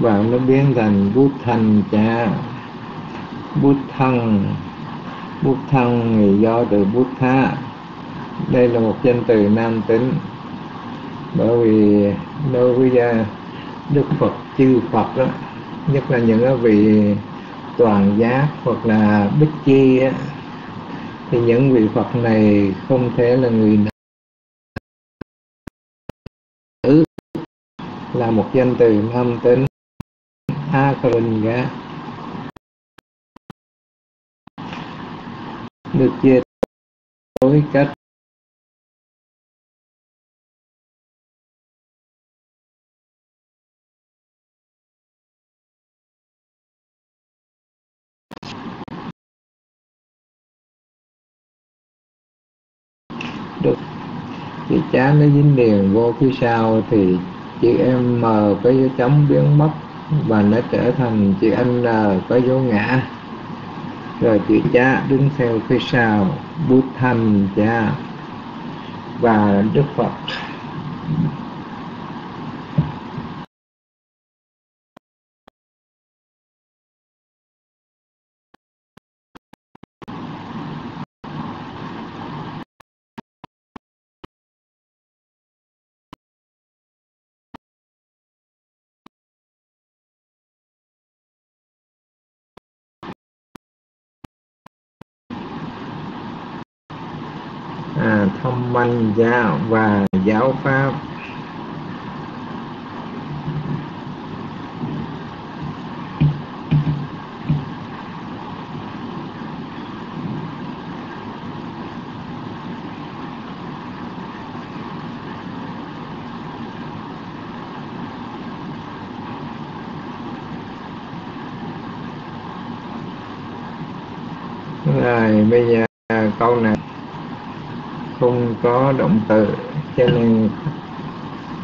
và nó biến thành bút thành cha. Bút thân. Bút thân thì do từ bút tha. Đây là một danh từ nam tính. Bởi vì đối với đức phật chư phật đó nhất là những vị toàn giác hoặc là bích chi á, thì những vị phật này không thể là người nữ. Là một danh từ nam tính akaringa được chia với cách. Được. Chị chán nó dính liền vô phía sau thì chữ M có dấu chấm biến mất và nó trở thành chữ N có dấu ngã. Rồi chữ cha đứng theo phía sau, bút thanh cha và đức phật. Manh giáo và giáo pháp. Rồi bây giờ câu này không có động từ cho nên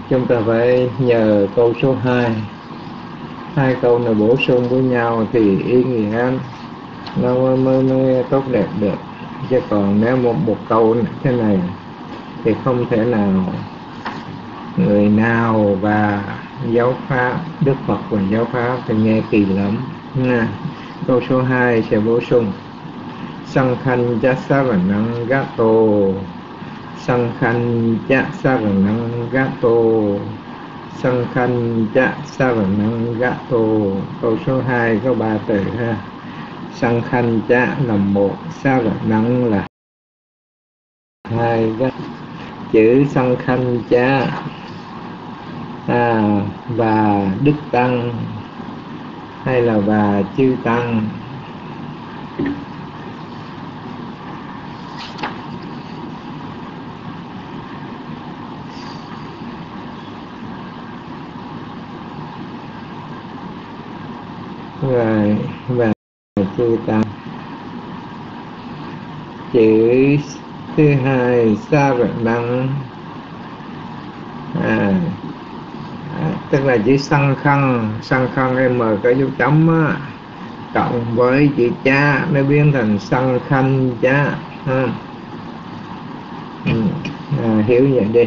chúng ta phải nhờ câu số 2 hai câu này bổ sung với nhau thì ý nghĩa nó mới, mới, mới tốt đẹp được. Chứ còn nếu một một câu thế này thì không thể nào người nào và giáo pháp đức phật và giáo pháp thì nghe kỳ lắm. Nha. Câu số 2 sẽ bổ sung. Sang khanh chát sa và năng gato sang khanh cha sa vần năng gato sang khanh cha sa vần năng gato câu số 2 câu ba từ ha. Sang khanh cha là một sa vần năng là hai chữ sang khanh cha à, và đức tăng hay là và chư tăng. Rồi và chư tăng chữ thứ hai sa rợ đăng. À, à, tức là chữ săn khăn săn khăn m có dấu chấm á. Cộng với chữ cha nó biến thành săn khanh cha. À. À, hiểu vậy đi.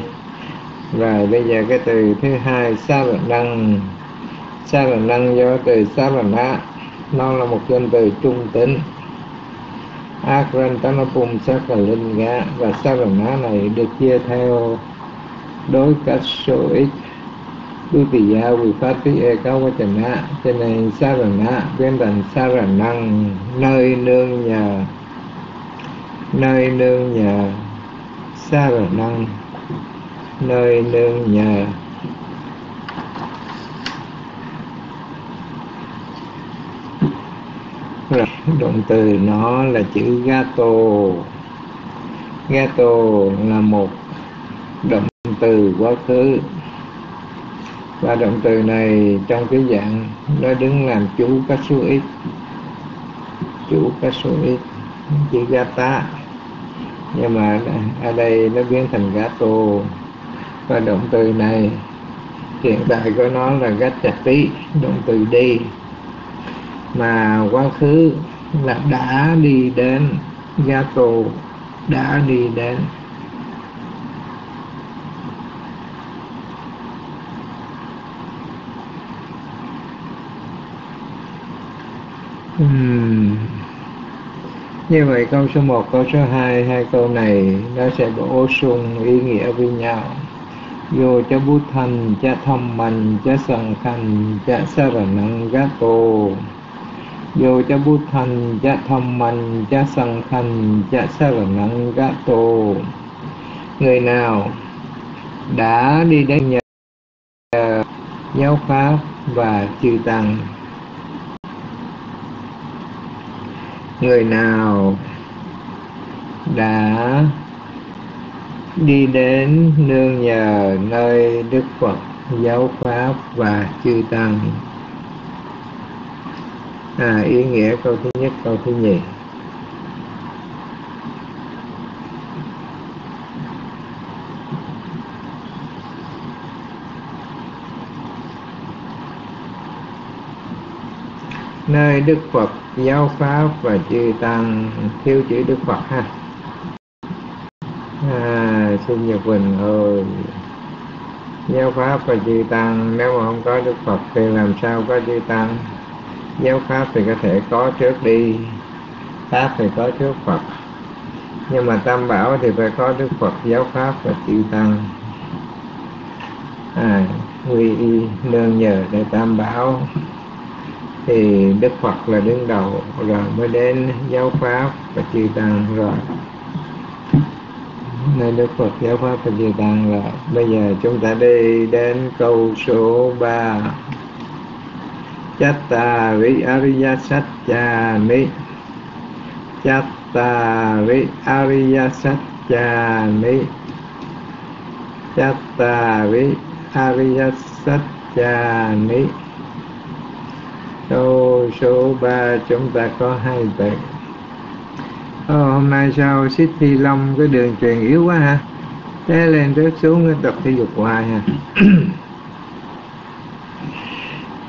Rồi bây giờ cái từ thứ hai sa rợ đăng sa là năng do từ sa là na nó là một danh từ trung tính Akrantanapum Sakalinga và Sarana này được chia theo đối cách số ít. Dutiya Vipati Ekawachana cho nên Sarana biến thành Saranang nơi nương nhờ, nơi nương nhờ Saranang nơi nương nhờ rồi động từ nó là chữ gato. Gato là một động từ quá khứ. Và động từ này trong cái dạng nó đứng làm chủ các số ít. Chủ các số ít, chữ gata. Nhưng mà ở đây nó biến thành gato. Và động từ này hiện tại của nó là gắt chặt tí động từ đi mà quá khứ là đã đi đến gia tù đã đi đến uhm. như vậy câu số 1, câu số 2 hai câu này nó sẽ bổ sung ý nghĩa với nhau vô cho bút thành cha thông mình cha sằng thành cha sa ra năng gá tô vô cha bút thành, cha thầm mạnh cha sằng thành, cha sa ra năng gá tô người nào đã đi đến nhờ giáo pháp và chư tăng người nào đã đi đến nương nhờ nơi đức phật giáo pháp và chư tăng à ý nghĩa câu thứ nhất câu thứ nhì. Nơi đức phật giáo pháp và chư tăng thiếu chữ đức phật ha. À, xin nhật bình ơi. Giáo pháp và chư tăng nếu mà không có đức phật thì làm sao có chư tăng? Giáo pháp thì có thể có trước đi pháp thì có trước phật. Nhưng mà tam bảo thì phải có đức phật giáo pháp và chư tăng. À, quy y nương nhờ để tam bảo. Thì đức phật là đứng đầu rồi mới đến giáo pháp và chư tăng rồi. Nên đức phật giáo pháp và chư tăng rồi bây giờ chúng ta đi đến câu số 3 chatta vi ariya satya ni. Chatta vi ariya satya ni. Chatta vi ariya satya ni. Câu số 3 chúng ta có hai từ Ờ, hôm nay sao xích thi long cái đường truyền yếu quá ha. Thế lên tới xuống tập thể dục hoài ha.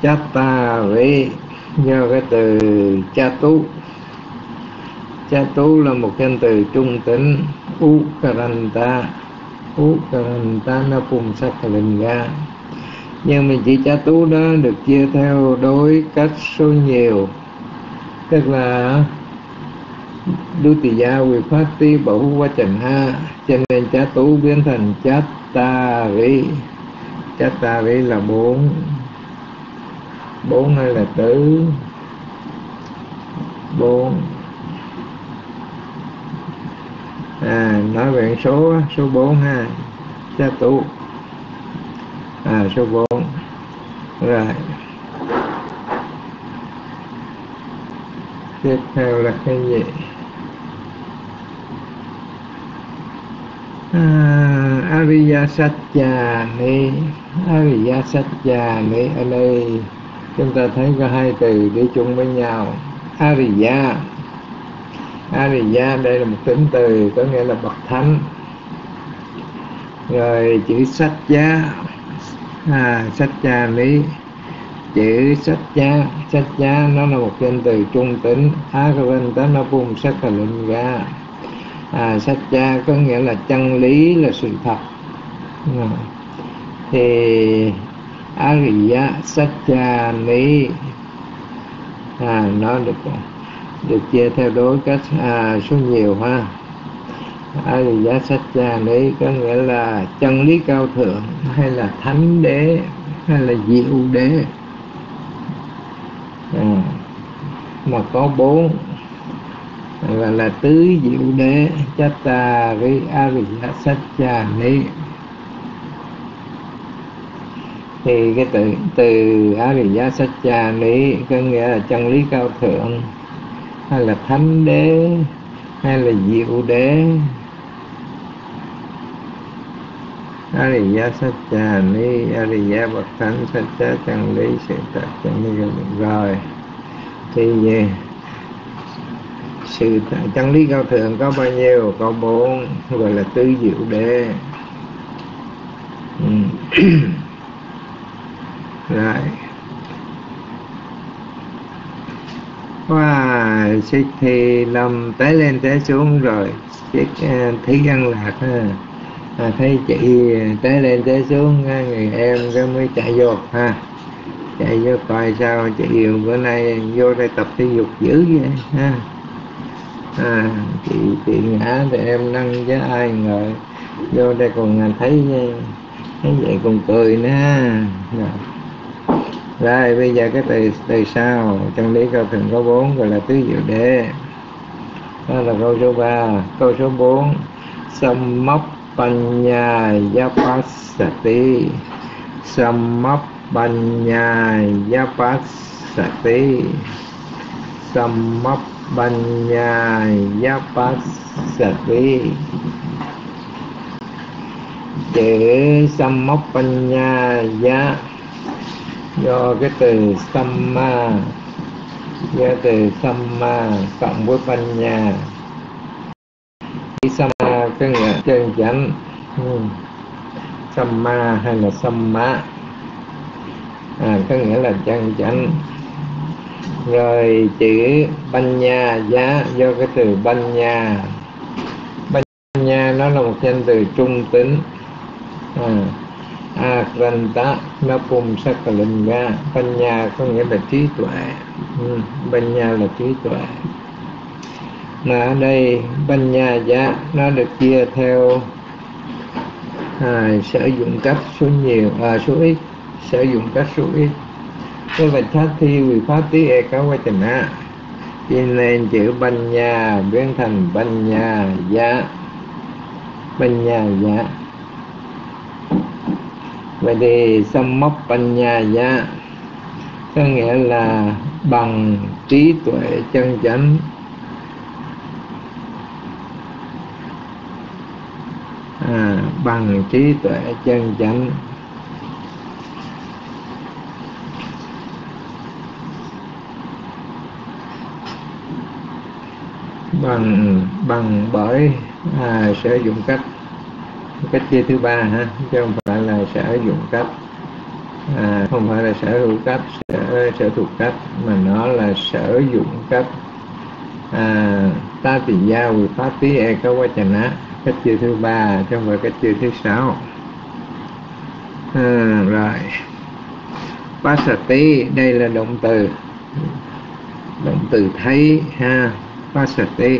chatta vị do cái từ cha tú cha tú là một danh từ trung tính, ukaranta. Ukaranta nó phùng sắc linh ga. Nhưng mình chỉ cha tú đó được chia theo đối cách số nhiều. Tức là đu tỳ gia quy phát ti bảo quá trần ha cho nên cha tú biến thành chát ta vi chát ta vi là bốn bốn hay là tứ? Bốn. À nói về số số bốn ha. Cha tu. À số 4 rồi. Tiếp theo là cái gì? À, Ariya Satya ni. Ariya Satya ni ở đây chúng ta thấy có hai từ đi chung với nhau. Ariya. Ariya đây là một tính từ có nghĩa là bậc thánh. Rồi chữ Satya. À, sách cha lý chữ sách cha sách cha nó là một danh từ trung tính. Akavanta nó bùng sách là linh ga à, sách cha có nghĩa là chân lý là sự thật. À, thì Ariya Satcha à, nó được được chia theo đối cách à, số nhiều ha. Ariya Satcha đấy có nghĩa là chân lý cao thượng hay là thánh đế hay là diệu đế. À, mà có bốn gọi là tứ diệu đế Chatta với Ariya Satcha ni thì cái từ từ Ariya Satcha ni có nghĩa là chân lý cao thượng, hay là thánh đế, hay là diệu đế. Ariya Satcha Ni Ariya Bậc Thánh Satcha chân lý, sự thật chân lý. Rồi, thì gì sự chân lý cao thượng có bao nhiêu? Có bốn, gọi là tứ diệu đế. Ừ. ừ. rồi. Wow xích thì lầm tới lên tới xuống rồi. Xích thấy ờ, thí lạc ha à, thấy chị ờ, té lên té xuống người em cái mới chạy vô ha. Chạy vô coi sao chị yêu bữa nay vô đây tập thể dục dữ vậy ha. À, chị chị ngã thì em nâng với ai ngờ vô đây còn à, thấy thấy vậy còn cười nữa. Rồi rồi, bây giờ cái từ từ sau. Chân lý câu thường có bốn gọi là tứ diệu đế. Đó là câu số 3 câu số 4 Sammapanya yapasati Sammapanya yapasati Sammapanya yapasati chữ Sammapanya yapasati do cái từ Samma do từ Samma cộng với Panya Samma có nghĩa chân chánh ừ. Samma hay là Samma? À, có nghĩa là chân chánh. Rồi chữ banh nha giá do cái từ banh nha. Banh nha nó là một danh từ trung tính. À, Akranta Napum Sakalinga Panya có nghĩa là trí tuệ. Ừ, Panya là trí tuệ. Mà ở đây Panya giá nó được chia theo à, sử dụng cách số nhiều à, số ít sử dụng cách số ít. Cái vật thác thi vì pháp tí e cáo quá trình á. Cho nên chữ Panya biến thành Panya giá. Panya giá và đề sammapanyaya có nghĩa là bằng trí tuệ chân chánh. À, bằng trí tuệ chân chánh. Bằng bằng bởi à, sử dụng cách cách chia thứ ba ha chứ không phải là sở dụng cấp. À, không phải là sở hữu cấp sở sở thuộc cấp mà nó là sở dụng cấp. À, ta tỳ gia quy pháp tí e có quá chana cách chia thứ ba chứ không phải cách chia thứ sáu. À, rồi. Pasati đây là động từ. Động từ thấy ha pasati.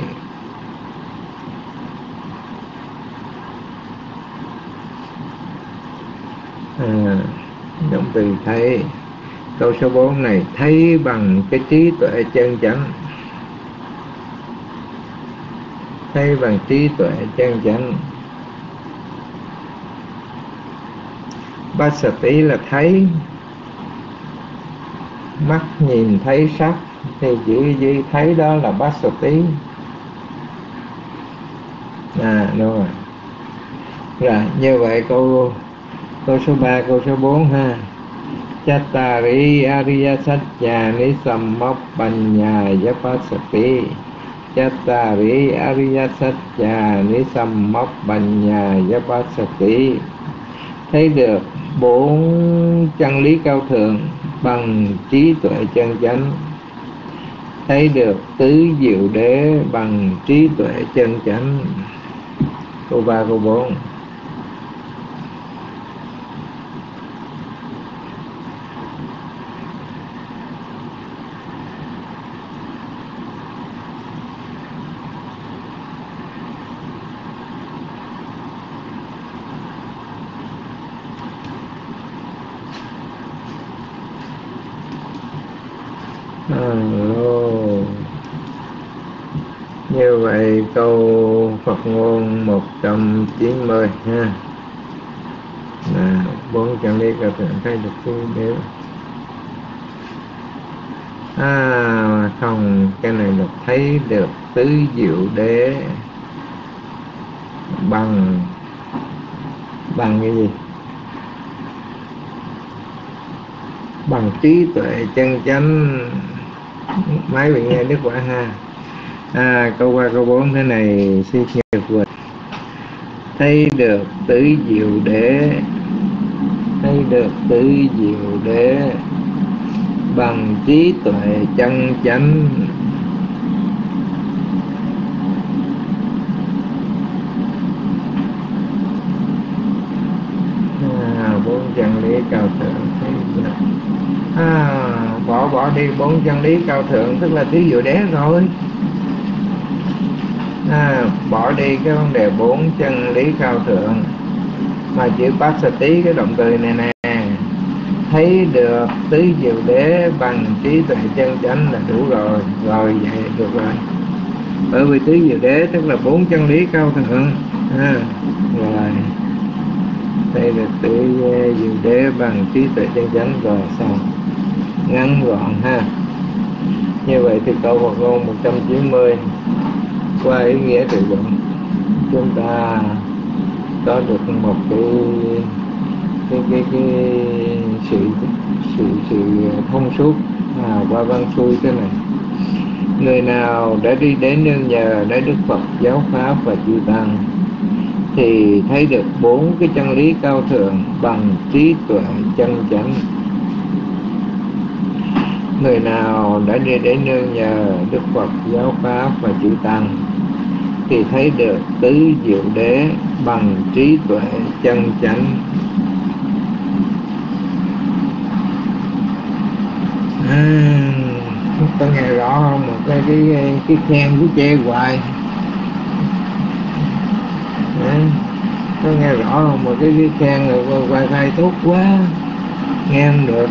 À, động từ thấy. Câu số 4 này thấy bằng cái trí tuệ chân chánh. Thấy bằng trí tuệ chân chánh. Ba sở tí là thấy. Mắt nhìn thấy sắc thì chữ gì thấy đó là bát sở tí à đúng rồi. Rồi như vậy câu câu số 3 câu số 4 ha. Chattari Ariya Satya Nisammok Banya Yapasati Chattari Ariya Satya Nisammok Banya Yapasati Thấy được bốn chân lý cao thượng bằng trí tuệ chân chánh. Thấy được tứ diệu đế bằng trí tuệ chân chánh. Câu 3 câu 4 câu Phật ngôn 190 ha. Là bốn chân lý cao thượng thấy được thứ biểu à không, cái này được thấy được tứ diệu đế bằng bằng cái gì? Bằng trí tuệ chân chánh. Máy bị nghe đức quả ha à, câu qua câu bốn thế này xin nhật vượt thấy được tứ diệu đế thấy được tứ diệu đế bằng trí tuệ chân chánh. À, bốn chân lý cao thượng à bỏ bỏ đi bốn chân lý cao thượng tức là tứ diệu đế rồi à, bỏ đi cái vấn đề bốn chân lý cao thượng. Mà chữ bát sa tí cái động từ này nè. Thấy được tứ diệu đế bằng trí tuệ chân chánh là đủ rồi. Rồi vậy được rồi. Bởi vì tứ diệu đế tức là bốn chân lý cao thượng. À, rồi. Đây là tứ à, diệu đế bằng trí tuệ chân chánh rồi xong. Ngắn gọn ha. Như vậy thì câu Phật ngôn 190 qua ý nghĩa từ vựng chúng ta có được một cái cái cái, cái sự sự sự thông suốt à, qua văn xuôi thế này. Người nào đã đi đến nương nhờ đến đức phật giáo pháp và chư tăng thì thấy được bốn cái chân lý cao thượng bằng trí tuệ chân chánh. Người nào đã đi đến nương nhờ đức phật giáo pháp và chư tăng thì thấy được tứ diệu đế bằng trí tuệ chân chánh. À, có nghe rõ không? Một cái cái cái khen của che hoài. À, có nghe rõ không? Một cái cái khen rồi quay khai tốt quá. Nghe không được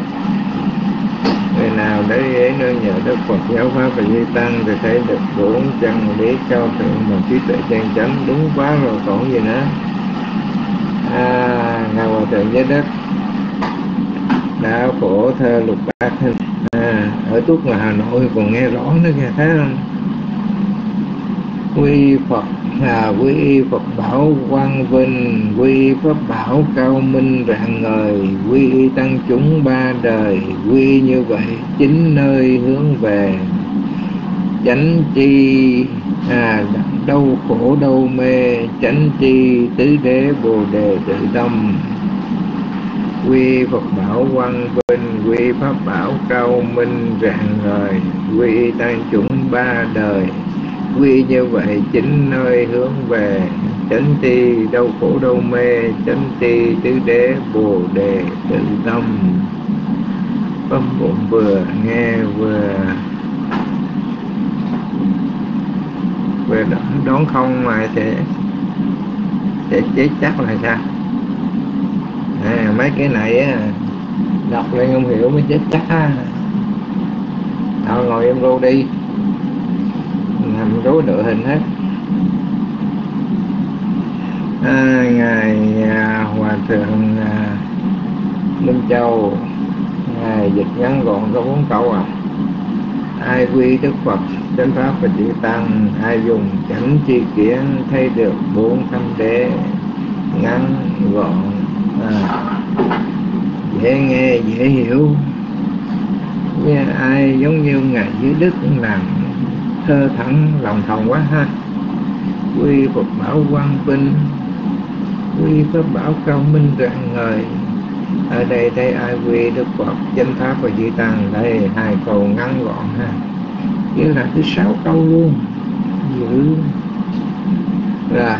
nào để ghế nơi nhờ đức phật giáo pháp và di tăng thì thấy được bốn chân lý cao thượng mà trí tuệ chân chánh đúng quá rồi còn gì nữa? À ngài hòa thượng giới đất đã phổ thơ lục bát hình à, ở tuốt ngoài hà nội còn nghe rõ nữa kìa thấy không? Quy phật à, quy phật bảo quang vinh quy pháp bảo cao minh rạng ngời quy tăng chúng ba đời quy như vậy chính nơi hướng về. Chánh chi à, đâu khổ đâu mê chánh chi tứ đế bồ đề tự tâm. Quy phật bảo quang vinh quy pháp bảo cao minh rạng ngời quy tăng chúng ba đời quy như vậy chính nơi hướng về. Chánh ti đau khổ đau mê chánh ti tứ đế bồ đề tự tâm. Pháp bụng vừa nghe vừa. Vừa đón, đón không mà sẽ sẽ chết chắc là sao? À, mấy cái này á đọc lên không hiểu mới chết chắc á. Thôi ngồi em rô đi nằm rối nửa hình hết. À, ngài à, hòa thượng à, minh châu ngài dịch ngắn gọn có bốn câu à. Ai quy đức phật chánh pháp và chữ tăng ai dùng chánh chi kiến thấy được bốn thanh đế ngắn gọn à, dễ nghe dễ hiểu. Với ai giống như ngài dưới đức làm thơ thẳng lòng thòng quá ha. Quy phật bảo quang vinh, quy pháp bảo cao minh rạng ngời. Ở đây thấy ai quy đức phật, danh pháp và di tăng đây, hai câu ngắn gọn ha. Nghĩa là thứ sáu câu luôn. Giữ. Rồi.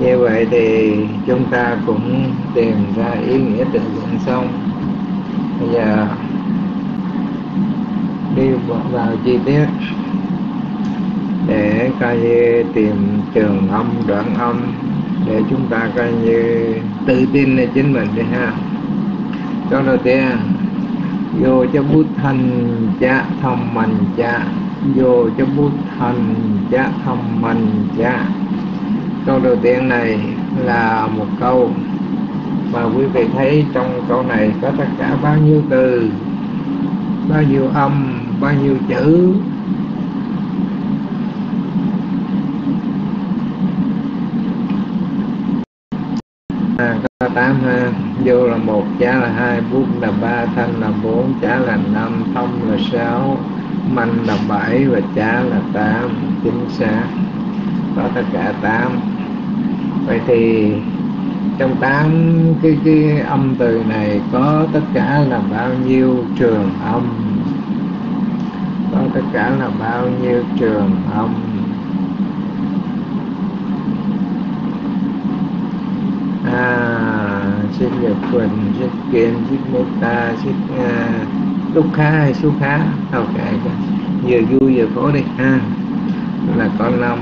Như vậy thì chúng ta cũng tìm ra ý nghĩa từ luận xong. Bây giờ đi vào chi tiết để coi như tìm trường âm, đoạn âm, để chúng ta coi như tự tin lên chính mình đi ha. Câu đầu tiên, vô cho bút thành cha thông mình cha vô cho bút thành cha thông mình cha câu đầu tiên này là một câu mà quý vị thấy trong câu này có tất cả bao nhiêu từ, bao nhiêu âm bao nhiêu chữ. À, có tám ha. Vô là một chá là hai bút là ba thanh là bốn chá là năm thông là sáu manh là bảy và chá là tám chính xác. Có tất cả tám. Vậy thì trong tám cái cái âm từ này có tất cả là bao nhiêu trường âm? Đó tất cả là bao nhiêu trường âm à xin nhật quỳnh xích kim xích meta xin uh, lúc à, khá hay số khá? Ok giờ vui giờ khổ đi ha. Là có năm.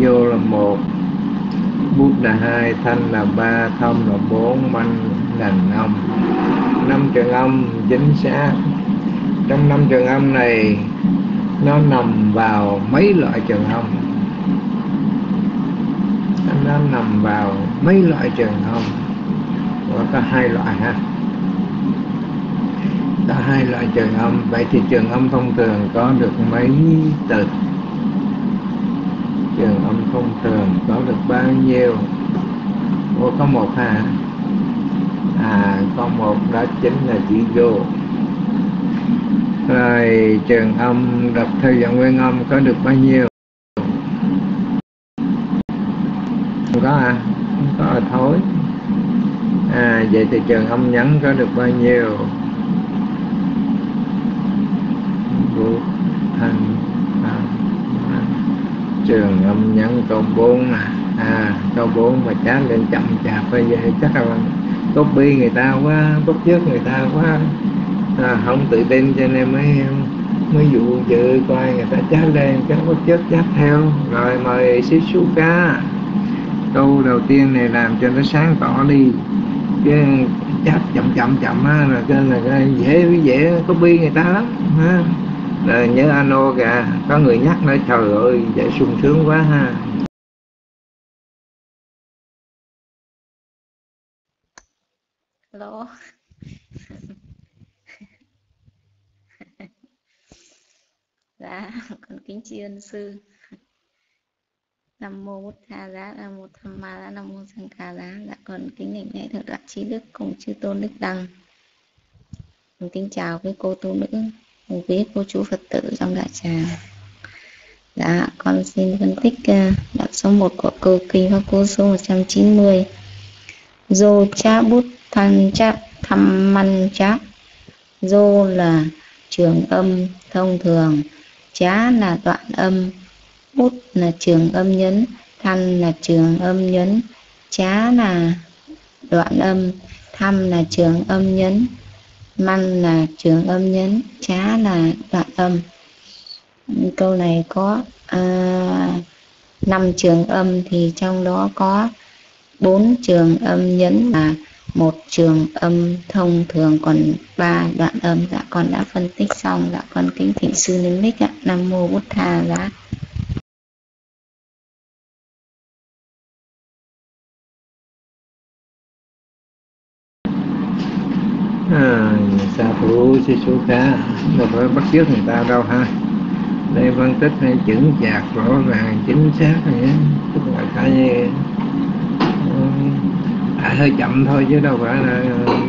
Vô là một. Bút là hai thanh là ba thông là bốn manh là năm. Năm trường âm chính xác trong năm trường âm này, nó nằm vào mấy loại trường âm? Nó nằm vào mấy loại trường âm? Có hai loại ha. Có hai loại trường âm. Vậy thì trường âm thông thường có được mấy từ? Trường âm thông thường có được bao nhiêu? Ủa, có một hả à có một đó chính là chữ vô thầy trường âm đọc thư dạng nguyên âm có được bao nhiêu? Không có à? Không có à thối à vậy thì trường âm nhắn có được bao nhiêu? Vũ thanh trường âm nhắn câu bốn à, à câu bốn mà chán lên chậm chạp bây giờ chắc là copy người ta quá bắt chước người ta quá à, không tự tin cho nên mới mới dụ dự coi người ta chát lên cái có chết chát theo. Rồi mời xí số cá. Câu đầu tiên này làm cho nó sáng tỏ đi. Chứ chát chậm chậm chậm á là cho là dễ dễ copy người ta lắm ha. Rồi nhớ ano kìa có người nhắc nói trời ơi dễ sung sướng quá ha. Hello. Dạ con kính tri ân sư. Nam mô bút tha giá, nam mô tham ma giá, nam mô sanh ca giá. Dạ con kính lệnh lễ thượng lạc trí đức cùng chư tôn đức đăng. Con kính chào với cô tu nữ, cùng quý cô chú phật tử trong đại tràng. Dạ con xin phân tích à, đoạn số 1 của câu kinh pháp cô số 190 dô cha bút thanh cha thăm man cha dô là trường âm thông thường chá là đoạn âm út là trường âm nhấn thăm là trường âm nhấn chá là đoạn âm thăm là trường âm nhấn man là trường âm nhấn chá là đoạn âm. Câu này có à, năm trường âm thì trong đó có bốn trường âm nhấn là một trường âm thông thường còn ba đoạn âm. Dạ con đã phân tích xong. Dạ con kính thỉnh sư linh mích ạ. Nam mô bút tha dạ à, sa phụ sư số cá đâu phải bắt chước người ta đâu ha. Đây phân tích hay chững chạc rõ ràng chính xác này. Tức là cái à, hơi chậm thôi chứ đâu phải là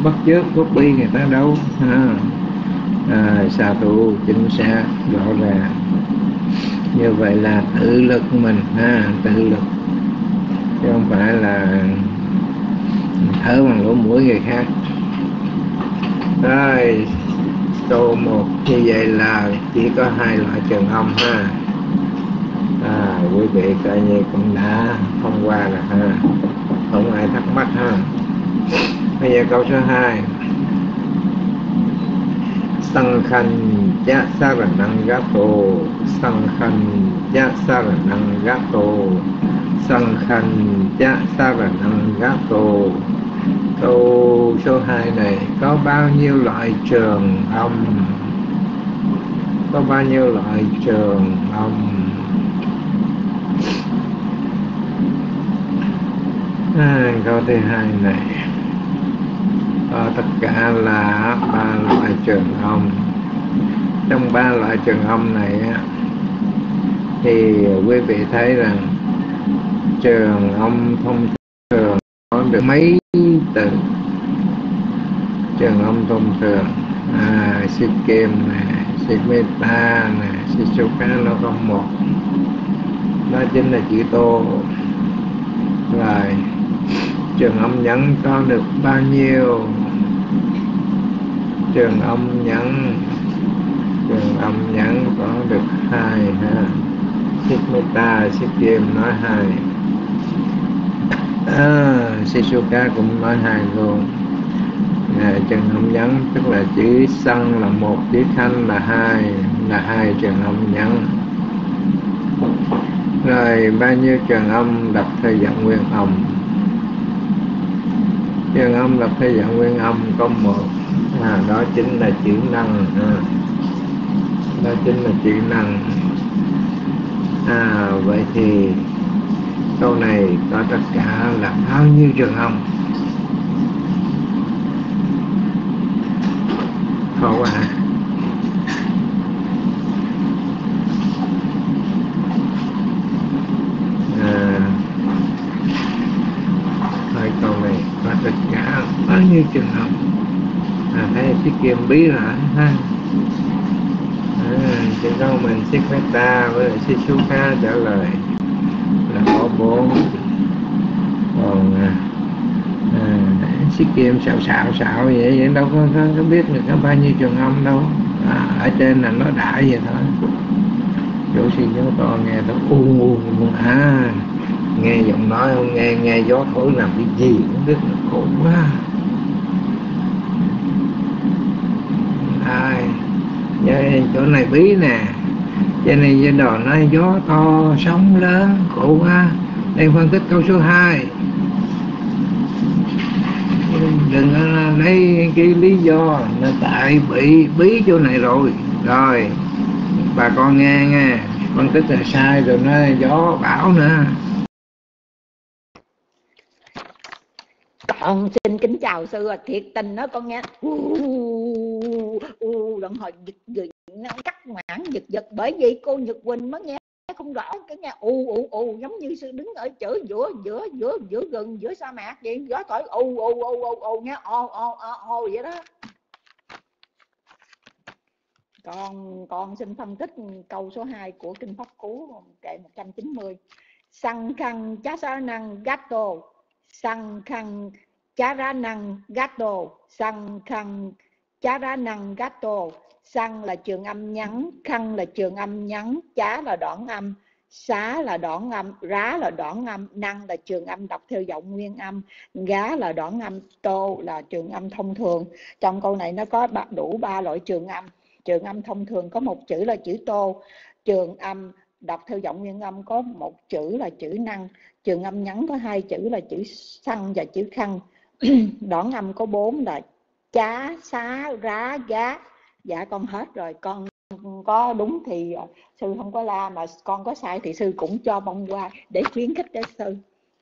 bắt chước copy người ta đâu. Ha. À, xà tụ chính xác rõ ràng. Như vậy là tự lực mình ha tự lực. Chứ không phải là thở bằng lỗ mũi người khác. Rồi câu một như vậy là chỉ có hai loại trường âm ha. À, quý vị coi như cũng đã thông qua rồi ha không ai thắc mắc ha. Bây giờ câu số 2 sang khanh cha sa ra năng gato sang khanh cha sa ra năng gato sang khanh cha sa ra năng gato câu số 2 này, có bao nhiêu loại trường âm? Có bao nhiêu loại trường âm? Hai câu thứ hai này. Có tất cả là ba loại trường âm. Trong ba loại trường âm này thì quý vị thấy rằng trường âm thông thường có được mấy từ? Trường âm thông thường à, xích kim nè xích meta nè xích cá nó có một. Đó chính là chữ tô. Rồi trường âm nhẫn có được bao nhiêu? Trường âm nhẫn trường âm nhẫn có được hai ha. Xích Ta xích kim nói hai. À, Sisuka cũng nói hai luôn. À, trần âm nhấn tức là chữ sân là một chữ khanh là hai là hai trần âm nhấn rồi bao nhiêu trần âm đọc theo dạng nguyên âm? Trần âm lập theo dạng nguyên âm có một à, đó chính là chữ năng à. đó chính là chữ năng. À vậy thì câu này có tất cả là bao nhiêu trường âm? Khó quá à. hai câu này có tất như bao nhiêu trường hợp. À thấy chiếc kim bí rồi ha. À, trên đâu mình chiếc meta với lại chiếc suka trả lời. Là có bốn. Còn à, à, chiếc kim xạo xạo xạo vậy vậy đâu có, có, có biết được có bao nhiêu trường âm đâu. À, ở trên là nó đã vậy thôi. Chỗ xin nhớ to nghe nó u u à nghe giọng nói không? Nghe nghe gió thổi làm cái gì cũng biết là khổ quá ai chỗ này bí nè. Cho nên giai đoạn nó gió to, sóng lớn khổ quá. Đây phân tích câu số 2 đừng lấy cái lý do là tại bị bí chỗ này rồi. Rồi, bà con nghe nghe. Phân tích là sai rồi nó gió bão nữa. Con xin kính chào sư thiệt tình đó, con nghe u u hồi giật giật nó cắt ngoãn giật giật bởi vì cô nhật quỳnh mới nghe không rõ cái nghe u u u, giống như sư đứng ở chữ giữa giữa giữa giữa gần, giữa sa mạc vậy gió thổi u u u u u nghe ô ô ô ô vậy đó. Còn còn xin phân tích câu số 2 của kinh pháp cú, kệ 190 sang khăn chá sa năng gato sang khăn chá ra năng gato sang khăn chá ra năng gato sang là trường âm nhắn khăn là trường âm nhắn, chá là đoạn âm, xá là đoạn âm, rá là đoạn âm, năng là trường âm đọc theo giọng nguyên âm, gá là đoạn âm, tô là trường âm thông thường. Trong câu này nó có đủ ba loại trường âm. Trường âm thông thường có một chữ là chữ tô. Trường âm đọc theo giọng nguyên âm có một chữ là chữ năng. Trường âm nhắn có hai chữ là chữ xăng và chữ khăn đoạn âm có bốn là chá, xá, rá giá dạ con hết rồi. Con có đúng thì sư không có la, mà con có sai thì sư cũng cho bông qua để khuyến khích cho sư.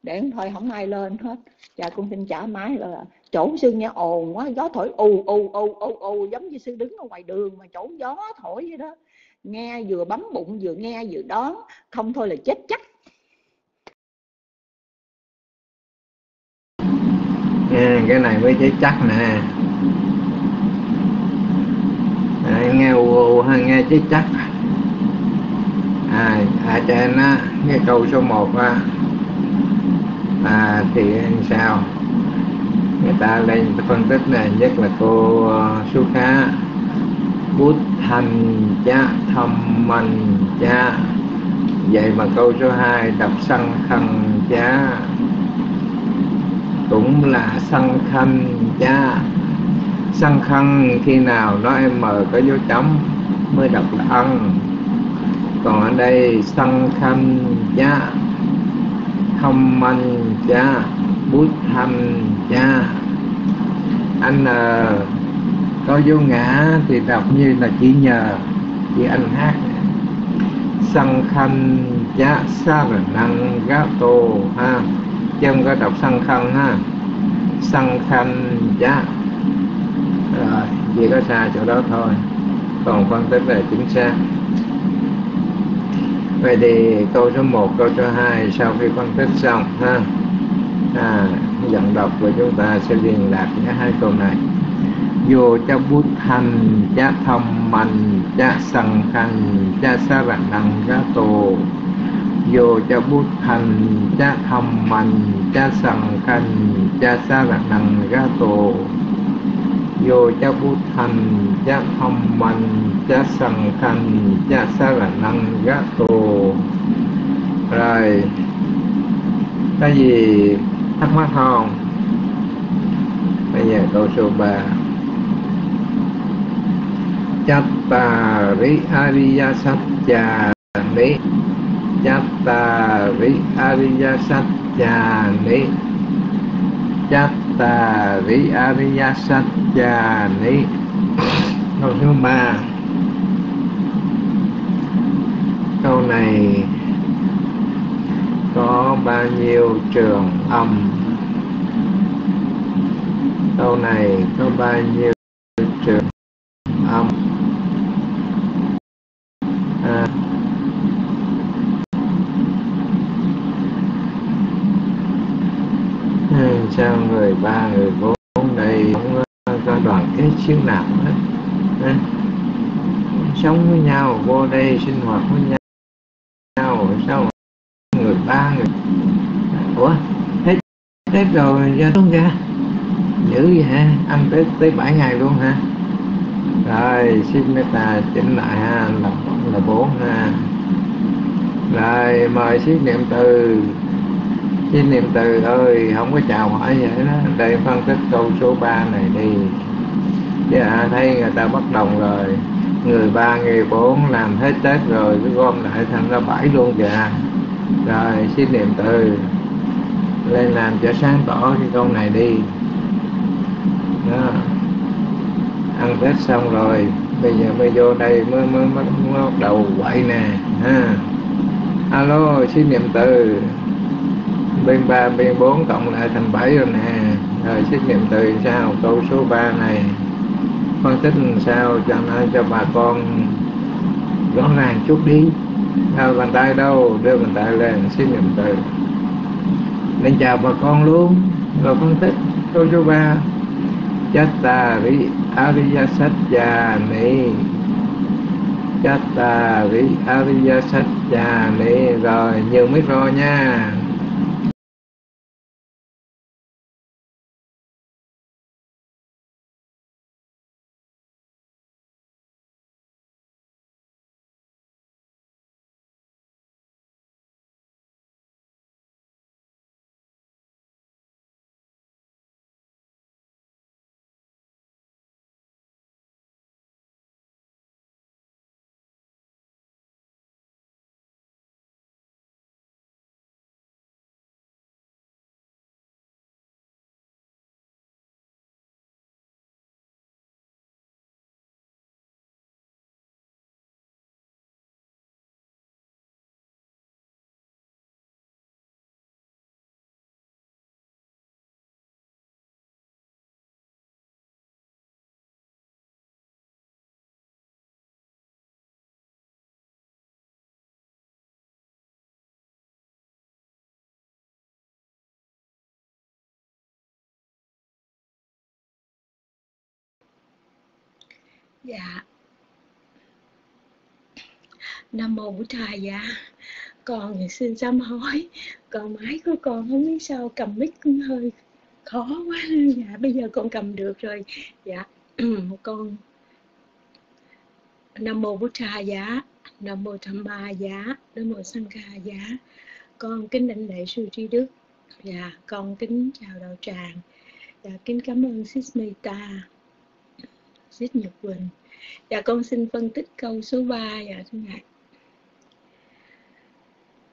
Để thôi không ai lên hết. Dạ con xin trả máy là chỗ sư nghe ồn quá, gió thổi ù ù ù ù ù, giống như sư đứng ở ngoài đường mà chỗ gió thổi vậy đó. Nghe vừa bấm bụng vừa nghe vừa đón. Không thôi là chết chắc. À, cái này mới chế chắc nè. À, nghe ù hay nghe chế chắc. À, à ở trên á cái câu số 1 á. À, thì sao? Người ta lên phân tích này nhất là cô ờ, uh, Sukha bút thành cha thầm mình cha. Vậy mà câu số 2 đọc sân khăn cha cũng là sân khăn cha sân khăn khi nào nó em mờ có dấu chấm mới đọc là ân còn ở đây sân khăn cha thầm manh cha bút thành cha anh ờ, có vô ngã thì đọc như là chỉ nhờ, chỉ anh hát. Sân khanh cha sa là năng gato tô ha chứ không có đọc sân khăn ha. Sân khanh giá dạ. rồi chỉ có sai chỗ đó thôi. Còn phân tích là chính xác. Vậy thì câu số 1, câu số 2 sau khi phân tích xong ha à, dẫn đọc của chúng ta sẽ liên lạc với hai câu này. Vô cha bút thành cha thông mạnh cha sằng khăn cha sa rạng đằng cha tù vô cha bút thành cha thầm mạnh cha sẵn cành cha sa lạc nặng cha tổ. Vô cha bút thành cha thầm mạnh cha sẵn cành cha sa lạc nặng cha tổ. Rồi, cái gì? Thắc mắc không? Bây giờ câu số 3 Chattari Ariya Satchani Chattari Ariya Satchani Chattari Ariya Satchani Câu số 3 Câu này có bao nhiêu trường âm? Câu này có bao nhiêu trường âm à, ừ, sao người ba người bốn đây không có ờ, đoàn kết xíu nào hết à, sống với nhau vô đây sinh hoạt với nhau sao người ba người ủa hết tết rồi ra tuấn ra. Dữ vậy ha ăn tết tới bảy ngày luôn ha rồi xin meta chỉnh lại ha là là bốn ha. Rồi mời siết niệm từ siết niệm từ ơi không có chào hỏi vậy đó đây phân tích câu số 3 này đi. Dạ thấy người ta bất đồng rồi. Người ba người bốn làm hết tết rồi cứ gom lại thành ra bảy luôn kìa. Rồi xin niệm từ. Lên làm cho sáng tỏ cái câu này đi. Đó. Ăn tết xong rồi bây giờ mới vô đây mới mới mới, mới bắt đầu quậy nè. Ha. Alo xin niệm từ bên 3 bên 4 cộng lại thành 7 rồi nè. Rồi xét nghiệm từ sao câu số 3 này. Phân tích làm sao cho nó, cho bà con rõ ràng chút đi. Đâu bàn tay đâu, đưa bàn tay lên xin niệm từ. Nên chào bà con luôn. Rồi phân tích, câu số 3 Chattari Ariya Satchani Chattari Ariya Satchani Rồi nhiều mic rồi nha. Dạ. Nam mô Bụt Thầy dạ. Con xin sám hối. Còn máy của con không biết sao cầm mic cũng hơi khó quá. Dạ bây giờ con cầm được rồi. Dạ. con Nam mô Bụt Thầy dạ. Nam mô Tham Ba dạ. Nam mô Sanh Ca dạ. Con kính đảnh lễ sư trí đức. Dạ, con kính chào đạo tràng. Dạ, kính cảm ơn Sis ta Sis Nhật Quỳnh. Dạ con xin phân tích câu số 3 dạ thưa ngài.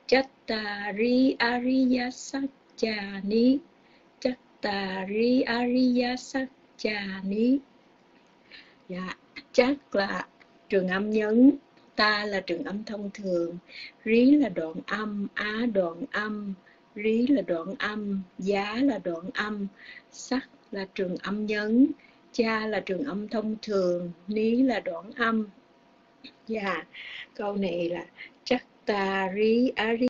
Chattari Ariya Satchani Chattari Ariya Satchani Dạ chắc là trường âm nhấn, ta là trường âm thông thường, rí là đoạn âm, á đoạn âm, rí là đoạn âm, giá là đoạn âm, sắc là trường âm nhấn cha là trường âm thông thường, ní là đoạn âm. Dạ câu này là chắc ta rí á rí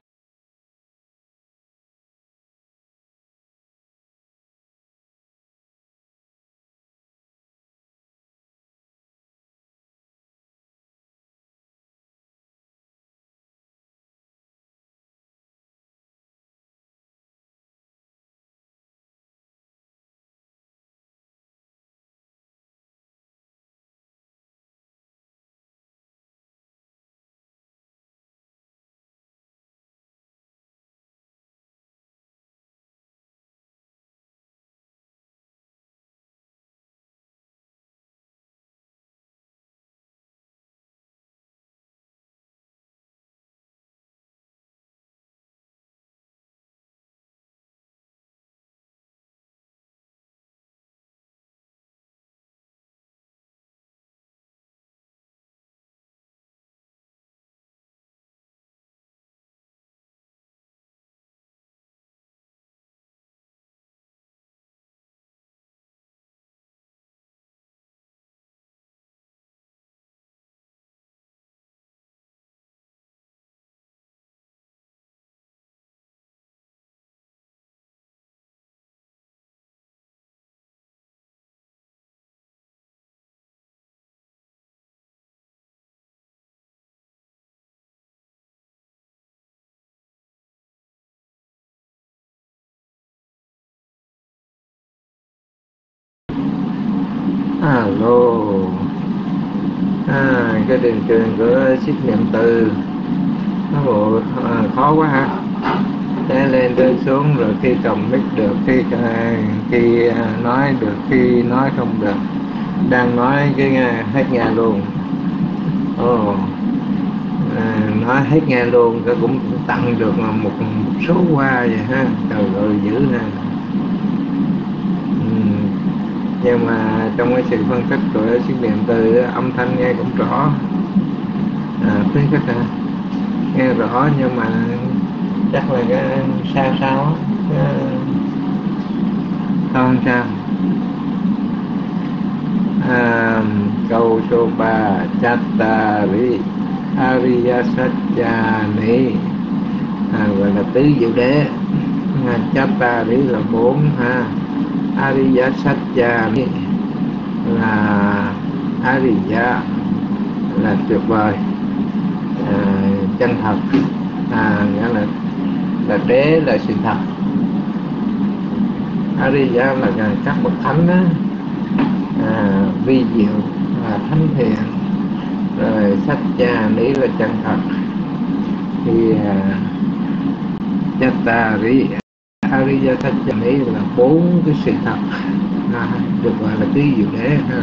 alo. À, cái đường trường của xích niệm từ. Nó bộ à, khó quá ha. Té lên tới xuống rồi khi cầm mic được khi à, khi à, nói được khi nói không được. Đang nói cái nghe hết nghe luôn. Ồ. Oh. à, nói hết nghe luôn cái cũng tăng được một, một số qua vậy ha. Trời ơi dữ nè nhưng mà trong cái sự phân tích của xuyên niệm từ âm thanh nghe cũng rõ. À, khuyến khích là nghe rõ nhưng mà chắc là cái sao sao á không sao. À, câu số ba chattari ariya satchani à, gọi là tứ diệu đế. À, chattari là bốn ha. Ariya Satya là Ariya là tuyệt vời. À, chân thật. À, nghĩa là là đế là sự thật. Ariya là các bậc thánh đó à, vi diệu là thánh thiện. Rồi Satya lý là chân thật. Thì à, Chattari Ariya Satya ấy là bốn cái sự thật à, được gọi là tứ diệu đế ha.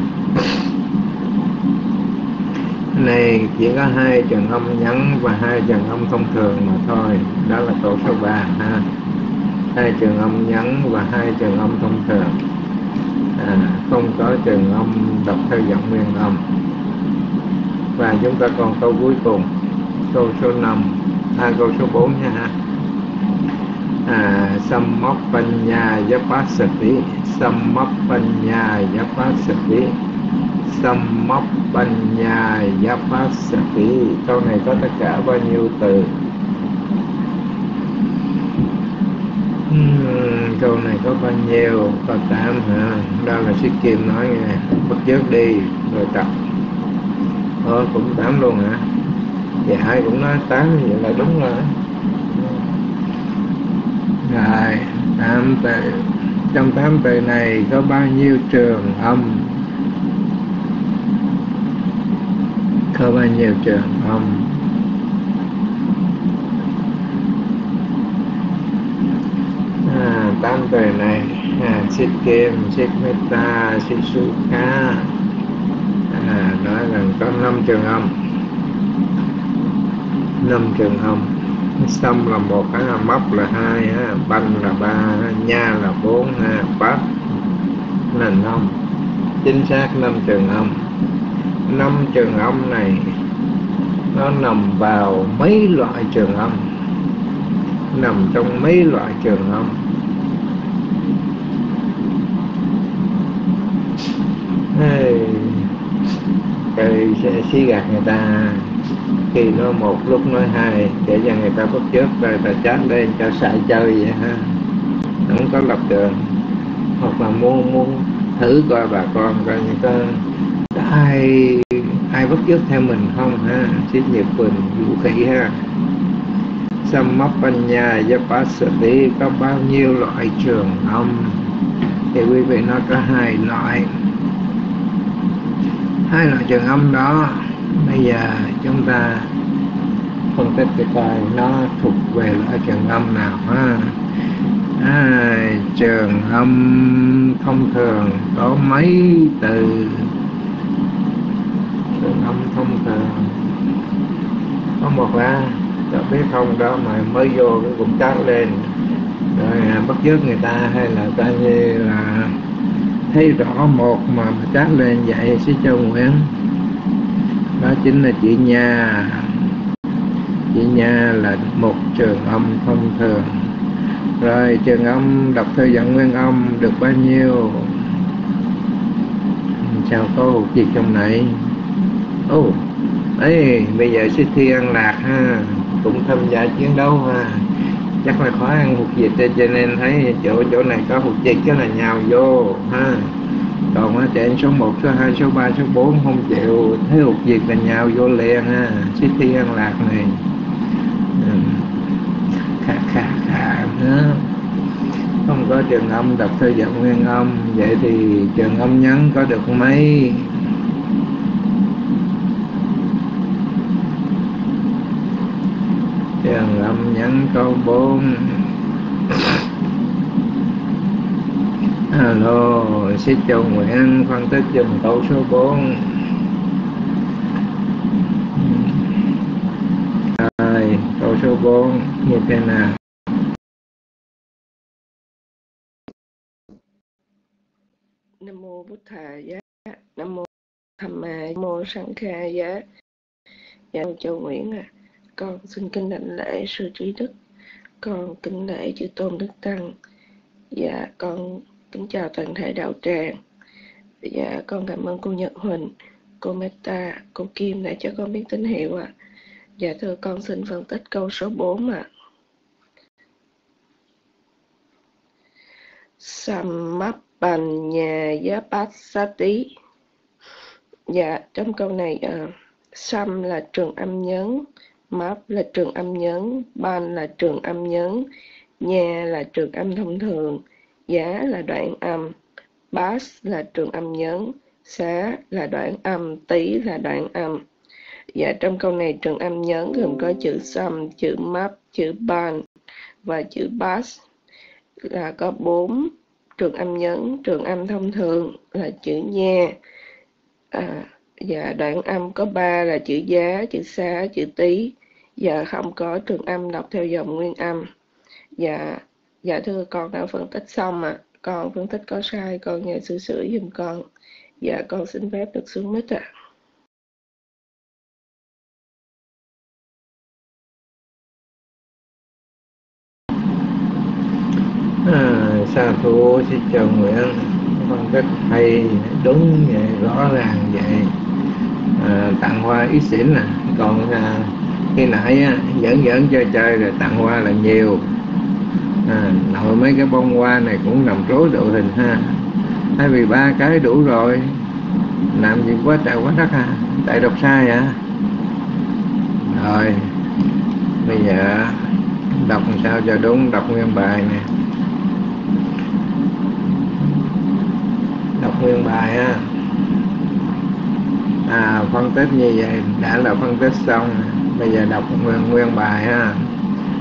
Này chỉ có hai trường âm nhấn và hai trường âm thông thường mà thôi đó là câu số 3 ha. Hai trường âm nhấn và hai trường âm thông thường. À, không có trường âm đọc theo giọng nguyên âm. Và chúng ta còn câu cuối cùng câu số 5 à, câu số 4 nha ha à, Sammapanya Yapasati Sammapanya Yapasati Sammapanya Yapasati. Câu này có tất cả bao nhiêu từ? Câu này có bao nhiêu? Có tám hả? Đó là Sĩ Kim nói nghe. Bất giác đi rồi tập. Ờ cũng tám luôn hả? Vậy ai cũng nói tám vậy là đúng rồi. Rồi, tám từ Trong tám từ này có bao nhiêu trường âm? Có bao nhiêu trường âm? À, Tám từ này à, Xích kim, xích meta, xích suka à, Nói rằng có năm trường âm. Năm trường âm. Sâm là một, á, móc là hai, á, banh là ba, nha là bốn, ha, bát là năm. Chính xác năm trường âm. Năm trường âm này nó nằm vào mấy loại trường âm nằm trong mấy loại trường âm hey, cái xí gạt người ta khi nó một lúc nói hai để cho người ta bắt chước rồi ta chát lên cho xài chơi vậy ha. Không có lập trường. Hoặc là muốn muốn thử coi bà con coi như có, có ai ai bắt chước theo mình không ha. Xích nhiệt quỳnh vũ khí ha. Sammapanya Yapasati có bao nhiêu loại trường âm thì quý vị nói có hai loại. Hai loại trường âm đó bây giờ chúng ta phân tích cái coi nó thuộc về loại trường âm nào ha. À, trường âm thông thường có mấy từ? Trường âm thông thường có một là cho biết không đó mà mới vô cái cũng chát lên. Rồi à, bắt chước người ta hay là ta như là thấy rõ một mà chát lên vậy sẽ cho nguyện đó chính là chữ nha. Chữ nha là một trường âm thông thường. Rồi trường âm đọc theo dạng nguyên âm được bao nhiêu? Sao có một gì trong này. Ô oh, ấy bây giờ sẽ thi an lạc ha. Cũng tham gia chiến đấu ha. Chắc là khó ăn hụt dịch cho nên thấy chỗ chỗ này có hụt dịch cái là nhào vô ha còn á chạy số 1, số 2, số 3, số 4 không chịu. Thấy hụt việc là nhào vô liền ha City An Lạc này. Ừ. Khà khà khà nữa không có trường âm đọc theo giọng nguyên âm. Vậy thì trường âm nhắn có được mấy? Trường âm nhắn câu bốn. Alo xin chào nguyễn phân tích dùm câu số 4 rồi câu số 4 như thế nào? Nam mô Bụt thà giá, nam mô tham ma, nam mô sanh kha giá. Dạ chào nguyễn à con xin kính đảnh lễ sư trí đức. Con kính lễ chư tôn đức tăng. Dạ con kính chào toàn thể đạo tràng dạ con cảm ơn cô nhật huỳnh cô meta cô kim đã cho con biết tín hiệu ạ à. dạ thưa con xin phân tích câu số 4 ạ à. Samapanya Yapasati Dạ, trong câu này uh, Sam là trường âm nhấn Map là trường âm nhấn Ban là trường âm nhấn Nhà là trường âm thông thường Giá là đoạn âm. Bass là trường âm nhấn. Xá là đoạn âm. Tí là đoạn âm. Dạ, trong câu này trường âm nhấn gồm có chữ sum, chữ Map, chữ Ban và chữ Bass là có bốn trường âm nhấn. Trường âm thông thường là chữ nha. À, và đoạn âm có ba là chữ giá chữ xá chữ tí. Và không có trường âm đọc theo dòng nguyên âm. Và dạ thưa con đã phân tích xong ạ. À. con phân tích có sai con nhờ sư sửa giùm con. Dạ con xin phép được xuống mít ạ. À. à, sa thú xin chào nguyện phân tích hay đúng vậy rõ ràng vậy. À, tặng hoa ít xỉn à còn à, khi nãy á, dẫn dẫn chơi chơi rồi tặng hoa là nhiều à, nội mấy cái bông hoa này cũng nằm rối độ hình ha. Hai vì ba cái đủ rồi làm gì quá trời quá đất ha tại đọc sai hả rồi bây giờ đọc sao cho đúng đọc nguyên bài nè. Đọc nguyên bài ha. À phân tích như vậy đã là phân tích xong. Bây giờ đọc nguyên nguyên bài ha.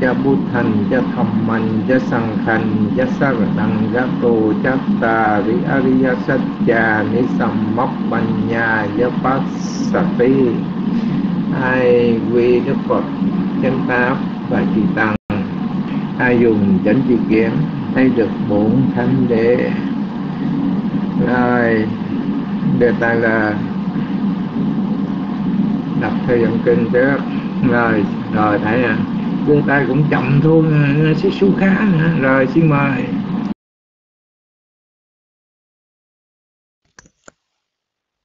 cha bút cha cha cha năng cha ariya sát ya ni ai quy đức phật chân pháp và chư tăng. Ai dùng chánh chi kiến, thấy được bổn thánh đế. Rồi đề tài là đọc theo dòng kinh chứ. Rồi rồi thấy à đưa tay cũng chậm thôi xíu xíu khá nữa. rồi, xin mời.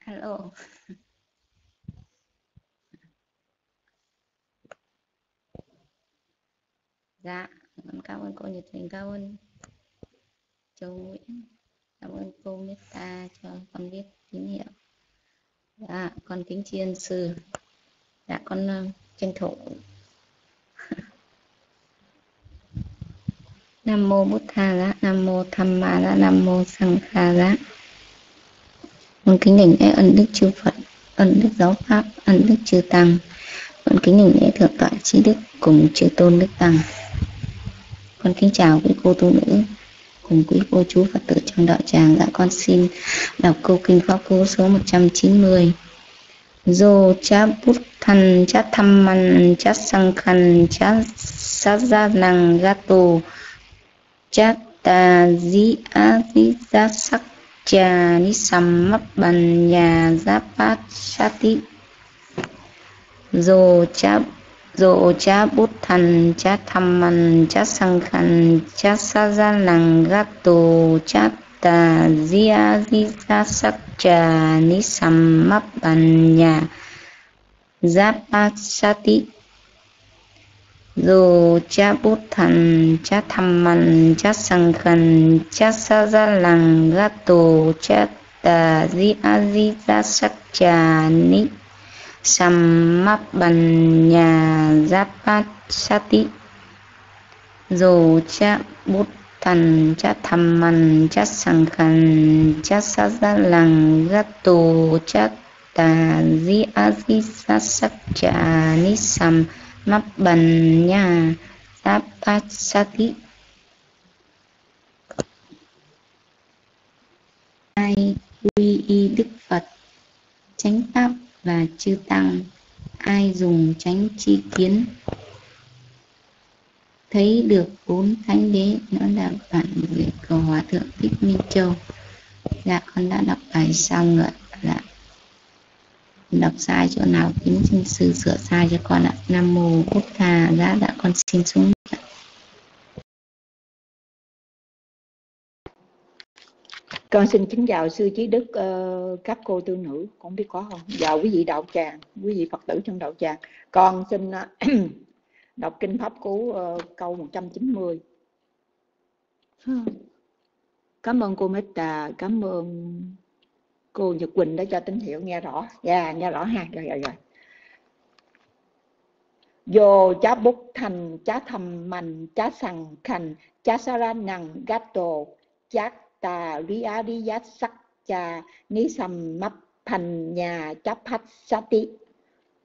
Hello. Dạ cảm ơn cô nhiệt tình, cảm ơn châu nguyễn. Cảm ơn cô meta cho con biết tín hiệu. Dạ con kính tri ân sư dạ con uh, tranh thủ. Nam mô bút tha giá nam mô tham ma giá nam mô sang kha giá. Con kính đỉnh lễ ân đức chư phật ân đức giáo pháp ân đức chư tăng. Con kính đỉnh lễ thượng tọa trí đức cùng chư tôn đức tăng. Con kính chào quý cô tu nữ cùng quý cô chú phật tử trong đạo tràng. Dạ con xin đọc câu kinh pháp cú số 190 Dô cha bút thần cha tham man cha sang khăn cha sát gia tù cha tà di a di ra sắc cha ni sam mắt bàn nhà giáp bát ti dô cha dô cha bút thần cha tham man cha sang khăn cha sa ra năng tù cha ta di a di ra sắc cha nisammapanya japasati. Dù cha bút thần, cha tham man cha sang khẩn cha sa ra lằng ga tổ cha tà di a di ra sắc, cha ni sammapanya zapasati dù cha bút thần cha tham man cha sang khan cha sa ra lang ga tu cha ta di a di sa sắc cha ni sam mắp bần nha giáp pa sa ti ai quy y đức phật, chánh pháp và chư tăng. Ai dùng chánh chi kiến thấy được bốn thánh đế nó là bản nguyện của hòa thượng thích minh châu. Dạ con đã đọc bài xong rồi dạ. Đọc sai chỗ nào kính xin sư sửa sai cho con ạ. Nam mô bút thà dạ đã con xin xuống con xin kính chào sư trí đức uh, các cô tư nữ. Con biết có không? Chào quý vị đạo tràng quý vị phật tử trong đạo tràng. Con xin uh, đọc kinh pháp cú uh, câu 190 cảm ơn cô Meta cảm ơn cô Nhật Quỳnh đã cho tín hiệu nghe rõ. Dạ yeah, nghe rõ ha. Rồi rồi rồi. Vô chá bút thành chá thầm mạnh chá sằng khành chá sa ra nằng đồ chá tà ri á ri giá sắc chà, ni sầm mắp thành nhà chá phách sa tí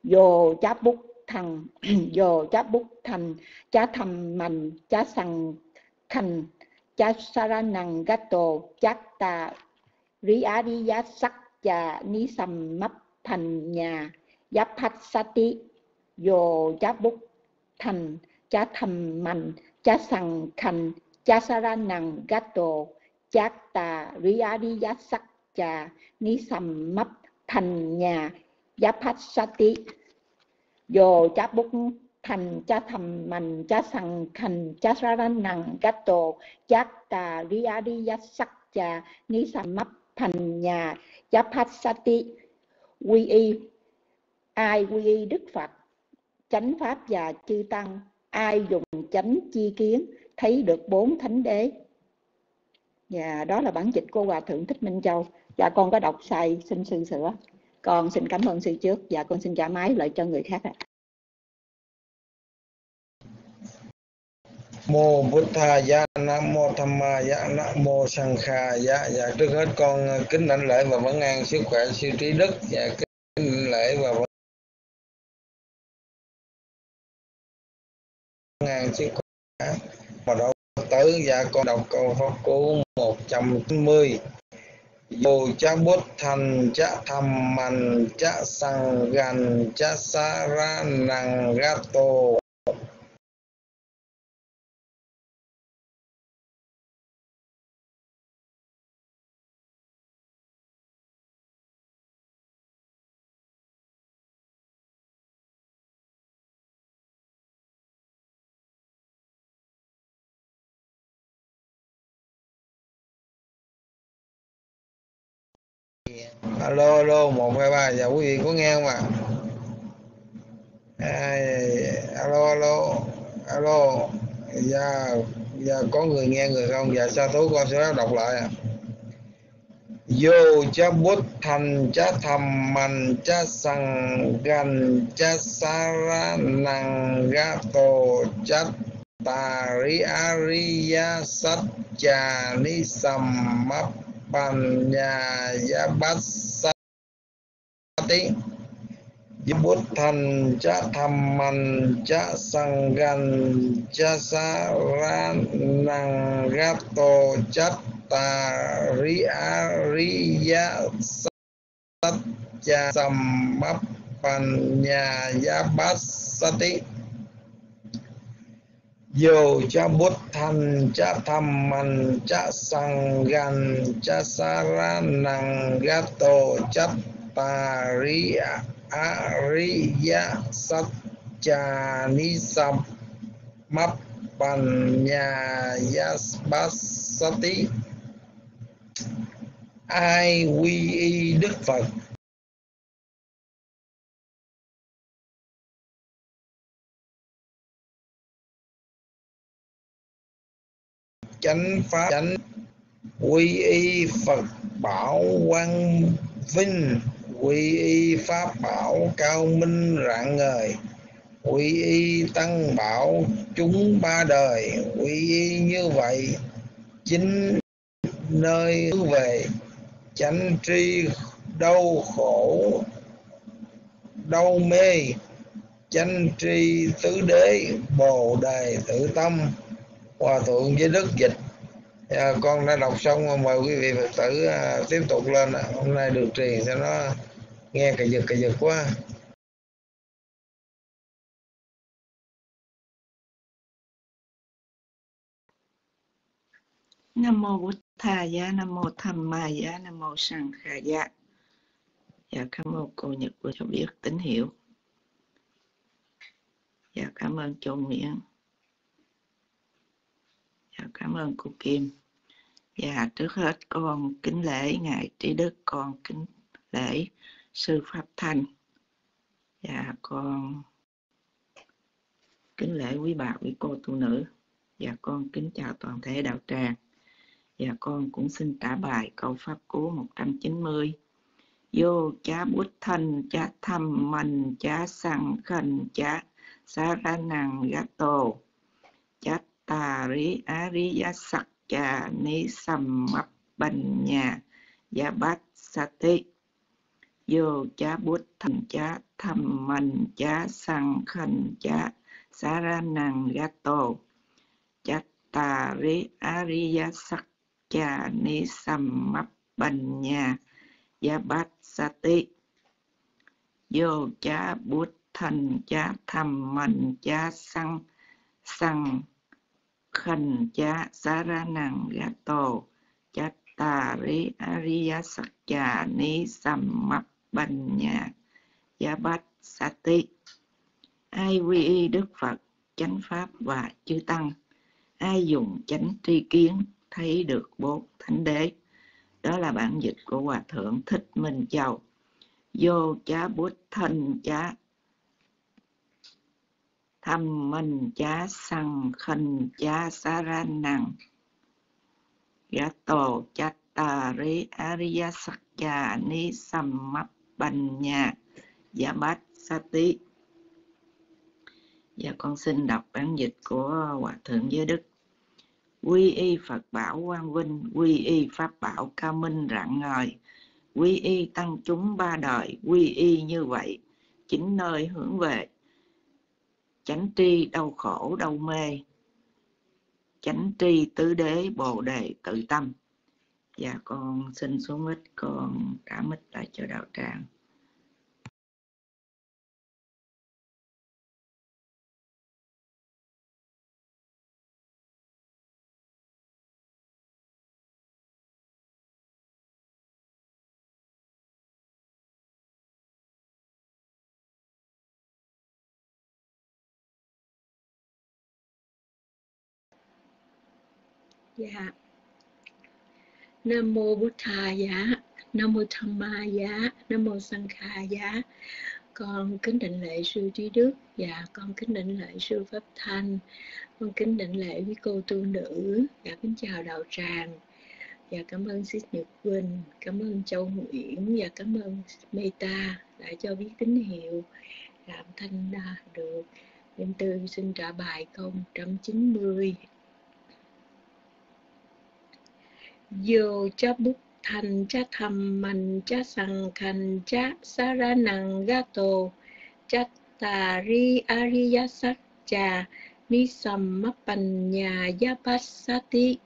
Vô chá bút thằng dồ chá bút thành chá thầm mạnh chá sằng khành chá sa ra nằng gato chá tà rí á rí giá sắc chà ní sầm mắp thành nhà giáp phát sa tí. Dồ chá bút thành chá thầm mạnh chá sằng khành chá sa ra nằng gát tổ chát tà rí á rí giá sắc chà ní sầm mắp thành nhà giáp phát sa tí vô chá bút thành, chá thầm mạnh chá sằng khành, chá ra ra nặng gát tổ chát tà ri á ri ya sắc chà ni sa mắp thành nhà chát phát sát ti. Quy y, ai quy y Đức Phật, chánh pháp và chư tăng, ai dùng chánh chi kiến, thấy được bốn thánh đế. Và đó là bản dịch của hòa thượng thích minh châu. Dạ con có đọc sai, xin sư sửa con xin cảm ơn sư trước và con xin trả máy lại cho người khác ạ. Mô bút tha giá nam mô tham ma giá nam mô sang kha giá. Dạ trước hết con ờ, kính đảnh lễ và vấn an sức khỏe siêu trí đức. Và dạ, kính lễ và vấn an sức khỏe. Mà độ tử. Và dạ, con đọc câu pháp cú 190 dù cha bút thành cha thầm mạnh cha sang gần cha sa ra năng gato alo alo, một hai ba dạ quý vị có nghe không ạ? À? alo alo alo. Dạ dạ có người nghe người không? Dạ sao tối con sẽ đọc lại à vô cha bút thành cha thầm mạnh cha sang gần cha xa ra năng ga tổ cha tà ri a ri ya sát cha ni sam map Panya Yabasati Bút thành cha tham man cha sang gan, cha sa ra năng gato cha ta ri a ri ya sát cha sam map panya yabasati Yo, cha bút thành cha tham man cha sang gan, cha sa nang gato cha ta ariya sat cha ni sam map pan nya yas basati ai quy y đức phật? Chánh pháp chánh quy y phật bảo quang vinh, quy y pháp bảo cao minh rạng ngời, quy y tăng bảo chúng ba đời, quy y như vậy, chính nơi hướng về chánh tri đau khổ, đau mê, chánh tri tứ đế, bồ đề tự tâm hòa thượng với đức dịch à, con đã đọc xong mời quý vị phật tử à, tiếp tục lên hôm nay được truyền cho nó nghe cà giật cà giật quá Nam mô bổn Thà Giá, Nam mô Tham Ma Giá, Nam mô sanh khà Giá. Dạ cảm ơn cô Nhật vừa cho biết tín hiệu. Dạ cảm ơn châu Nguyễn. Dạ cảm ơn cô Kim. Dạ trước hết con kính lễ Ngài Trí Đức, con kính lễ Sư Pháp Thanh. Dạ con kính lễ quý bà, quý cô tu nữ. Dạ con kính chào toàn thể đạo tràng. Dạ con cũng xin trả bài câu Pháp Cú 190. Vô chá bút thanh chá thăm mình chá sẵn khẩn, chá xá ra năng tà rí á rí giá ní sầm bành nhà giá bát sa tí vô chá bút thành chá thăm mình chá sang khanh chá sa ra năng gá tô chá tà rí á rí giá ni sam mắp bành nhà bát sa vô cha bút thành cha thầm mình cha sang sang sắc cha ni sam mắp bành nhà gia bát sa ti ai quy y đức phật, chánh pháp và chư tăng? Ai dùng chánh tri kiến, thấy được bốn thánh đế? Đó là bản dịch của hòa thượng thích minh châu. Vô chá bút thân chá tham minh cha sân khanh cha sa ra năng ya tổ chá tà ri ariya sắc chá ni sam mắp bành nhà. Giá bát sa tí Dạ con xin đọc bản dịch của Hòa Thượng Giới Đức. Quy y Phật bảo quang vinh, quy y Pháp bảo cao minh rạng ngời, quy y tăng chúng ba đời, quy y như vậy, chính nơi hướng về, chánh tri đau khổ đau mê, chánh tri tứ đế bồ đề tự tâm. Và con xin xuống mít, con trả mít lại cho đạo tràng. Dạ. Nam mô Bụt Thà giá, Nam mô Tham Ma dạ Nam mô Sang Kha dạ Con kính định lệ sư trí đức và con kính định lệ sư pháp thanh. Con kính định lệ với cô tu nữ và kính chào đạo tràng. Và cảm ơn Sis Nhật Quỳnh, cảm ơn Châu Nguyễn và cảm ơn Meta đã cho biết tín hiệu làm thanh được. Em Tư xin trả bài câu 190 vô cha bút thành cha thầm mình, cha sằng thành cha sa ra năng ga tô cha tà ri ariya sắc cha ni sầm ma bành nhà ya pasati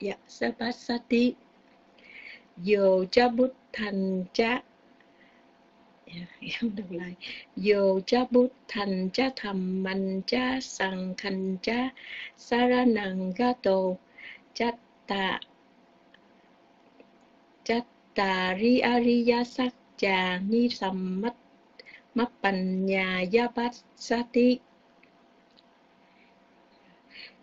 ya sa pasati Yo cha bút thành cha dạ, dạ, không đọc lại. Vô cha bút thành cha thầm mình, cha sằng thành cha sa ra năng ga tô cha tà Chattari Ariya sắc Sakcha Ni Sammat Mappanya Yapasati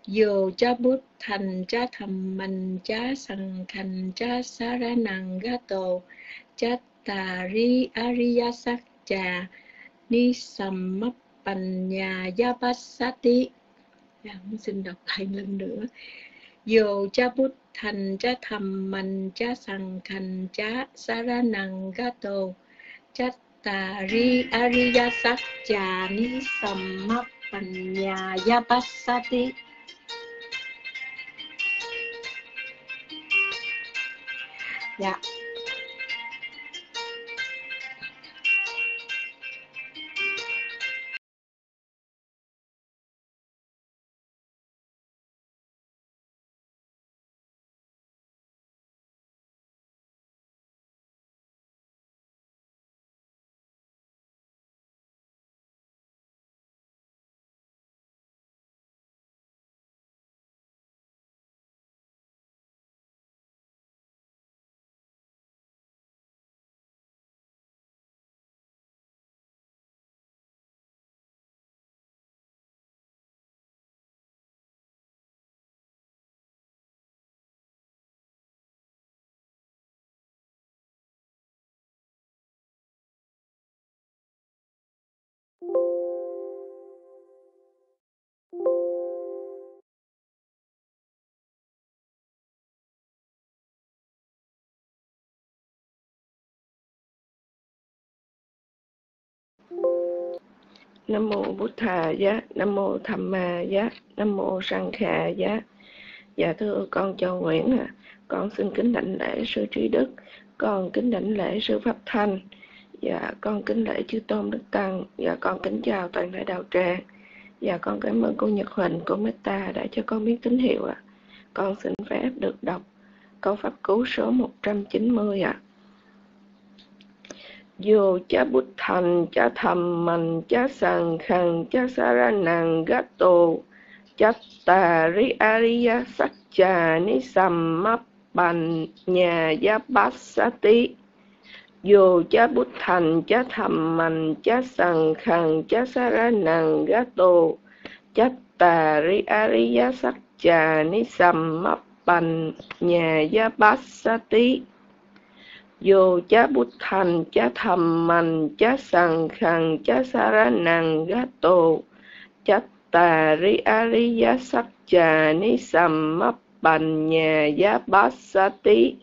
Yo cha bút thành cha thầm mình cha sằng thành cha sa ra năng gato cha tà ri ariya sắc cha ni sammap panya yapasati dạ, xin đọc lại lần nữa. Yo cha bút thành cha thầm mình cha sằng thành cha sa ra năng gato cha tà ri ariya sắc cha ni sammap panya yapasati dạ. Nam mô Bụt Thà giá, Nam mô Tham Ma giá, Nam mô Sang Khà giá. Dạ thưa con Châu Nguyễn à, con xin kính đảnh lễ sư trí đức, con kính đảnh lễ sư pháp thanh, dạ con kính lễ chư tôn đức tăng, dạ con kính chào toàn thể đạo tràng. Dạ con cảm ơn cô Nhật Huỳnh, cô Meta đã cho con biết tín hiệu ạ. À. Con xin phép được đọc câu pháp cứu số 190 ạ. À vô cha bút thành cha thầm mình cha sàng khăn cha sa ra nàng gato cha tà ri ariya sắc cha ni sam mắp bàn nhà gia bát sa tí. Vô cha bút thành cha thầm mình cha sàng khăn cha sa ra nàng gato cha tà ri ariya sắc cha ni sam mắp bàn nhà gia bát sa tí vô chá bút thành, chá thầm mình chá sằng khằng, chá sa ra nàng, gá tô. Chá tà ri a lý giá sắc trà, ni sầm mắp bành nhà giá bát sa tí.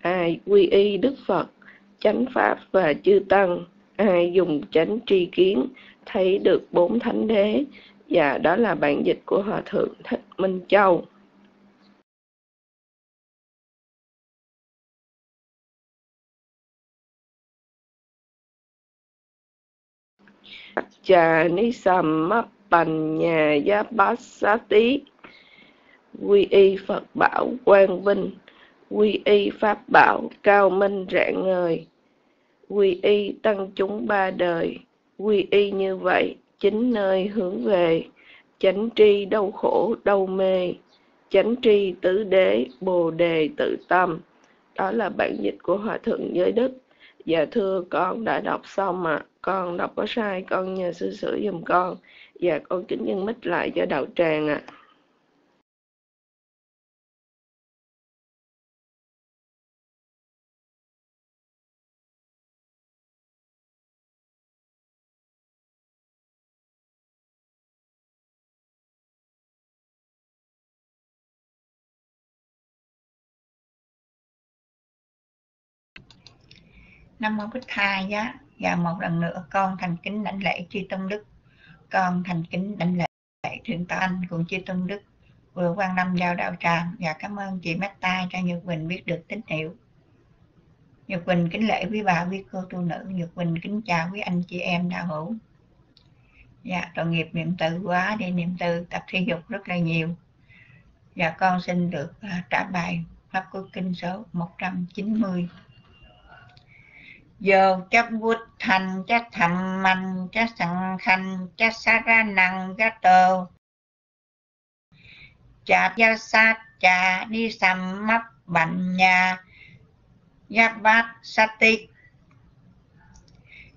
Ai quy y đức phật, chánh pháp và chư tăng. Ai dùng chánh tri kiến, thấy được bốn thánh đế. Và đó là bản dịch của hòa thượng thích minh châu. Chà ni sam mắp bành nhà giá bát xá tí quy y Phật bảo quang vinh. Quy y Pháp bảo cao minh rạng ngời. Quy y tăng chúng ba đời. Quy y như vậy, chính nơi hướng về. Chánh tri đau khổ đau mê. Chánh tri tứ đế bồ đề tự tâm. Đó là bản dịch của hòa thượng giới đức. Dạ thưa con đã đọc xong mà con đọc có sai, con nhờ sư sửa giùm con. Và con kính nhân mít lại cho đạo tràng ạ. Nam mô Bích Thầy giá và một lần nữa, con thành kính đảnh lễ chư tôn đức. Con thành kính đảnh lễ thượng tọa anh cùng chư tôn đức. Vừa quan năm giao đạo tràng, và cảm ơn chị Meta cho Nhật Quỳnh biết được tín hiệu. Nhật Quỳnh kính lễ quý bà, quý cô, tu nữ. Nhật Quỳnh kính chào quý anh, chị em đạo hữu. Dạ tội nghiệp niệm từ quá đi niệm từ, tập thể dục rất là nhiều. Và con xin được à, trả bài pháp cú kinh số 190 vô chắc bút thành chắc thầm mạnh chắc sẵn khanh chắc sát ra năng gác tờ. Chạp gia sát chà đi xăm mắt bệnh nhà. Giáp bát sát tích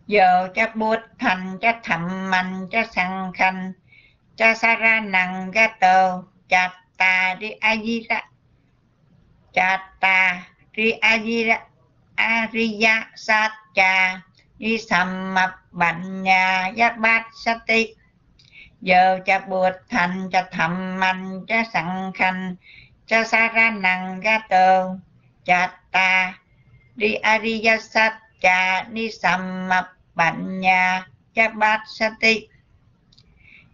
giờ chắc bút thành chắc thầm mạnh chắc sẵn khanh Chasaranang gato đi a di ra Ariya Satcha Nisammap Banya Yabat Sati Giờ cha buộc thành cha thầm mạnh cha sẵn khanh cha sa ra nặng ga tờ cha ta đi ariyasat satcha ni sammap banya cha bát sati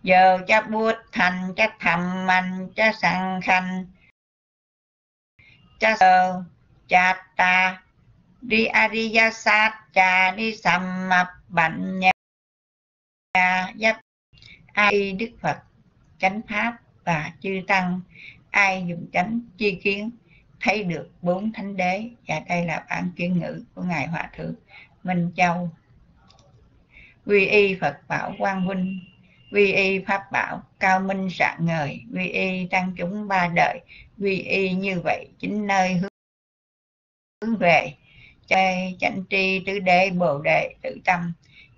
giờ cha buộc thành cha thầm mạnh cha sẵn khanh cha sơ cha ta đi ariyasat cha ni sammap banya yat ai đức phật, chánh pháp và chư tăng. Ai dùng chánh chi kiến, thấy được bốn thánh đế. Và đây là bản kiến ngữ của ngài hòa thượng minh châu. Quy y phật bảo quang huynh. Quy y pháp bảo cao minh rạng ngời. Quy y tăng chúng ba đời. Quy y như vậy chính nơi hướng về chay chánh tri, tứ đế, bồ đề tự tâm.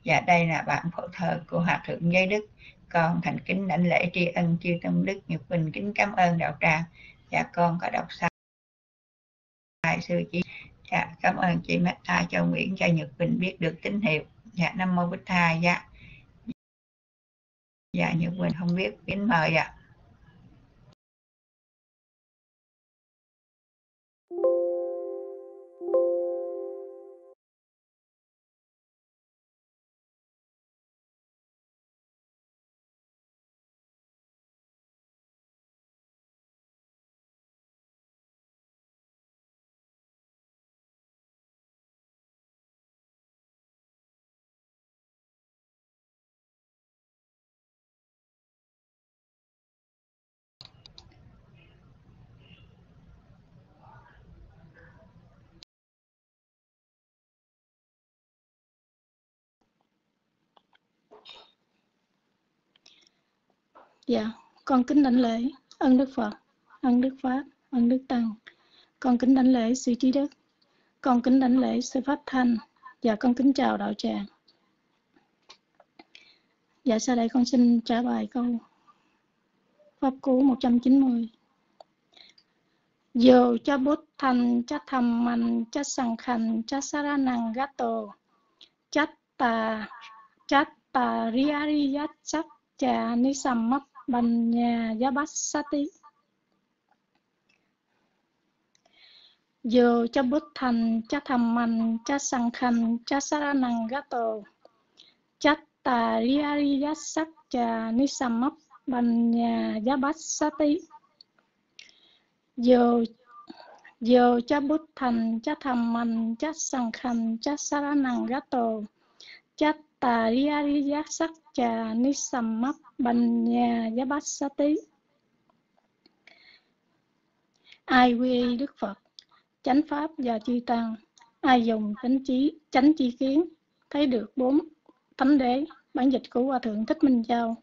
Và đây là bản phổ thơ của hòa thượng giới đức. Con thành kính đảnh lễ tri ân chư tâm đức nhật bình kính cảm ơn đạo tràng. Và con có đọc sai dạ, sư chỉ dạ cảm ơn chị Meta cho Nguyễn cho Nhật Bình biết được tín hiệu. Dạ nam mô bích tha dạ. Dạ Nhật Bình không biết kính mời ạ. dạ. Dạ, con kính đảnh lễ ân Đức Phật, ân Đức Pháp, ân Đức Tăng. Con kính đảnh lễ sự trí đức. Con kính đảnh lễ sự pháp thanh. Dạ, con kính chào đạo tràng. Dạ, sau đây con xin trả bài câu Pháp Cú 190. Dù cha bút thành cha thầm mạnh cha sằng ra cha gát tổ chát tà chát tà riariyat sắc cha nisammak Banya Yabasati Dù cho bút thành, cha thầm mạnh cha sẵn khanh cha saranang gato chát tà riariyat sắc, cha nisammak Banya Yabasati Dù Dù cha bút thành, cha thầm mạnh cha sằng khanh cha saranang gato chát tà riariyat sắc Banya Yabasati Ai quy Đức Phật, chánh Pháp và chư Tăng, ai dùng chánh trí, chánh chi kiến, thấy được bốn thánh đế, bản dịch của Hòa Thượng Thích Minh Châu.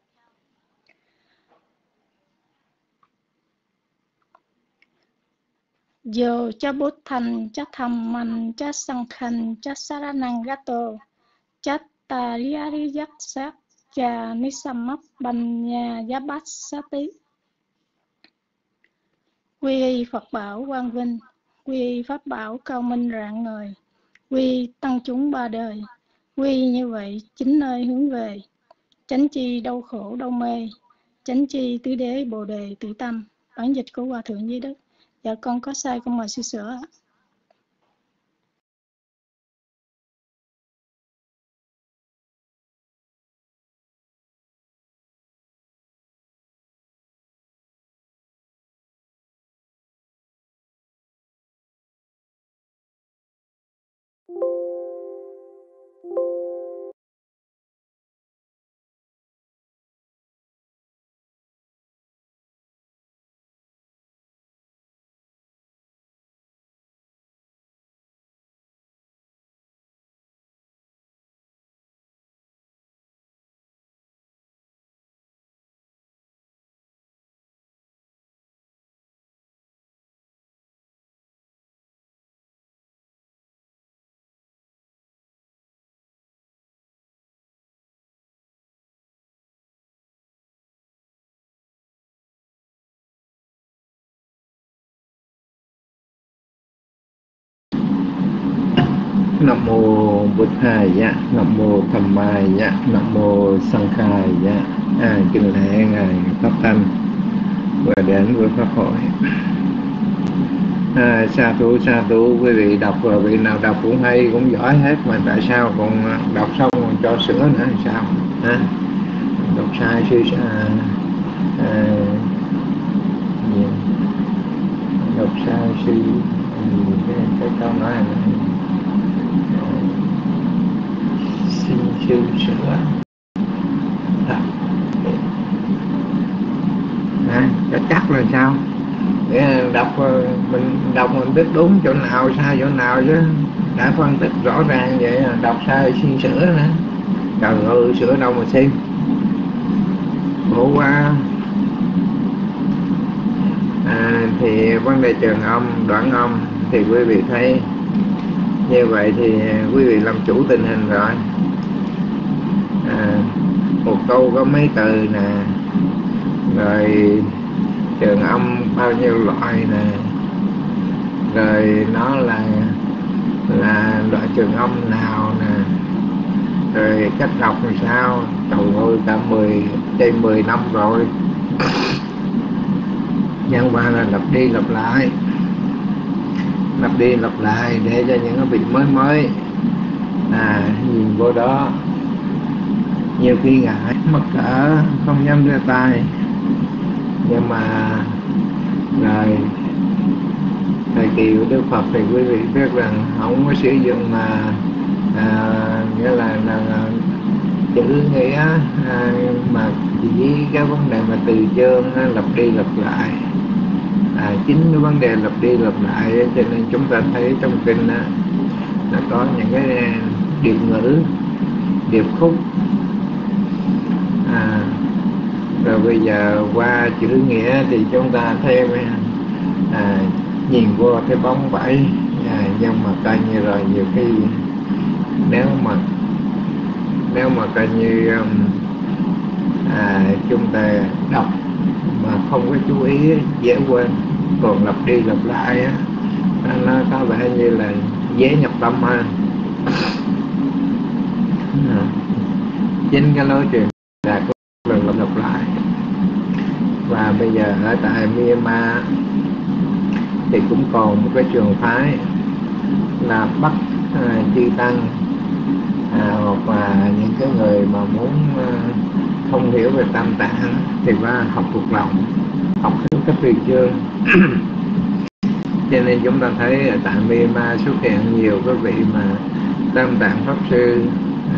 Dù cha bút thành, cha thầm mạnh, cha sang khanh, cha saranang gato, cha tariyariyak sát, cha nisamap banya yabasati quy y Phật bảo quang vinh. Quy y Pháp bảo cao minh rạng ngời. Quy y tăng chúng ba đời. Quy y như vậy chính nơi hướng về. Tránh chi đau khổ đau mê. Tránh chi tứ đế bồ đề tự tâm. Bản dịch của hòa thượng Di Đức. Dạ con có sai con mời sư sửa nam mô bụt thaya nam mô tham maya nam mô sanh khaya à, kinh lễ ngài pháp thanh. Và đến với pháp hội. À, sa thú sa thú quý vị đọc rồi vị nào đọc cũng hay cũng giỏi hết mà tại sao còn đọc xong còn cho sửa nữa thì sao? À, đọc sai sư à, à, đọc sai sư cái, cái câu nói này. Xin sửa. À, chắc là sao? Để đọc ờ, mình đọc mình biết đúng chỗ nào sai chỗ nào chứ đã phân tích rõ ràng vậy à, đọc sai xin sửa nữa. Trời ơi sửa đâu mà xin khổ qua à, thì vấn đề trường âm đoạn âm thì quý vị thấy. Như vậy thì quý vị làm chủ tình hình rồi một câu có mấy từ nè. Rồi, trường âm bao nhiêu loại nè. Rồi, nó là là loại trường âm nào nè. Rồi, cách đọc làm sao? Trời ơi, cả 10 trên 10 năm rồi. Nhân qua là lặp đi lặp lại. Lặp đi lặp lại để cho những cái vị mới mới. À nhìn vô đó nhiều khi ngại mất cỡ không dám ra tay. Nhưng mà rồi thời kỳ của đức phật thì quý vị biết rằng không có sử dụng mà à, nghĩa là, là, là chữ nghĩa à, mà chỉ cái vấn đề mà từ chương lặp đi lặp lại. À, chính cái vấn đề lặp đi lặp lại cho nên chúng ta thấy trong kinh đó, nó có những cái à, điệp ngữ điệp khúc rồi bây giờ qua chữ nghĩa thì chúng ta thêm à, nhìn vô cái bóng bẫy à, nhưng mà coi như rồi nhiều khi nếu mà nếu mà coi như um, à, chúng ta đọc mà không có chú ý dễ quên còn lặp đi lặp lại á nó có vẻ như là dễ nhập tâm hơn à, chính cái lối truyền đạt lần lặp lặp lại bây giờ ở tại Myanmar thì cũng còn một cái trường phái là bắt à, tăng à, hoặc là những cái người mà muốn à, không hiểu về tam tạng thì qua học thuộc lòng học theo các tùy chương. Cho nên chúng ta thấy ở tại Myanmar xuất hiện nhiều cái vị mà tam tạng pháp sư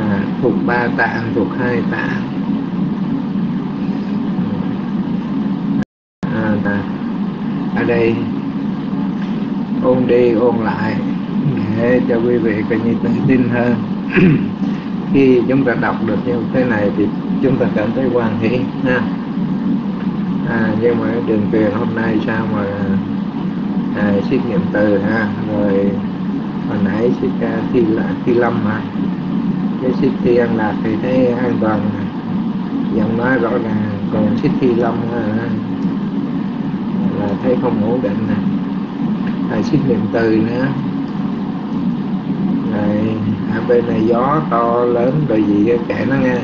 à, thuộc ba tạng thuộc hai tạng. À, ở đây ôn đi ôn lại. Để cho quý vị coi như tự tin hơn. Khi chúng ta đọc được như thế này thì chúng ta cảm thấy hoàn hỷ ha. À, nhưng mà đường truyền hôm nay sao mà à, xét nghiệm từ ha. Rồi hồi nãy xích thi là thi lâm hả? Cái xích thi an lạc thì thấy an toàn. Giọng nói rõ ràng còn xích thi lâm Ờ, là thấy không ổn định nè. Rồi xét nghiệm từ nữa. Rồi ở bên này gió to lớn rồi gì kệ nó nghe.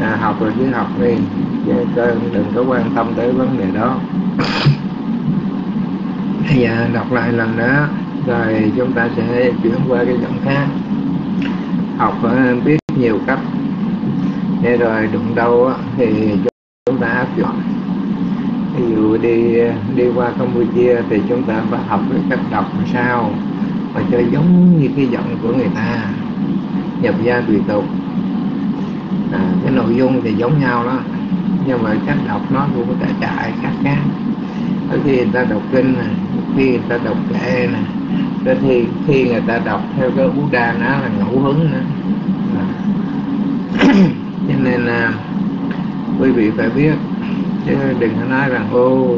À, học rồi cứ học đi. Chứ đừng có quan tâm tới vấn đề đó. Bây giờ đọc lại lần nữa rồi chúng ta sẽ chuyển qua cái giọng khác. Học ờ, biết nhiều cách. Để rồi đụng đâu thì chúng ta áp dụng ví dụ đi đi qua Campuchia thì chúng ta phải học cái cách đọc sao mà cho giống như cái giọng của người ta nhập gia tùy tục à, cái nội dung thì giống nhau đó nhưng mà cách đọc nó cũng có thể trại khác khác Có khi người ta đọc kinh này khi người ta đọc kệ này có khi khi người ta đọc theo cái ú đa nó là ngẫu hứng nữa à. cho nên là quý vị phải biết chứ đừng có nói rằng ô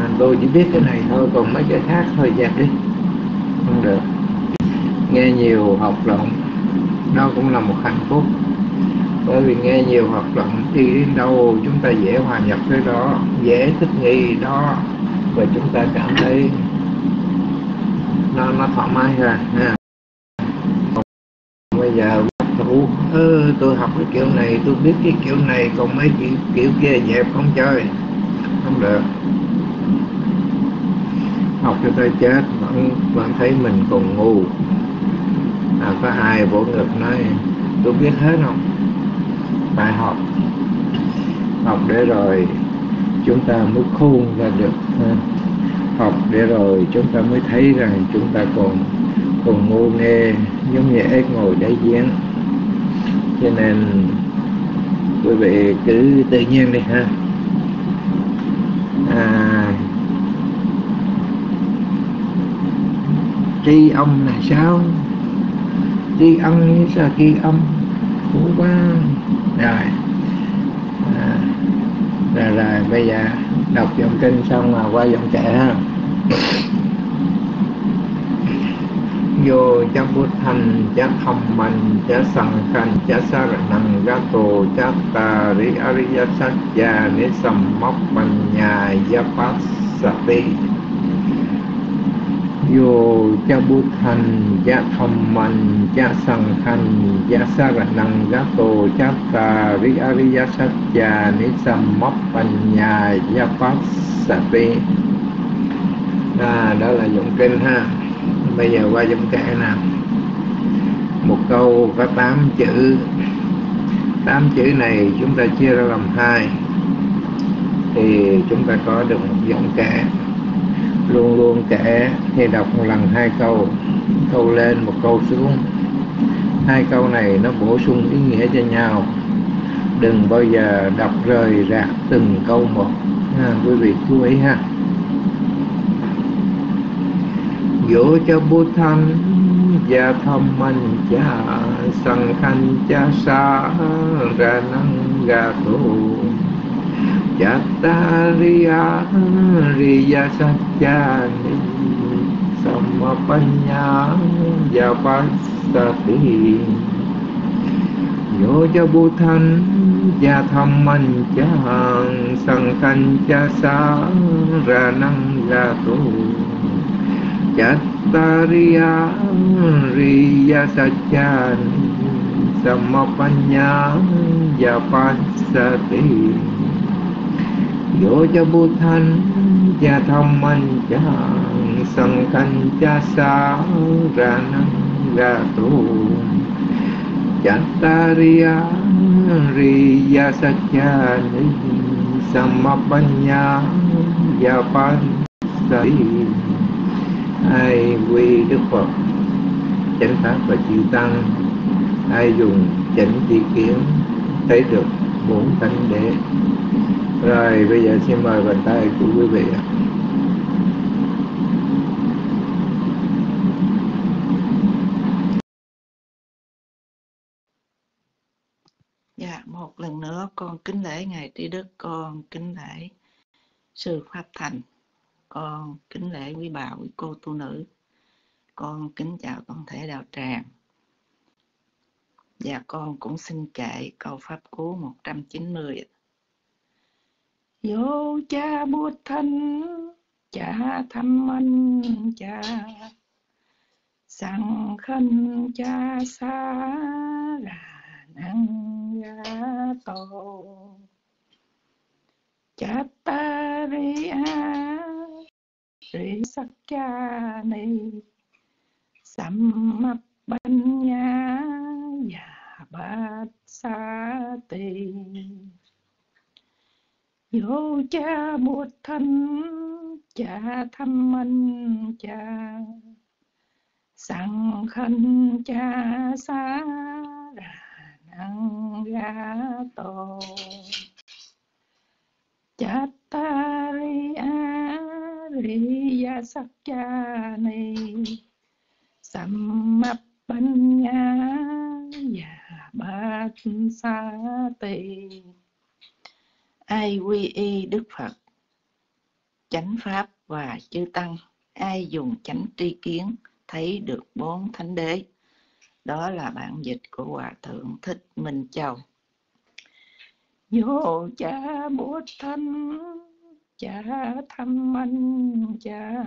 à, tôi chỉ biết cái này thôi còn mấy cái khác thôi dẹp đi. Không được. Nghe nhiều học luận, đó cũng là một hạnh phúc. Bởi vì nghe nhiều hoạt động đi đến đâu chúng ta dễ hòa nhập với đó dễ thích nghi đó và chúng ta cảm thấy nó nó thoải mái hơn ha. Bây giờ thủ ừ, tôi học cái kiểu này tôi biết cái kiểu này còn mấy kiểu, kiểu kia dẹp không chơi. Không được. Học cho tới chết vẫn vẫn thấy mình còn ngu. À, có ai vỗ ngực nói tôi biết hết không? Phải học. Học để rồi chúng ta mới khôn ra được học để rồi chúng ta mới thấy rằng chúng ta còn còn ngu nghê giống như ếch ngồi đáy giếng cho nên quý vị cứ tự nhiên đi ha. À, tri ông là sao? Tri âm như sao tri ông cũng quá. Rồi. À, rồi rồi bây giờ đọc dòng kinh xong mà qua dòng trẻ ha vô cha bút thành cha thầm mạnh cha sằng khanh cha sa ra năng ga tô cha ta ri ariya sát cha ni sam móc bành nhà ya phát sát ti vô cha bút thành cha thầm mạnh cha sằng khanh cha sa ra năng ga tô cha ta ri ariya sát cha ni sam móc bành nhà ya phát sát ti à, đó là dụng kinh ha bây giờ qua giọng kệ nào. Một câu có 8 chữ. 8 chữ này chúng ta chia ra làm hai. Thì chúng ta có được một giọng kệ luôn luôn kể thì đọc một lần hai câu. Câu lên một câu xuống. Hai câu này nó bổ sung ý nghĩa cho nhau. Đừng bao giờ đọc rời rạc từng câu một. À, quý vị chú ý ha. Vô cho bố thanh và thâm anh cha sân khanh cha sa ra năng ga tu Chattariya riya sajjani samapanya yapasati Vô cho bố thanh và thâm anh cha sân khanh cha sa ra năng ra tu Chattariya Riya Sajjan Samapanya Japasati Yo cha bố thanh cha thông minh cha sân khanh cha ra năng ra tu Chattariya Riya Sajjan Samapanya Japasati ai quy đức phật chánh pháp và chư tăng. Ai dùng chánh tri kiến thấy được bốn tánh đế. Rồi bây giờ xin mời bàn tay của quý vị ạ. Dạ, một lần nữa con kính lễ Ngài Trí Đức, con kính lễ Sư Pháp Thành con kính lễ quý bà quý cô tu nữ. Con kính chào toàn thể đạo tràng. Và con cũng xin kệ câu pháp cú 190 Vô cha bút thân, cha thăm anh cha sang khân cha xa là năng gia tổ cha ta ri a Sri ni Sammapanya Yabhatsati Vô cha bụt thân cha tham minh cha. Sang khanh cha sa ra năng ga tô cha ta riya sakchani sammapanya và bát sa ai quy y đức phật, chánh pháp và chư tăng. Ai dùng chánh tri kiến, thấy được bốn thánh đế. Đó là bản dịch của hòa thượng thích minh châu. Vô cha bút thanh cha tham anh cha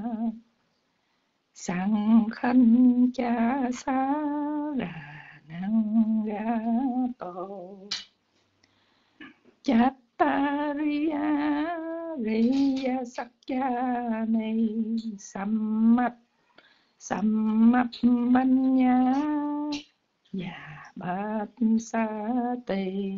sang khanh cha năng ra năng này sầm mắt sầm mắt Sammat nhá Và Bát Sa tây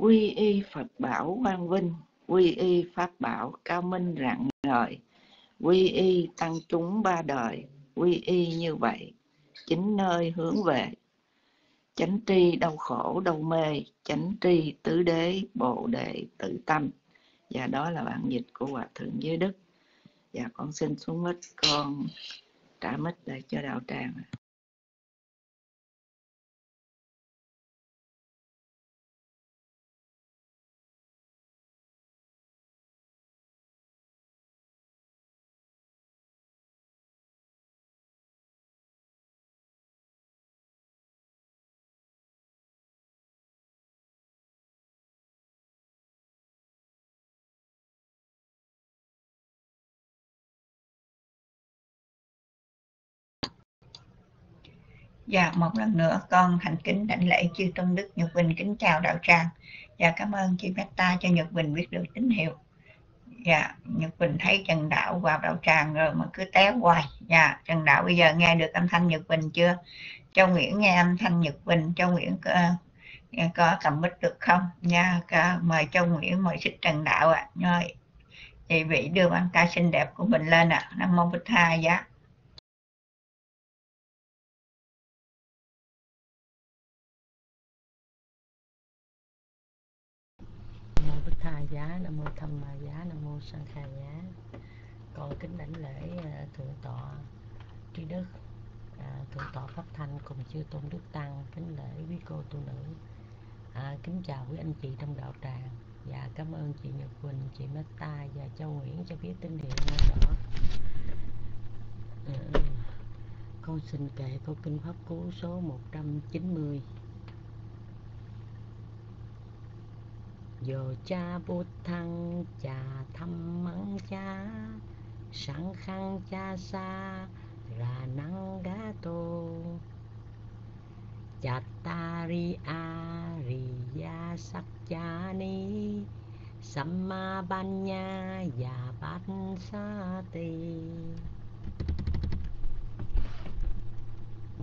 quy y Phật bảo quang vinh, quy y Pháp bảo cao minh rạng ngời, quy y tăng chúng ba đời, quy y như vậy, chính nơi hướng về. Chánh tri đau khổ đau mê, chánh tri tứ đế bồ đề tự tâm. Và đó là bản dịch của Hòa Thượng Giới Đức. Và con xin xuống mít, con trả mít lại cho đạo tràng. Dạ, một lần nữa con thành kính đảnh lễ chư tôn đức Nhật Bình kính chào đạo tràng. Dạ, cảm ơn chị Meta cho Nhật Bình biết được tín hiệu. Dạ, Nhật Bình thấy Trần Đạo vào đạo tràng rồi mà cứ té hoài. Dạ, Trần Đạo bây giờ nghe được âm thanh Nhật Bình chưa? Châu Nguyễn nghe âm thanh Nhật Bình, Châu Nguyễn có, có cầm mic được không? Nha, có, mời Châu Nguyễn, mời xích Trần Đạo ạ. À. Rồi, chị vị đưa ban ca xinh đẹp của mình lên ạ. À. Nam mô Bích Tha, dạ. Giá nam mô tham ma giá nam mô sanh kha giá. Con kính đảnh lễ à, thượng tọa trí đức. À, thượng tọa pháp thanh cùng chư tôn đức tăng kính lễ quý cô tu nữ. À, kính chào quý anh chị trong đạo tràng. Và cảm ơn chị Nhật Quỳnh, chị Meta và Châu Nguyễn cho biết tín hiệu nghe rõ. À, con xin kể câu kinh pháp cú số 190 Yo cha bút thăng cha thăm mắng cha. Sang khăn cha xa ra năng gá tô. Chattari ariya sắc cha ni. Samma banya ya bát sa ti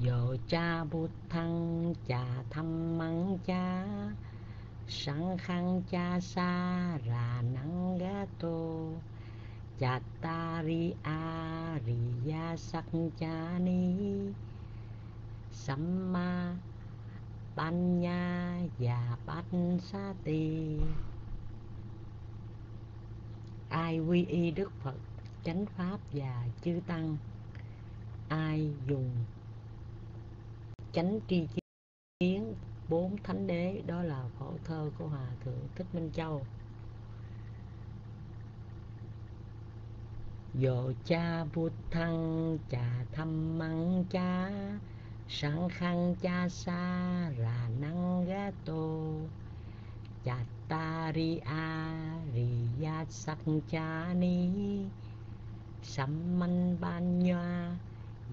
Yo cha bút thăng cha thăm mắng cha sang khang cha sa ra năng ga tô chattari ariya sắc samma panya và pansati ai quy y đức phật, chánh pháp và chư tăng. Ai dùng chánh tri kiến bốn thánh đế, đó là phổ thơ của hòa thượng thích minh châu. Dồ cha bút thăng, cha thăm măng cha, sẵn khăn cha sa ra năng ghé tô, Cha ta ri a ri ya sắc cha ni sắm manh ban nhoa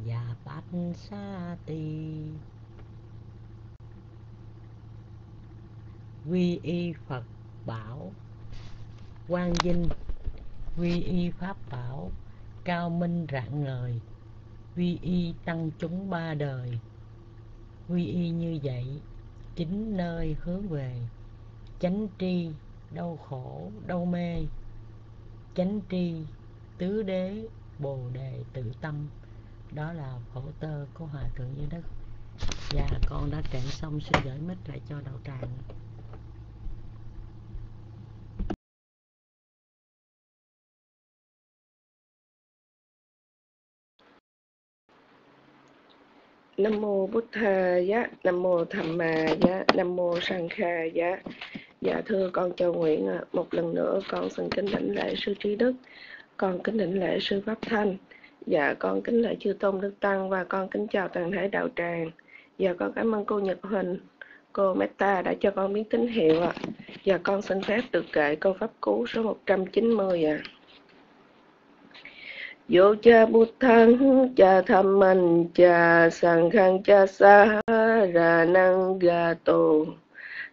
Và bát sa ti quy y phật bảo. Quang vinh, quy y pháp bảo, cao minh rạng ngời, quy y tăng chúng ba đời. Quy y như vậy, chính nơi hướng về, chánh tri đau khổ, đau mê. Chánh tri, tứ đế, bồ đề tự tâm. Đó là khổ tơ của hòa thượng như đức. Và con đã kể xong, xin gửi mít lại cho đạo tràng. Nam mô Bụt Thầy giá, Nam mô Tham Ma giá, Nam mô Sang Kha giá. Dạ thưa con Châu Nguyễn ạ, một lần nữa con xin kính đảnh lễ sư trí đức, con kính đảnh lễ sư pháp thanh, dạ con kính lễ chư tôn đức tăng và con kính chào toàn thể đạo tràng. Dạ con cảm ơn cô Nhật Huỳnh, cô Meta đã cho con biết tín hiệu ạ. Dạ con xin phép được kệ câu pháp cú số 190 ạ vô cha bút thắng cha tham man cha sang khang, cha sa ra năng ga tô.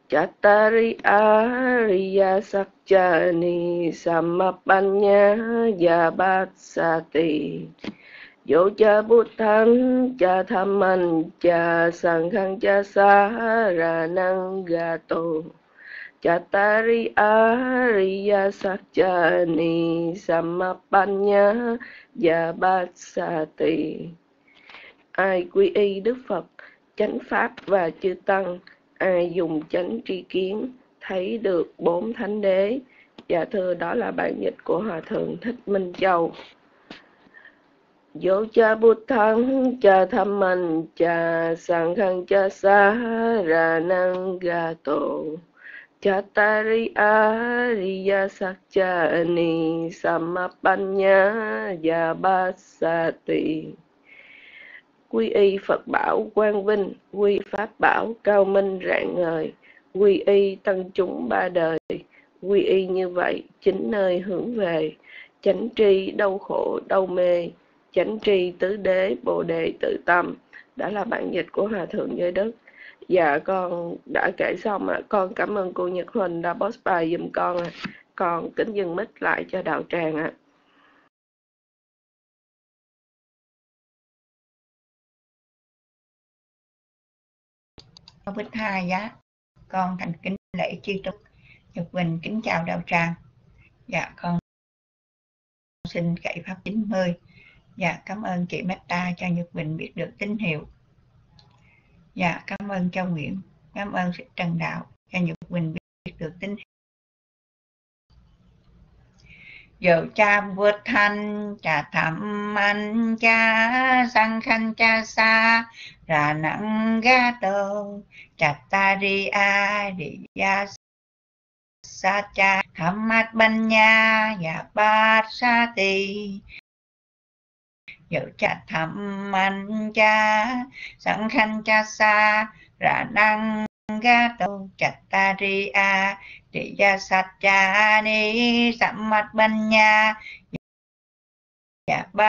Chatari Ariya Sakchani Samapanya Yabatsati vô cha bút thắng cha tham man cha sang khang, cha sa ra năng ga tô. Chatari Arya Sakjani Samapanya Yabatsati Ai quy y Đức Phật, chánh Pháp và chư Tăng, ai dùng chánh tri kiến, thấy được bốn thánh đế. Dạ thưa, đó là bản dịch của Hòa Thượng Thích Minh Châu. Yo cha bút thắng cha tham mình cha sang khăn cha sa ra năng ga tổ Chatari Ariya Sakchani Samapanya Yabasati Quy y Phật bảo quang vinh, quy Pháp bảo cao minh rạng ngời, quy y tăng chúng ba đời, quy y như vậy chính nơi hướng về, chánh tri đau khổ đau mê, chánh tri tứ đế bồ đề tự tâm. Đã là bản dịch của Hòa Thượng Giới Đức. Dạ con đã kể xong ạ. À. Con cảm ơn cô Nhật Huỳnh đã post bài giùm con ạ. À. Con kính dừng mic lại cho đạo tràng ạ. À. Bích Hai giá con thành kính lễ chi trúc Nhật Bình kính chào đạo tràng dạ con xin cậy pháp 90 dạ cảm ơn chị Meta cho Nhật Bình biết được tín hiệu dạ cảm ơn Châu Nguyễn. Cảm ơn trần đạo cho Nhật Bình biết được tin. Dầu cha vượt thanh cha thầm anh cha sang khăn cha xa, ra nặng ga tơ cha ta đi a đi ya sa cha. Thầm mát ban nha ya ba sa ti dầu cha thầm anh cha, sẵn khanh cha sa ra năng ga tu cha ta ri a. Trị gia sạch cha ni, sẵn mặt bên nhà. Dạ ba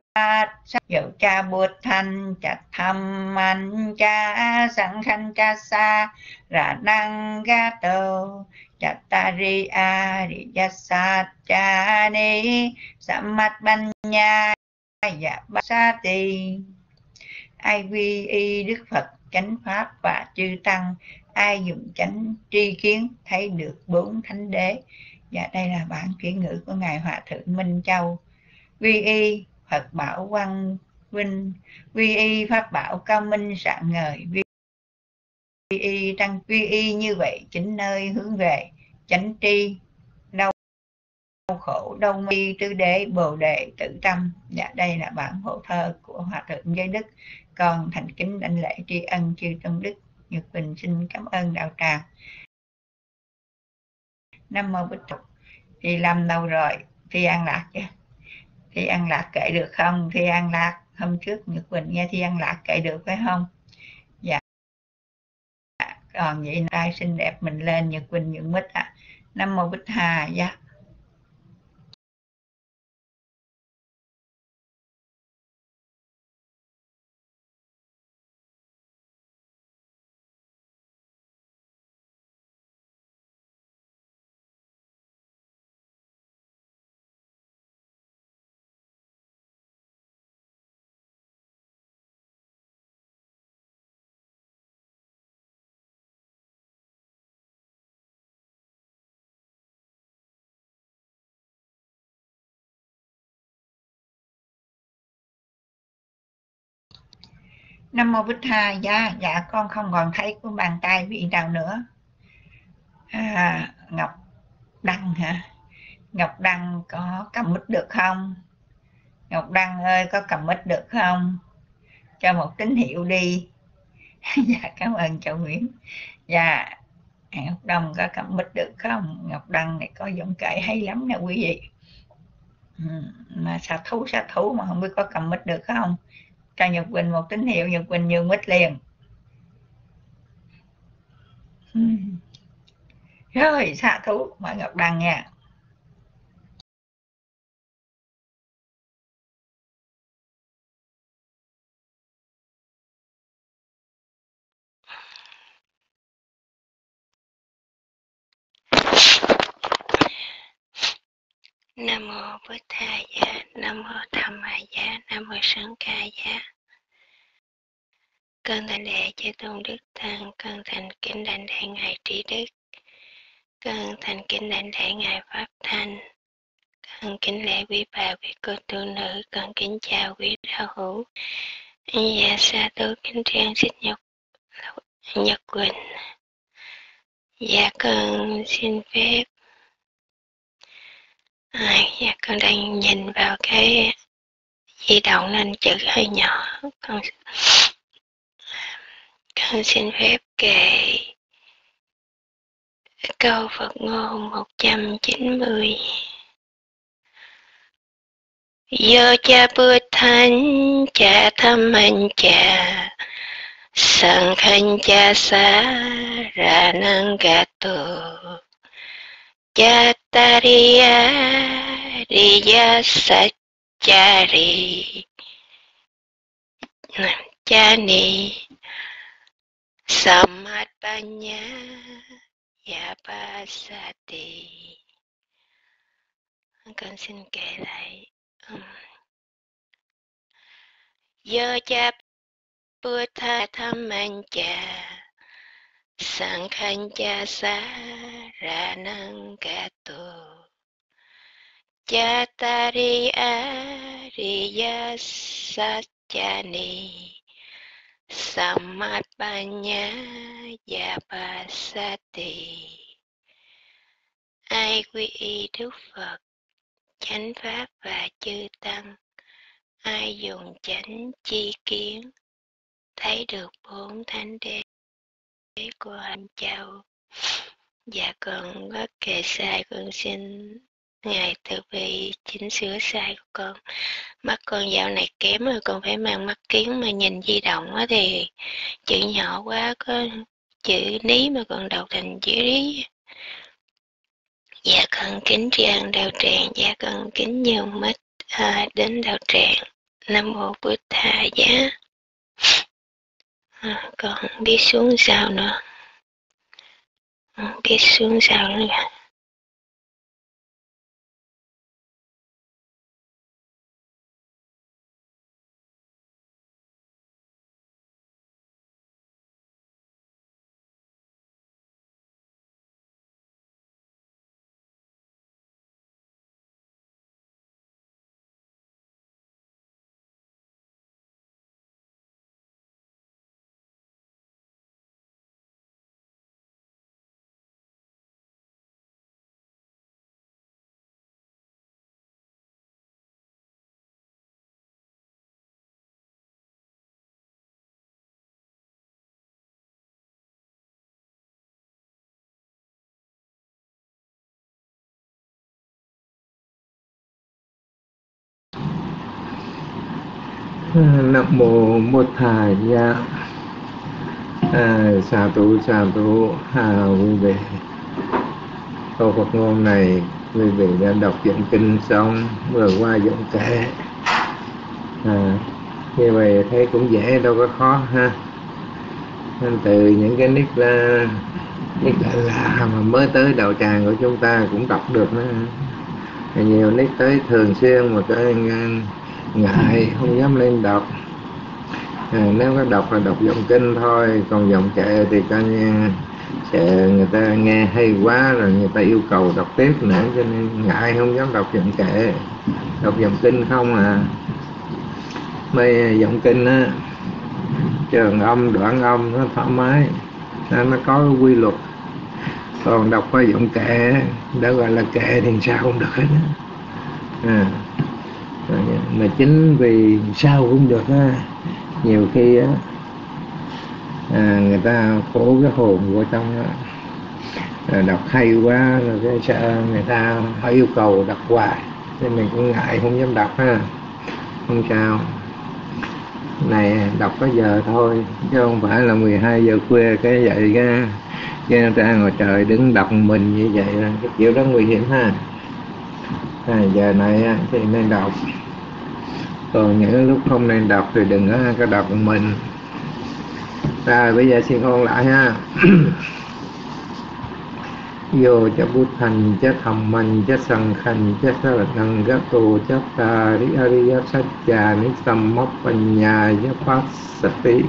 sắc dụ cha bụt thanh chặt thầm anh cha, sẵn khanh cha sa ra năng ga tu chặt ta ri a. Ri gia sát cha ni, sẵn mặt bên nhà dạ ba sa tỳ. Ai quy y đức phật, chánh pháp và chư tăng. Ai dùng chánh tri kiến, thấy được bốn thánh đế. Và đây là bản chuyển ngữ của ngài hòa thượng minh châu. Quy y phật bảo quang vinh. Quy y pháp bảo cao minh sạng ngời. Quy y tăng quy y như vậy, chính nơi hướng về chánh tri khổ, đau mi Tư đế, bồ đề tự tâm. Dạ đây là bản hộ thơ của hòa thượng giới đức. Con thành kính đảnh lễ tri ân chư tôn đức Nhật Bình xin cảm ơn đạo tràng. Nam mô Bích Tục. Thì làm đâu rồi? Thi An Lạc chứ Thi An Lạc kể được không? Thi An Lạc, hôm trước Nhật Bình nghe Thi An Lạc kể được phải không? Dạ. Còn vậy tay xinh đẹp mình lên Nhật Bình những mít à Nam mô Bích Hà dạ. Nam mô Bích Tha dạ dạ con không còn thấy của bàn tay vị nào nữa. À, Ngọc Đăng hả? Ngọc Đăng có cầm mít được không? Ngọc Đăng ơi có cầm mít được không? Cho một tín hiệu đi. Dạ cảm ơn cháu Nguyễn. Dạ Ngọc Đăng có cầm mít được không? Ngọc Đăng này có giọng kể hay lắm nè quý vị. Ừ, mà xà thú xà thú mà không biết có cầm mít được không? Cho Nhật Quỳnh một tín hiệu, Nhật Quỳnh nhường mít liền. Hmm. Rồi xạ thú mọi Ngọc Đăng nha. Nam mô bổn tha giá nam mô tham ma giá nam mô sơn ca giá con thành đệ chư tôn đức tăng. Con thành kính đảnh đại ngài trí đức. Con thành kính đảnh đại ngài pháp thanh. Con kính lễ quý bà, quý cô tu nữ. Con kính chào quý đạo hữu. Dạ sa tu kính trang xích nhật nhật quỳnh. Dạ con xin phép à, dạ con đang nhìn vào cái di động nên chữ hơi nhỏ. Con con xin phép kể câu Phật ngôn 190 Do cha bữa thánh cha thăm anh cha Sang khanh cha xa ra năng gà tù. Cha tariya riya sachari. Cha ni Samatpanya Yapasati Con xin kể lại um, Do cha Buddha tham anh cha Sang cha sa ra năng ca Cha Ariya riya Samapanya Samatpanya Yapasati Ai quy y Đức Phật, chánh Pháp và chư Tăng, ai dùng chánh chi kiến, thấy được bốn thánh đế của anh châu. và còn bất kệ sai con xin Ngài từ bi chỉnh sửa sai của con. Mắt con dạo này kém rồi con phải mang mắt kiến mà nhìn di động á thì chữ nhỏ quá có chữ ní mà còn đọc thành chữ lý. Dạ con kính trang đạo tràng, dạ con kính nhường mít à, đến đạo tràng. Nam mô Bụt Thà giá. À, con biết xuống sao nữa. Biết xuống sao nữa. Nam mô một thầy gia à, xà tu xà tu hà quý vị. Câu Phật ngôn này quý vị đã đọc dẫn kinh xong vừa qua dẫn kệ à, như vậy thấy cũng dễ đâu có khó ha. Nên từ những cái nick là nick lạ là mà mới tới đầu tràng của chúng ta cũng đọc được nữa. Nhiều nick tới thường xuyên mà cái ngại không dám lên đọc. À, nếu có đọc là đọc giọng kinh thôi còn giọng kệ thì coi như sẽ người ta nghe hay quá rồi người ta yêu cầu đọc tiếp nữa cho nên ngại không dám đọc giọng kệ. Đọc giọng kinh không à. Mấy à, giọng kinh á trường âm đoạn âm nó thoải mái nó, nó có quy luật. Còn đọc qua giọng kệ đã gọi là kệ thì sao không được hết á. À mà chính vì sao cũng được á nhiều khi á à, người ta khổ cái hồn của trong á, À, đọc hay quá rồi cái sợ người ta họ yêu cầu đọc hoài nên mình cũng ngại không dám đọc ha. Không sao. Này đọc có giờ thôi chứ không phải là 12 giờ khuya cái vậy cái cái ra ngoài trời đứng đọc mình như vậy là cái kiểu đó nguy hiểm ha. À, giờ này thì nên đọc còn những lúc không nên đọc thì đừng có, có đọc một mình. Rồi bây giờ xin ôn lại ha. Vô cha bút thành cha thầm mình cha sân khanh cha sa là năng gá tô cha a ri ariya sát cha ni sammap nhà ya phát sạch tí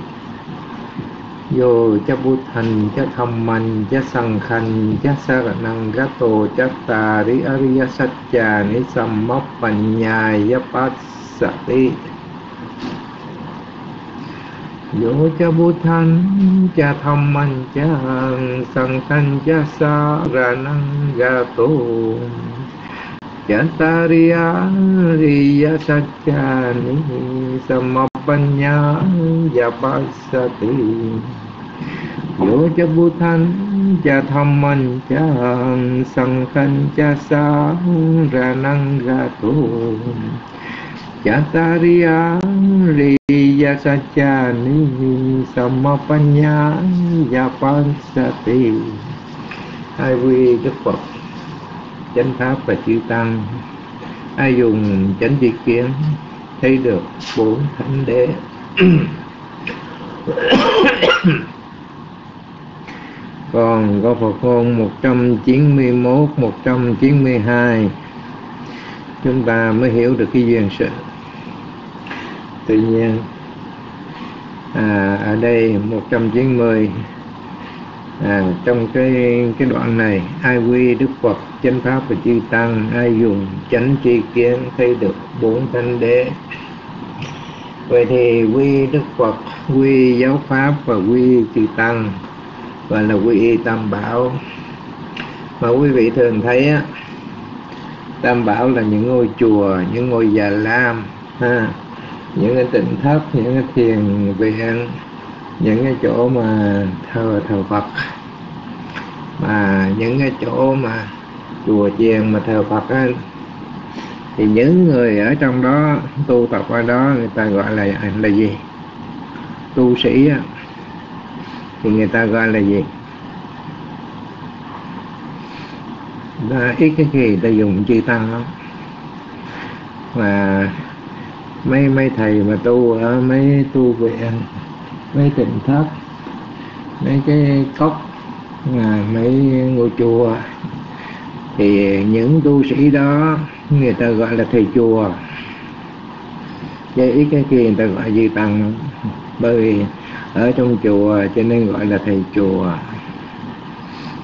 vô cha bút thành cha thầm mình cha sân khanh cha sa là năng gá tô cha a ri ariya sát cha ni sammap nhà ya phát sati Yo cha bút thanh cha thầm mạnh cha sằng thanh cha sa ra năng ga tu. cha ta ri ariya sát cha ni samapanya ya pasati Yo cha bút thanh cha thầm mạnh cha sằng thanh cha sa ra năng ga tu. Chataria Riya Sachani Samapanya Yapasati Hai quy Đức Phật Chánh Pháp và Chư Tăng. Ai dùng chánh tri kiến Thấy được bốn thánh đế. Còn có Phật ngôn 191, 192 Chúng ta mới hiểu được cái duyên sự. Tuy nhiên à, Ở đây 190 à, Trong cái cái đoạn này Ai quy Đức Phật Chánh Pháp và Chư Tăng Ai dùng chánh tri kiến Thấy được bốn thanh đế. Vậy thì quy Đức Phật Quy giáo Pháp và quy Chư Tăng và là quy y Tam Bảo. Mà quý vị thường thấy á Tam Bảo là những ngôi chùa, những ngôi già lam, ha, những cái tỉnh thất, những cái thiền viện, những cái chỗ mà thờ thờ Phật, mà những cái chỗ mà chùa chiền mà thờ Phật á, thì những người ở trong đó tu tập ở đó người ta gọi là là gì? Tu sĩ á, thì người ta gọi là gì? Ít cái gì ta dùng chư tăng lắm mà mấy mấy thầy mà tu ở mấy tu viện, mấy tỉnh thất, mấy cái cốc mà mấy ngôi chùa. Thì những tu sĩ đó, người ta gọi là thầy chùa. Chứ ít cái kia người ta gọi gì tăng bởi vì ở trong chùa cho nên gọi là thầy chùa.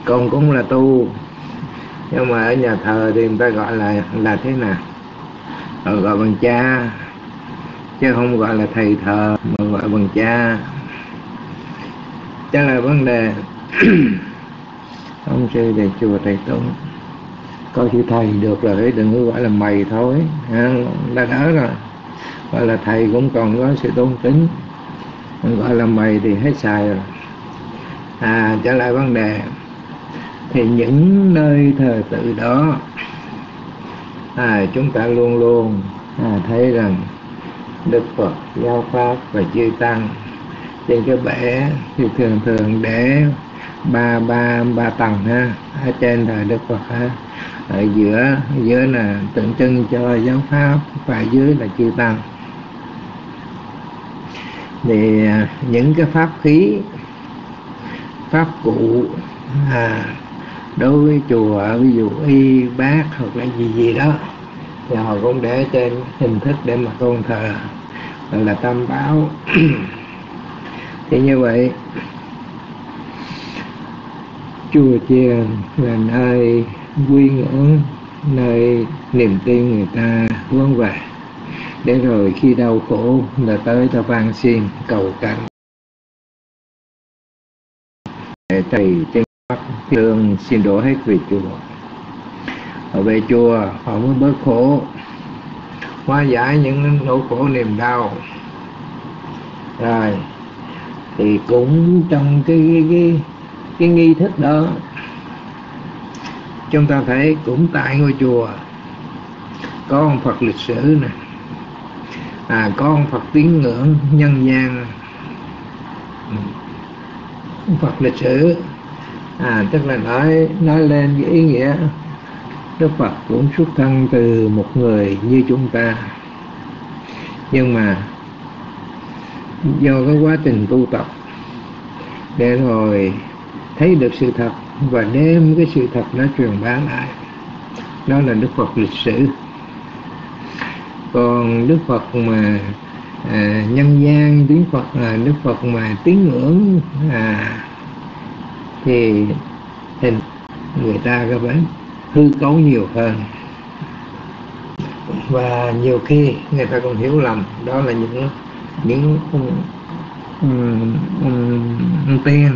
Còn cũng là tu, nhưng mà ở nhà thờ thì người ta gọi là là thế nào? Họ gọi bằng cha chứ không gọi là thầy thờ mà gọi bằng cha. Trả lời vấn đề ông sư về chùa thầy tụng coi chữ thầy được rồi đừng có gọi là mày thôi đã đỡ rồi. Gọi là thầy cũng còn có sự tôn kính. Gọi là mày thì hết xài rồi. À trở lại vấn đề. Thì những nơi thờ tự đó à, chúng ta luôn luôn à, thấy rằng Đức Phật giáo pháp và chư tăng. Trên cái bể thì thường thường để ba ba ba tầng ha ở trên là Đức Phật ha. Ở giữa giữa là tượng trưng cho giáo pháp và dưới là chư tăng. Thì à, những cái pháp khí pháp cụ à, đối với chùa ví dụ y bát hoặc là gì gì đó thì họ cũng để trên hình thức để mà tôn thờ, gọi là tam bảo thì như vậy, chùa chiền là nơi quy ngưỡng, nơi niềm tin người ta hướng về. Để rồi khi đau khổ là tới ta van xin cầu cảnh. Để thầy trên mắt thương xin đổ hết về chùa họ về chùa họ mới bớt khổ. Hóa giải những nỗi khổ niềm đau. Rồi thì cũng trong cái cái cái, cái nghi thức đó chúng ta thấy cũng tại ngôi chùa. Có ông Phật lịch sử nè. À, có ông Phật tín ngưỡng nhân gian. Phật lịch sử. À tức là nói nói lên cái ý nghĩa Đức Phật cũng xuất thân từ một người như chúng ta. Nhưng mà do cái quá trình tu tập để rồi thấy được sự thật và đem cái sự thật nó truyền bá lại đó là đức phật lịch sử. Còn đức phật mà à, nhân gian tiếng phật là đức phật mà tín ngưỡng à, thì hình người ta có vẻ hư cấu nhiều hơn. Và nhiều khi người ta còn hiểu lầm đó là những những um, um, um tiên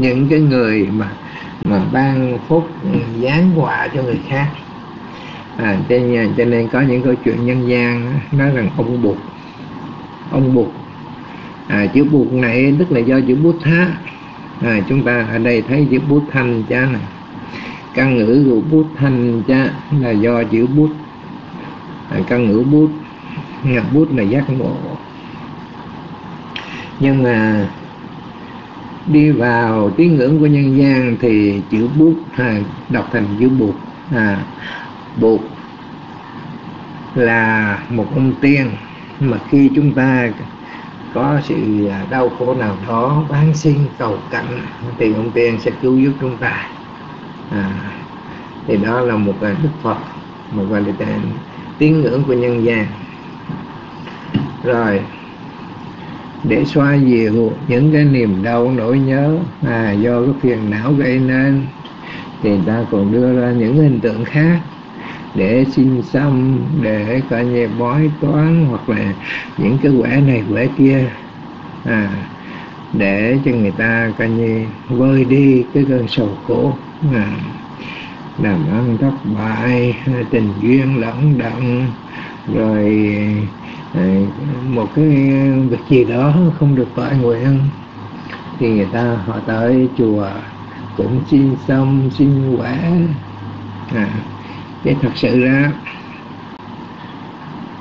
những cái người mà mà ban phúc giáng quà cho người khác. À, cho, nên, cho nên có những câu chuyện nhân gian nói rằng ông bụt ông bụt. À, chữ bụt này tức là do chữ bút thá. À, chúng ta ở đây thấy chữ bút thanh cha này căn ngữ của bút thanh cha là do chữ bút. À, căn ngữ bút ngập bút là giác ngộ. Nhưng mà đi vào tiếng ngưỡng của nhân gian thì chữ bút à, đọc thành chữ bụt. À, bụt là một ông tiên mà khi chúng ta có sự đau khổ nào đó bán xin cầu cảnh thì ông tiên sẽ cứu giúp chúng ta à, thì đó là một à, đức phật một gọi là tiếng ngưỡng của nhân gian. Rồi để xoa dịu những cái niềm đau nỗi nhớ à, do cái phiền não gây nên thì ta còn đưa ra những hình tượng khác để xin xăm để coi như bói toán hoặc là những cái quẻ này quẻ kia à, để cho người ta coi như vơi đi cái cơn sầu khổ à, làm ăn thất bại tình duyên lẫn đận rồi à, một cái việc gì đó không được toại nguyện. Thì người ta họ tới chùa cũng xin xong xin quả. À, cái thật sự ra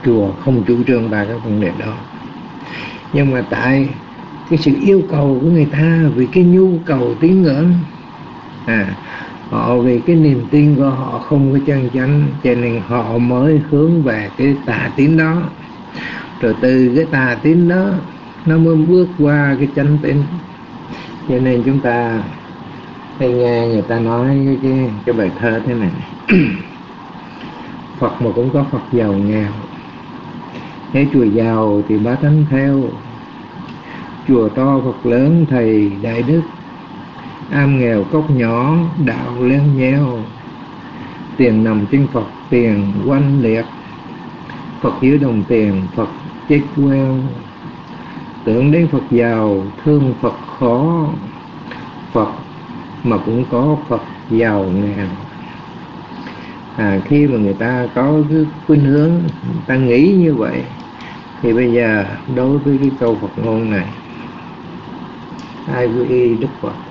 chùa không chủ trương ba cái vấn đề đó. Nhưng mà tại cái sự yêu cầu của người ta vì cái nhu cầu tín ngưỡng à họ vì cái niềm tin của họ không có chân chánh cho nên họ mới hướng về cái tà tín đó. Rồi từ cái tà tín đó nó mới bước qua cái chánh tín. Cho nên chúng ta hay nghe người ta nói cái cái, cái bài thơ thế này. Phật mà cũng có Phật giàu nghèo. Nếu chùa giàu thì bá tánh theo. Chùa to Phật lớn thầy đại đức. Am nghèo cốc nhỏ đạo leo nheo. Tiền nằm trên Phật tiền quanh liệt. Phật dưới đồng tiền Phật chết queo. Tưởng đến Phật giàu thương Phật khó. Phật mà cũng có Phật giàu nghèo. À, khi mà người ta có cái khuynh hướng người ta nghĩ như vậy thì bây giờ đối với cái câu Phật ngôn này ai quy y Đức Phật?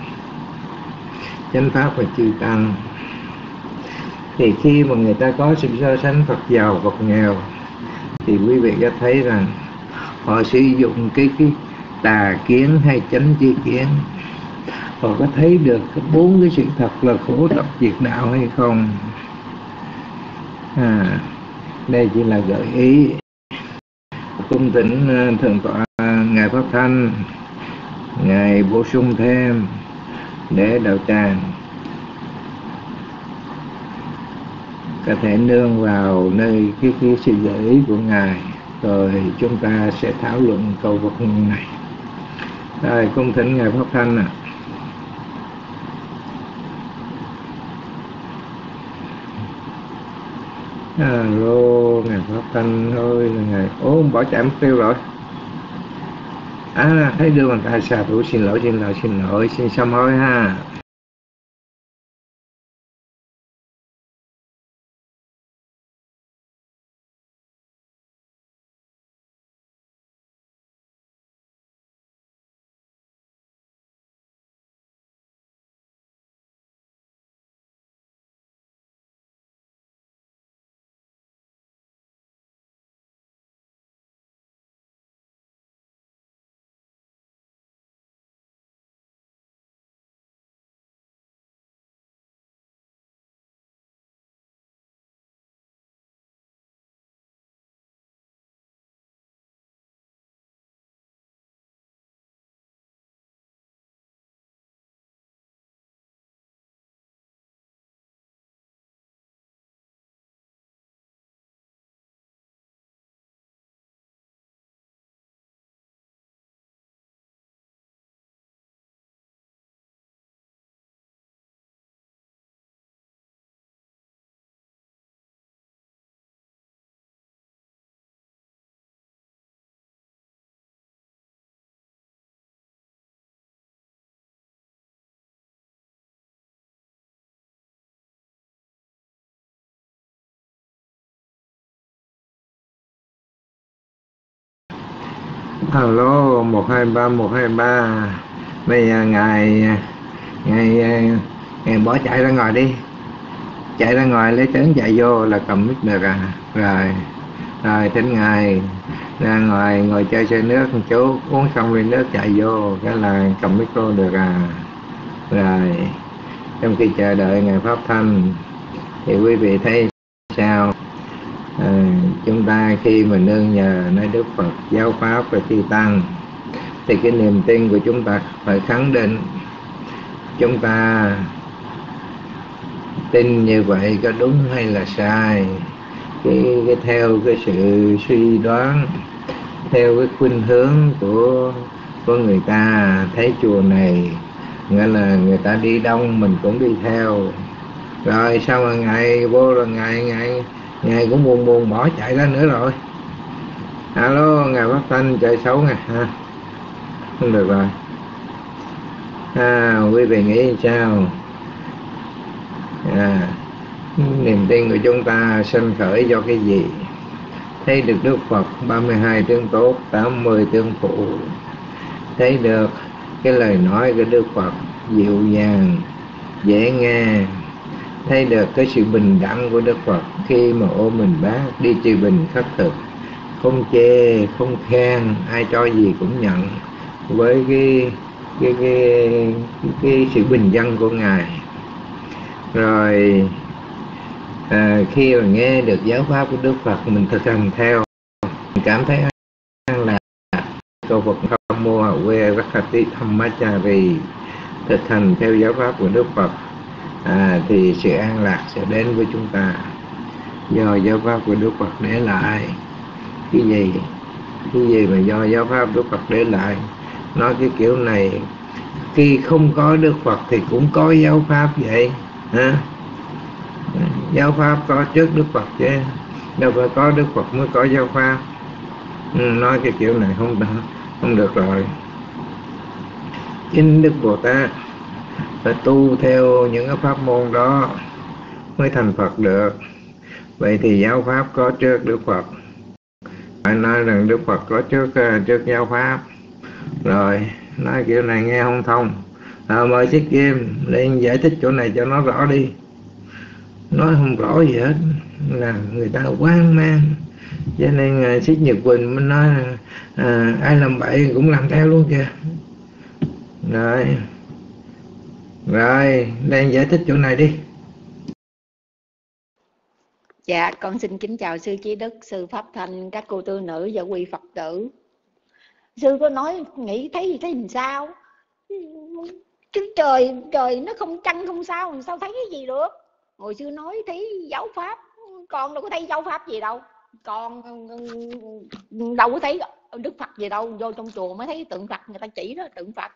Chánh pháp và chư tăng. Thì khi mà người ta có sự so sánh Phật giàu Phật nghèo thì quý vị có thấy rằng họ sử dụng cái cái tà kiến hay chánh chi kiến. Họ có thấy được bốn cái sự thật là khổ tập diệt đạo hay không? À, đây chỉ là gợi ý. Cung tỉnh à, thượng tọa ngài pháp thanh ngài bổ sung thêm để đạo tràng có thể nương vào nơi cái, cái sự gợi ý của ngài rồi chúng ta sẽ thảo luận câu vật này. Rồi cung thỉnh ngài pháp thanh ạ. À. lô ngày pháp thanh thôi là ngày ố bỏ chạy mất tiêu rồi à thấy đưa bàn tay xà thủ xin lỗi xin lỗi xin lỗi, xin sám hối ha. Alo một hai ba, một hai ba. Bây giờ à, ngài à, ngài à, ngài bỏ chạy ra ngoài đi. Chạy ra ngoài, lấy trấn chạy vô là cầm mic được à rồi rồi thỉnh ngài ra ngoài, ngồi chơi xe nước một chú uống xong ly nước chạy vô, cái là cầm micro được à. Rồi, trong khi chờ đợi ngài pháp thanh, thì quý vị thấy sao? À, chúng ta khi mà nương nhờ nơi đức phật giáo pháp và thi tăng thì cái niềm tin của chúng ta phải khẳng định. Chúng ta tin như vậy có đúng hay là sai? Cái, cái theo cái sự suy đoán theo cái khuynh hướng của của người ta thấy chùa này nghĩa là người ta đi đông mình cũng đi theo. Rồi sao mà ngày vô rồi ngày ngày ngày cũng buồn buồn bỏ chạy ra nữa rồi. Alo ngày phát thanh chơi xấu nè. Ha. Không được rồi. À, quý vị nghĩ sao? À, niềm tin của chúng ta sinh khởi do cái gì? Thấy được Đức Phật 32 tướng tốt 80 tướng phụ. Thấy được cái lời nói của Đức Phật dịu dàng dễ nghe thấy được cái sự bình đẳng của Đức Phật khi mà ôm mình bác đi trì bình khắc thực. Không chê không khen ai cho gì cũng nhận. Với cái cái cái, cái, cái sự bình dân của ngài. Rồi à, khi mà nghe được giáo pháp của Đức Phật mình thực hành theo. Mình cảm thấy an lạc. Câu Phật không mua quê cha đi thực hành theo giáo pháp của Đức Phật à, thì sự an lạc sẽ đến với chúng ta. Do giáo pháp của Đức Phật để lại. Cái gì? Cái gì mà do giáo pháp Đức Phật để lại? Nói cái kiểu này khi không có Đức Phật thì cũng có giáo pháp vậy hả? Giáo pháp có trước Đức Phật chứ. Đâu phải có Đức Phật mới có giáo pháp. Ừ, nói cái kiểu này không không được rồi. Chính Đức Bồ Tát phải tu theo những cái pháp môn đó mới thành Phật được. Vậy thì giáo pháp có trước Đức Phật. Phải nói rằng Đức Phật có trước à, trước giáo pháp. Rồi nói kiểu này nghe không thông. À, mời chiếc kim lên giải thích chỗ này cho nó rõ đi. Nói không rõ gì hết là người ta hoang mang. Cho nên uh, xích nhật quỳnh mới nói à, ai làm bậy cũng làm theo luôn kìa. Rồi rồi đang giải thích chỗ này đi. Dạ con xin kính chào sư trí đức, sư pháp thanh, các cô tư nữ và quý phật tử. Sư có nói, nghĩ thấy gì thấy làm sao? Chứ trời trời nó không trăng không sao, làm sao thấy cái gì được? Hồi xưa nói thấy giáo pháp, con đâu có thấy giáo pháp gì đâu. Con ừ, ừ, ừ, đâu có thấy đức phật gì đâu, vô trong chùa mới thấy tượng phật, người ta chỉ đó, tượng phật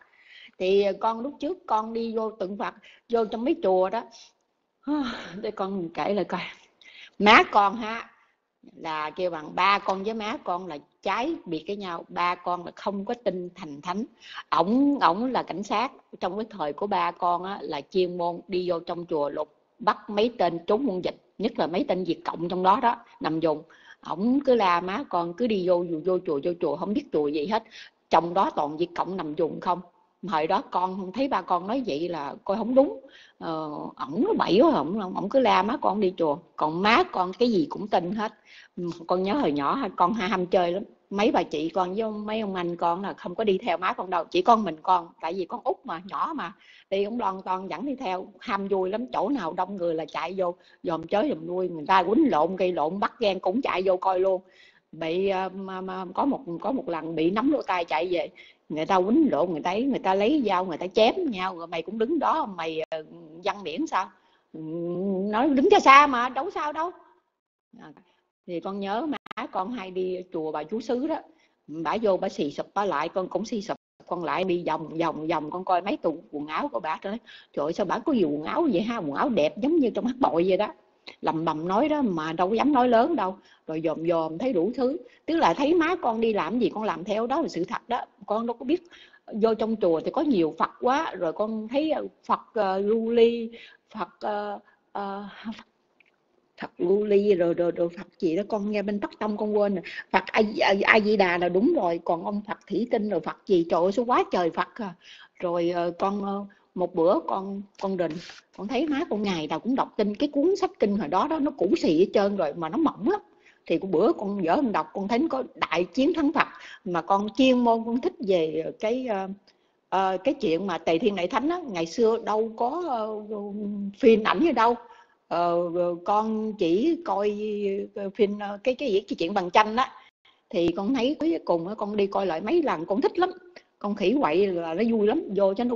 thì con lúc trước con đi vô tượng phật vô trong mấy chùa đó. Để con kể lại coi. Má con ha là kêu bằng ba con với má con là trái biệt cái nhau. Ba con là không có tin thành thánh. Ổng ổng là cảnh sát. Trong cái thời của ba con á, là chuyên môn đi vô trong chùa lục bắt mấy tên trốn quân dịch nhất là mấy tên việt cộng trong đó đó nằm dùng ổng cứ la má con cứ đi vô vô, vô chùa vô chùa không biết chùa gì hết. Trong đó toàn việt cộng nằm dùng không hồi đó con thấy ba con nói vậy là coi không đúng. Ờ, ổng nó bậy quá ổng ổng cứ la má con đi chùa. Còn má con cái gì cũng tin hết. Ừ, con nhớ hồi nhỏ con ham chơi lắm. Mấy bà chị con với mấy ông anh con là không có đi theo má con đâu chỉ con mình con. Tại vì con út mà nhỏ mà. Đi cũng lon ton dẫn đi theo ham vui lắm. Chỗ nào đông người là chạy vô dòm chới dòm nuôi. Người ta quýnh lộn cây lộn bắt ghen cũng chạy vô coi luôn. Bị ờ, mà, mà, có một có một lần bị nắm lỗ tai chạy về người ta quýnh lộn người ta người ta lấy dao người ta chém nhau rồi mày cũng đứng đó mày ờ, văn miễn sao? Nói đứng cho xa mà đâu sao đâu. À, thì con nhớ má con hay đi chùa bà chú xứ đó. Bà vô bà xì sụp bà lại con cũng xì sụp. Con lại đi vòng vòng vòng con coi mấy tủ quần áo của bà đó trời ơi sao bà có nhiều quần áo vậy ha? Quần áo đẹp giống như trong hát bội vậy đó lầm bầm nói đó mà đâu có dám nói lớn đâu. Rồi dòm dòm thấy đủ thứ. Tức là thấy má con đi làm gì con làm theo đó là sự thật đó. Con đâu có biết. Vô trong chùa thì có nhiều phật quá. Rồi con thấy ờ, phật uh, lưu ly phật uh, uh, Phật Lưu Ly rồi rồi rồi Phật gì đó. Con nghe bên Bắc Tông con quên rồi. Phật A, A, A Di Đà là đúng rồi. Còn ông Phật Thủy Tinh rồi Phật gì trời ơi số quá trời Phật à. rồi uh, con uh, một bữa con con đình con thấy má con ngày nào cũng đọc kinh cái cuốn sách kinh hồi đó đó nó cũ xì hết trơn rồi mà nó mỏng lắm. Thì cũng bữa con dở con đọc con thấy có đại chiến thắng Phật mà con chuyên môn con thích về cái uh, uh, cái chuyện mà tề thiên đại thánh á ngày xưa đâu có uh, phim ảnh gì đâu. Uh, con chỉ coi phim cái cái gì cái chuyện bằng tranh á. Thì con thấy cuối cùng con đi coi lại mấy lần con thích lắm. Con khỉ quậy là nó vui lắm vô cho nó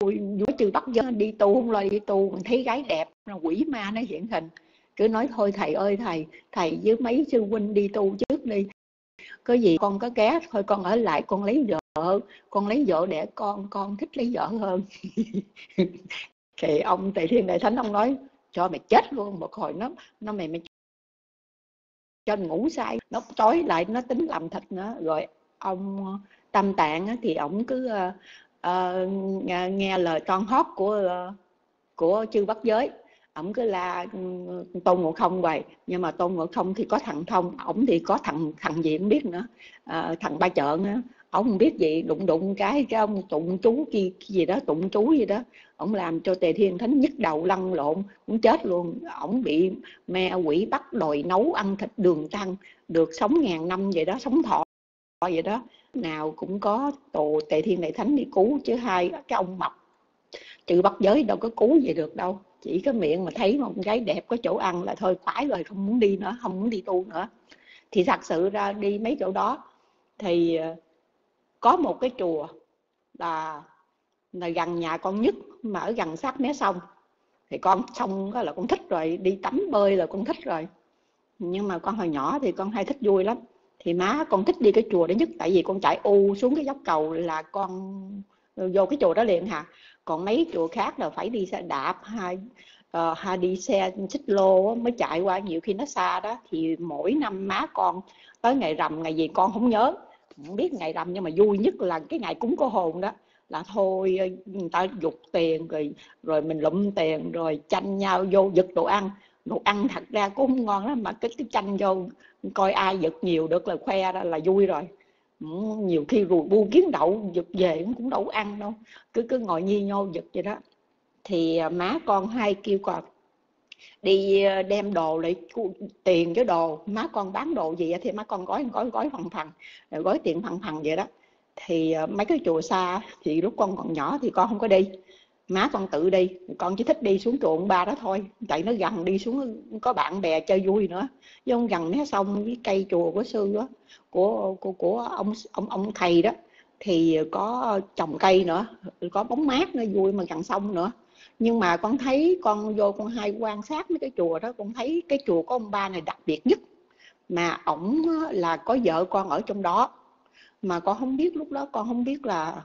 vui vui chưa bắt dân đi tu, không lo đi tu mình thấy gái đẹp quỷ ma nó hiện hình. Cứ nói, thôi thầy ơi thầy thầy với mấy sư huynh đi tu trước đi. Có gì con có ghé, thôi con ở lại, con lấy vợ, con lấy vợ để con con thích lấy vợ hơn. Thì ông tề thiên đại thánh ông nói, cho mày chết luôn một hồi nó nó mày mày cho mình ngủ say, nó tối lại, nó tính làm thịt nữa rồi ông tâm tạng thì ổng cứ ờ, uh, nghe, nghe lời con hót của uh, của chư bắc giới. Ổng cứ la ừ, tôn ngộ không vậy nhưng mà tôn ngộ không thì có thằng thông ổng thì có thằng thằng gì không biết nữa. À, thằng ba trợn á ổng không biết gì đụng đụng cái cái ông tụng chú gì, gì đó tụng chú gì đó. Ổng làm cho tề thiên thánh nhức đầu lăn lộn cũng chết luôn. Ổng bị me quỷ bắt đòi nấu ăn thịt đường tăng được sống ngàn năm vậy đó sống thọ vậy đó nào cũng có tù tề thiên đại thánh đi cứu chứ hai cái ông mập. Trừ bắt giới đâu có cứu gì được đâu, chỉ cái miệng mà thấy một gái đẹp có chỗ ăn là thôi khoái rồi, không muốn đi nữa, không muốn đi tu nữa. Thì thật sự ra đi mấy chỗ đó thì ờ, có một cái chùa là là gần nhà con nhất, mà ở gần sát mé sông. Thì con sông là con thích rồi, đi tắm bơi là con thích rồi. Nhưng mà con hồi nhỏ thì con hay thích vui lắm thì má con thích đi cái chùa đó nhất tại vì con chạy u xuống cái dốc cầu là con vô cái chùa đó liền hả? Còn mấy chùa khác là phải đi xe đạp hay uh, hay đi xe xích lô mới chạy qua. Nhiều khi nó xa đó thì mỗi năm má con tới ngày rằm ngày gì con không nhớ. Không biết ngày rằm nhưng mà vui nhất là cái ngày cúng cô hồn đó. Là thôi ờ, người ta dục tiền rồi rồi mình lụm tiền rồi tranh nhau vô giật đồ ăn đồ ăn thật ra cũng không ngon lắm, mà cứ cái tranh vô, coi ai giật nhiều được là khoe ra là vui rồi. Ừ, nhiều khi rùi bu kiến đậu, giật về cũng đâu ăn đâu. Cứ cứ ngồi nhi nhô giật vậy đó. Thì à, má con hay kêu con đi à, đem đồ lại tiền cho đồ. Má con bán đồ gì thì má con gói gói gói phần phần gói tiền phần phần vậy đó. Thì à, mấy cái chùa xa thì lúc con còn nhỏ thì con không có đi má con tự đi, con chỉ thích đi xuống chùa ông ba đó thôi. Tại nó gần đi xuống, có bạn bè chơi vui nữa. Với ông gần mé sông với cây chùa của sư đó, của của của ông ông ông thầy đó. Thì có trồng cây nữa, có bóng mát nó vui mà gần sông nữa. Nhưng mà con thấy, con vô con hay quan sát mấy cái chùa đó, con thấy cái chùa của ông ba này đặc biệt nhất. Mà ổng là có vợ con ở trong đó. Mà con không biết lúc đó, con không biết là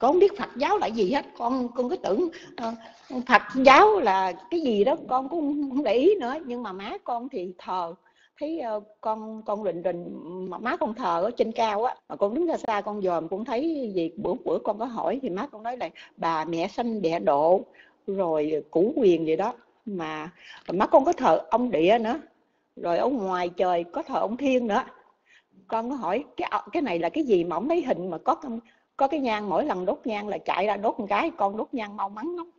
con không biết Phật giáo là gì hết. Con con cứ tưởng uh, Phật giáo là cái gì đó con cũng không để ý nữa. Nhưng mà má con thì thờ. Thấy uh, con con rình rình mà má con thờ ở trên cao á mà con đứng ra xa con dòm cũng thấy gì bữa bữa con có hỏi thì má con nói là bà mẹ sanh đẻ độ rồi củ quyền gì đó. Mà má con có thờ ông địa nữa. Rồi ở ngoài trời có thờ ông thiên nữa. Con có hỏi cái cái này là cái gì mà ông thấy hình mà có có cái nhang, mỗi lần đốt nhang là chạy ra đốt một cái, con đốt nhang mau mắn lắm.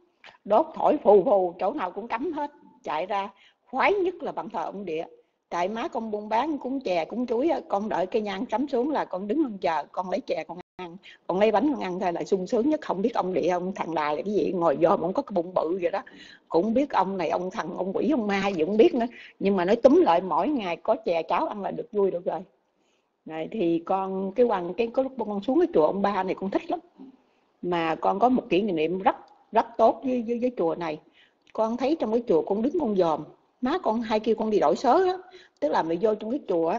Đốt thổi phù phù, chỗ nào cũng cắm hết. Chạy ra, khoái nhất là bằng thờ ông địa. Tại má con buôn bán, cúng chè, cúng chuối con đợi cây nhang cắm xuống là con đứng con chờ, con lấy chè con ăn. Con lấy bánh con ăn thôi là sung sướng nhất. Không biết ông địa, ông thằng đài là cái gì, ngồi dòm ông có cái bụng bự vậy đó. Cũng biết ông này, ông thằng, ông quỷ, ông ma gì cũng biết nữa. Nhưng mà nói túm lại, mỗi ngày có chè, cháo ăn là được vui được rồi này thì con cái hoàng cái có lúc con xuống cái chùa ông ba này con thích lắm. Mà con có một kỷ niệm rất rất tốt với, với, với chùa này. Con thấy trong cái chùa con đứng con dòm. Má con hai kêu con đi đổi sớ đó tức là mày vô trong cái chùa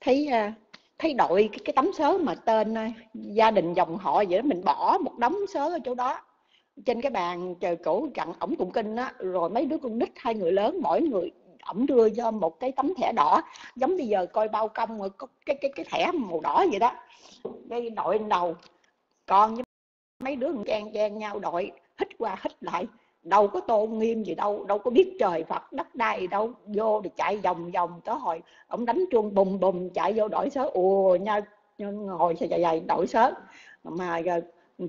thấy à, thấy đội cái, cái tấm sớ mà tên à, gia đình dòng họ vậy đó mình bỏ một đống sớ ở chỗ đó. Trên cái bàn trời cổ chặn ổng tụng kinh á rồi mấy đứa con nít hai người lớn mỗi người ổng đưa cho một cái tấm thẻ đỏ, giống bây giờ coi bao công rồi có cái cái cái thẻ màu đỏ vậy đó. Đây, đội đầu con với mấy đứa chen chen nhau đội, hít qua hít lại, đâu có tôn nghiêm gì đâu đâu có biết trời phật đất đai đâu, vô thì chạy vòng vòng tới hồi, ông đánh chuông bùm bùm, chạy vô đổi sớ ùa nha ngồi dài dài đổi sớ mà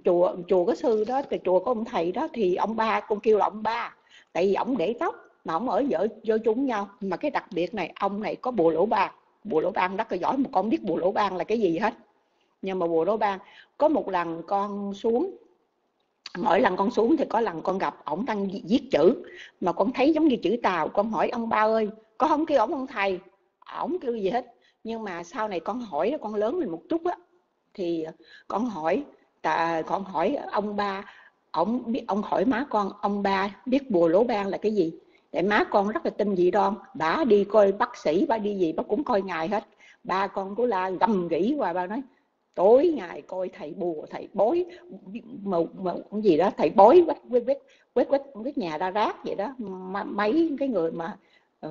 chùa chùa có sư đó, thì chùa có ông thầy đó, thì ông ba con kêu là ông ba, tại vì ông để tóc mà ông ở vợ vô chúng nhau. Mà cái đặc biệt này ông này có bùa lỗ ban bùa lỗ ban rất là giỏi mà con biết bùa lỗ ban là cái gì hết. Nhưng mà bùa lỗ ban có một lần con xuống mỗi lần con xuống thì có lần con gặp ổng đang viết chữ. Mà con thấy giống như chữ tàu con hỏi ông ba ơi có không kêu ổng ông thầy? Ổng kêu gì hết. Nhưng mà sau này con hỏi con lớn lên một chút á thì con hỏi tà, con hỏi ông ba ông biết ông hỏi má con ông ba biết bùa lỗ ban là cái gì? Tại má con rất là tin dị đoan. Bà đi coi bác sĩ bà đi gì bà cũng coi ngài hết. Ba con của la gầm gỉ qua ba nói tối ngày coi thầy bùa thầy bói mà, mà cái gì đó thầy bói quét quét quét quét quét, quét nhà ra rác vậy đó. Mấy cái người mà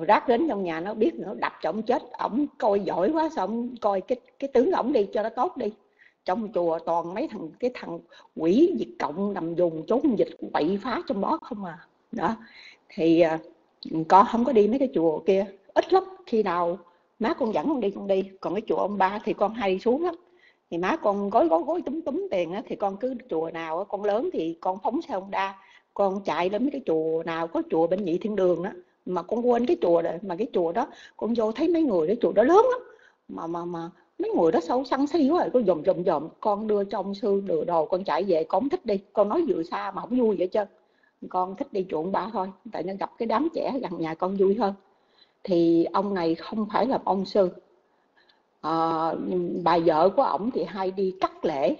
rác đến trong nhà nó biết nữa đập cho ông chết. Ổng coi giỏi quá sao ông coi cái cái tướng ổng đi cho nó tốt đi. Trong chùa toàn mấy thằng cái thằng quỷ dịch cộng nằm dùng trốn dịch quậy phá trong đó không à. Đó. Thì à, con không có đi mấy cái chùa kia ít lắm. Khi nào má con dẫn con đi con đi. Còn cái chùa ông ba thì con hay xuống lắm. Thì má con gói gói gói túm túm tiền á, thì con cứ chùa nào con lớn thì con phóng xe ông đa con chạy đến mấy cái chùa nào có chùa bên nhị thiên đường á mà con quên cái chùa rồi mà cái chùa đó con vô thấy mấy người cái chùa đó lớn lắm. Mà mà mà mấy người đó xấu xăng xí quá con dòm dòm dòm. Con đưa trong sư đưa đồ con chạy về con thích đi. Con nói vừa xa mà không vui vậy chứ con thích đi chuộng ba thôi tại nên gặp cái đám trẻ gần nhà con vui hơn. Thì ông này không phải là ông sư. À, bà vợ của ổng thì hay đi cắt lễ.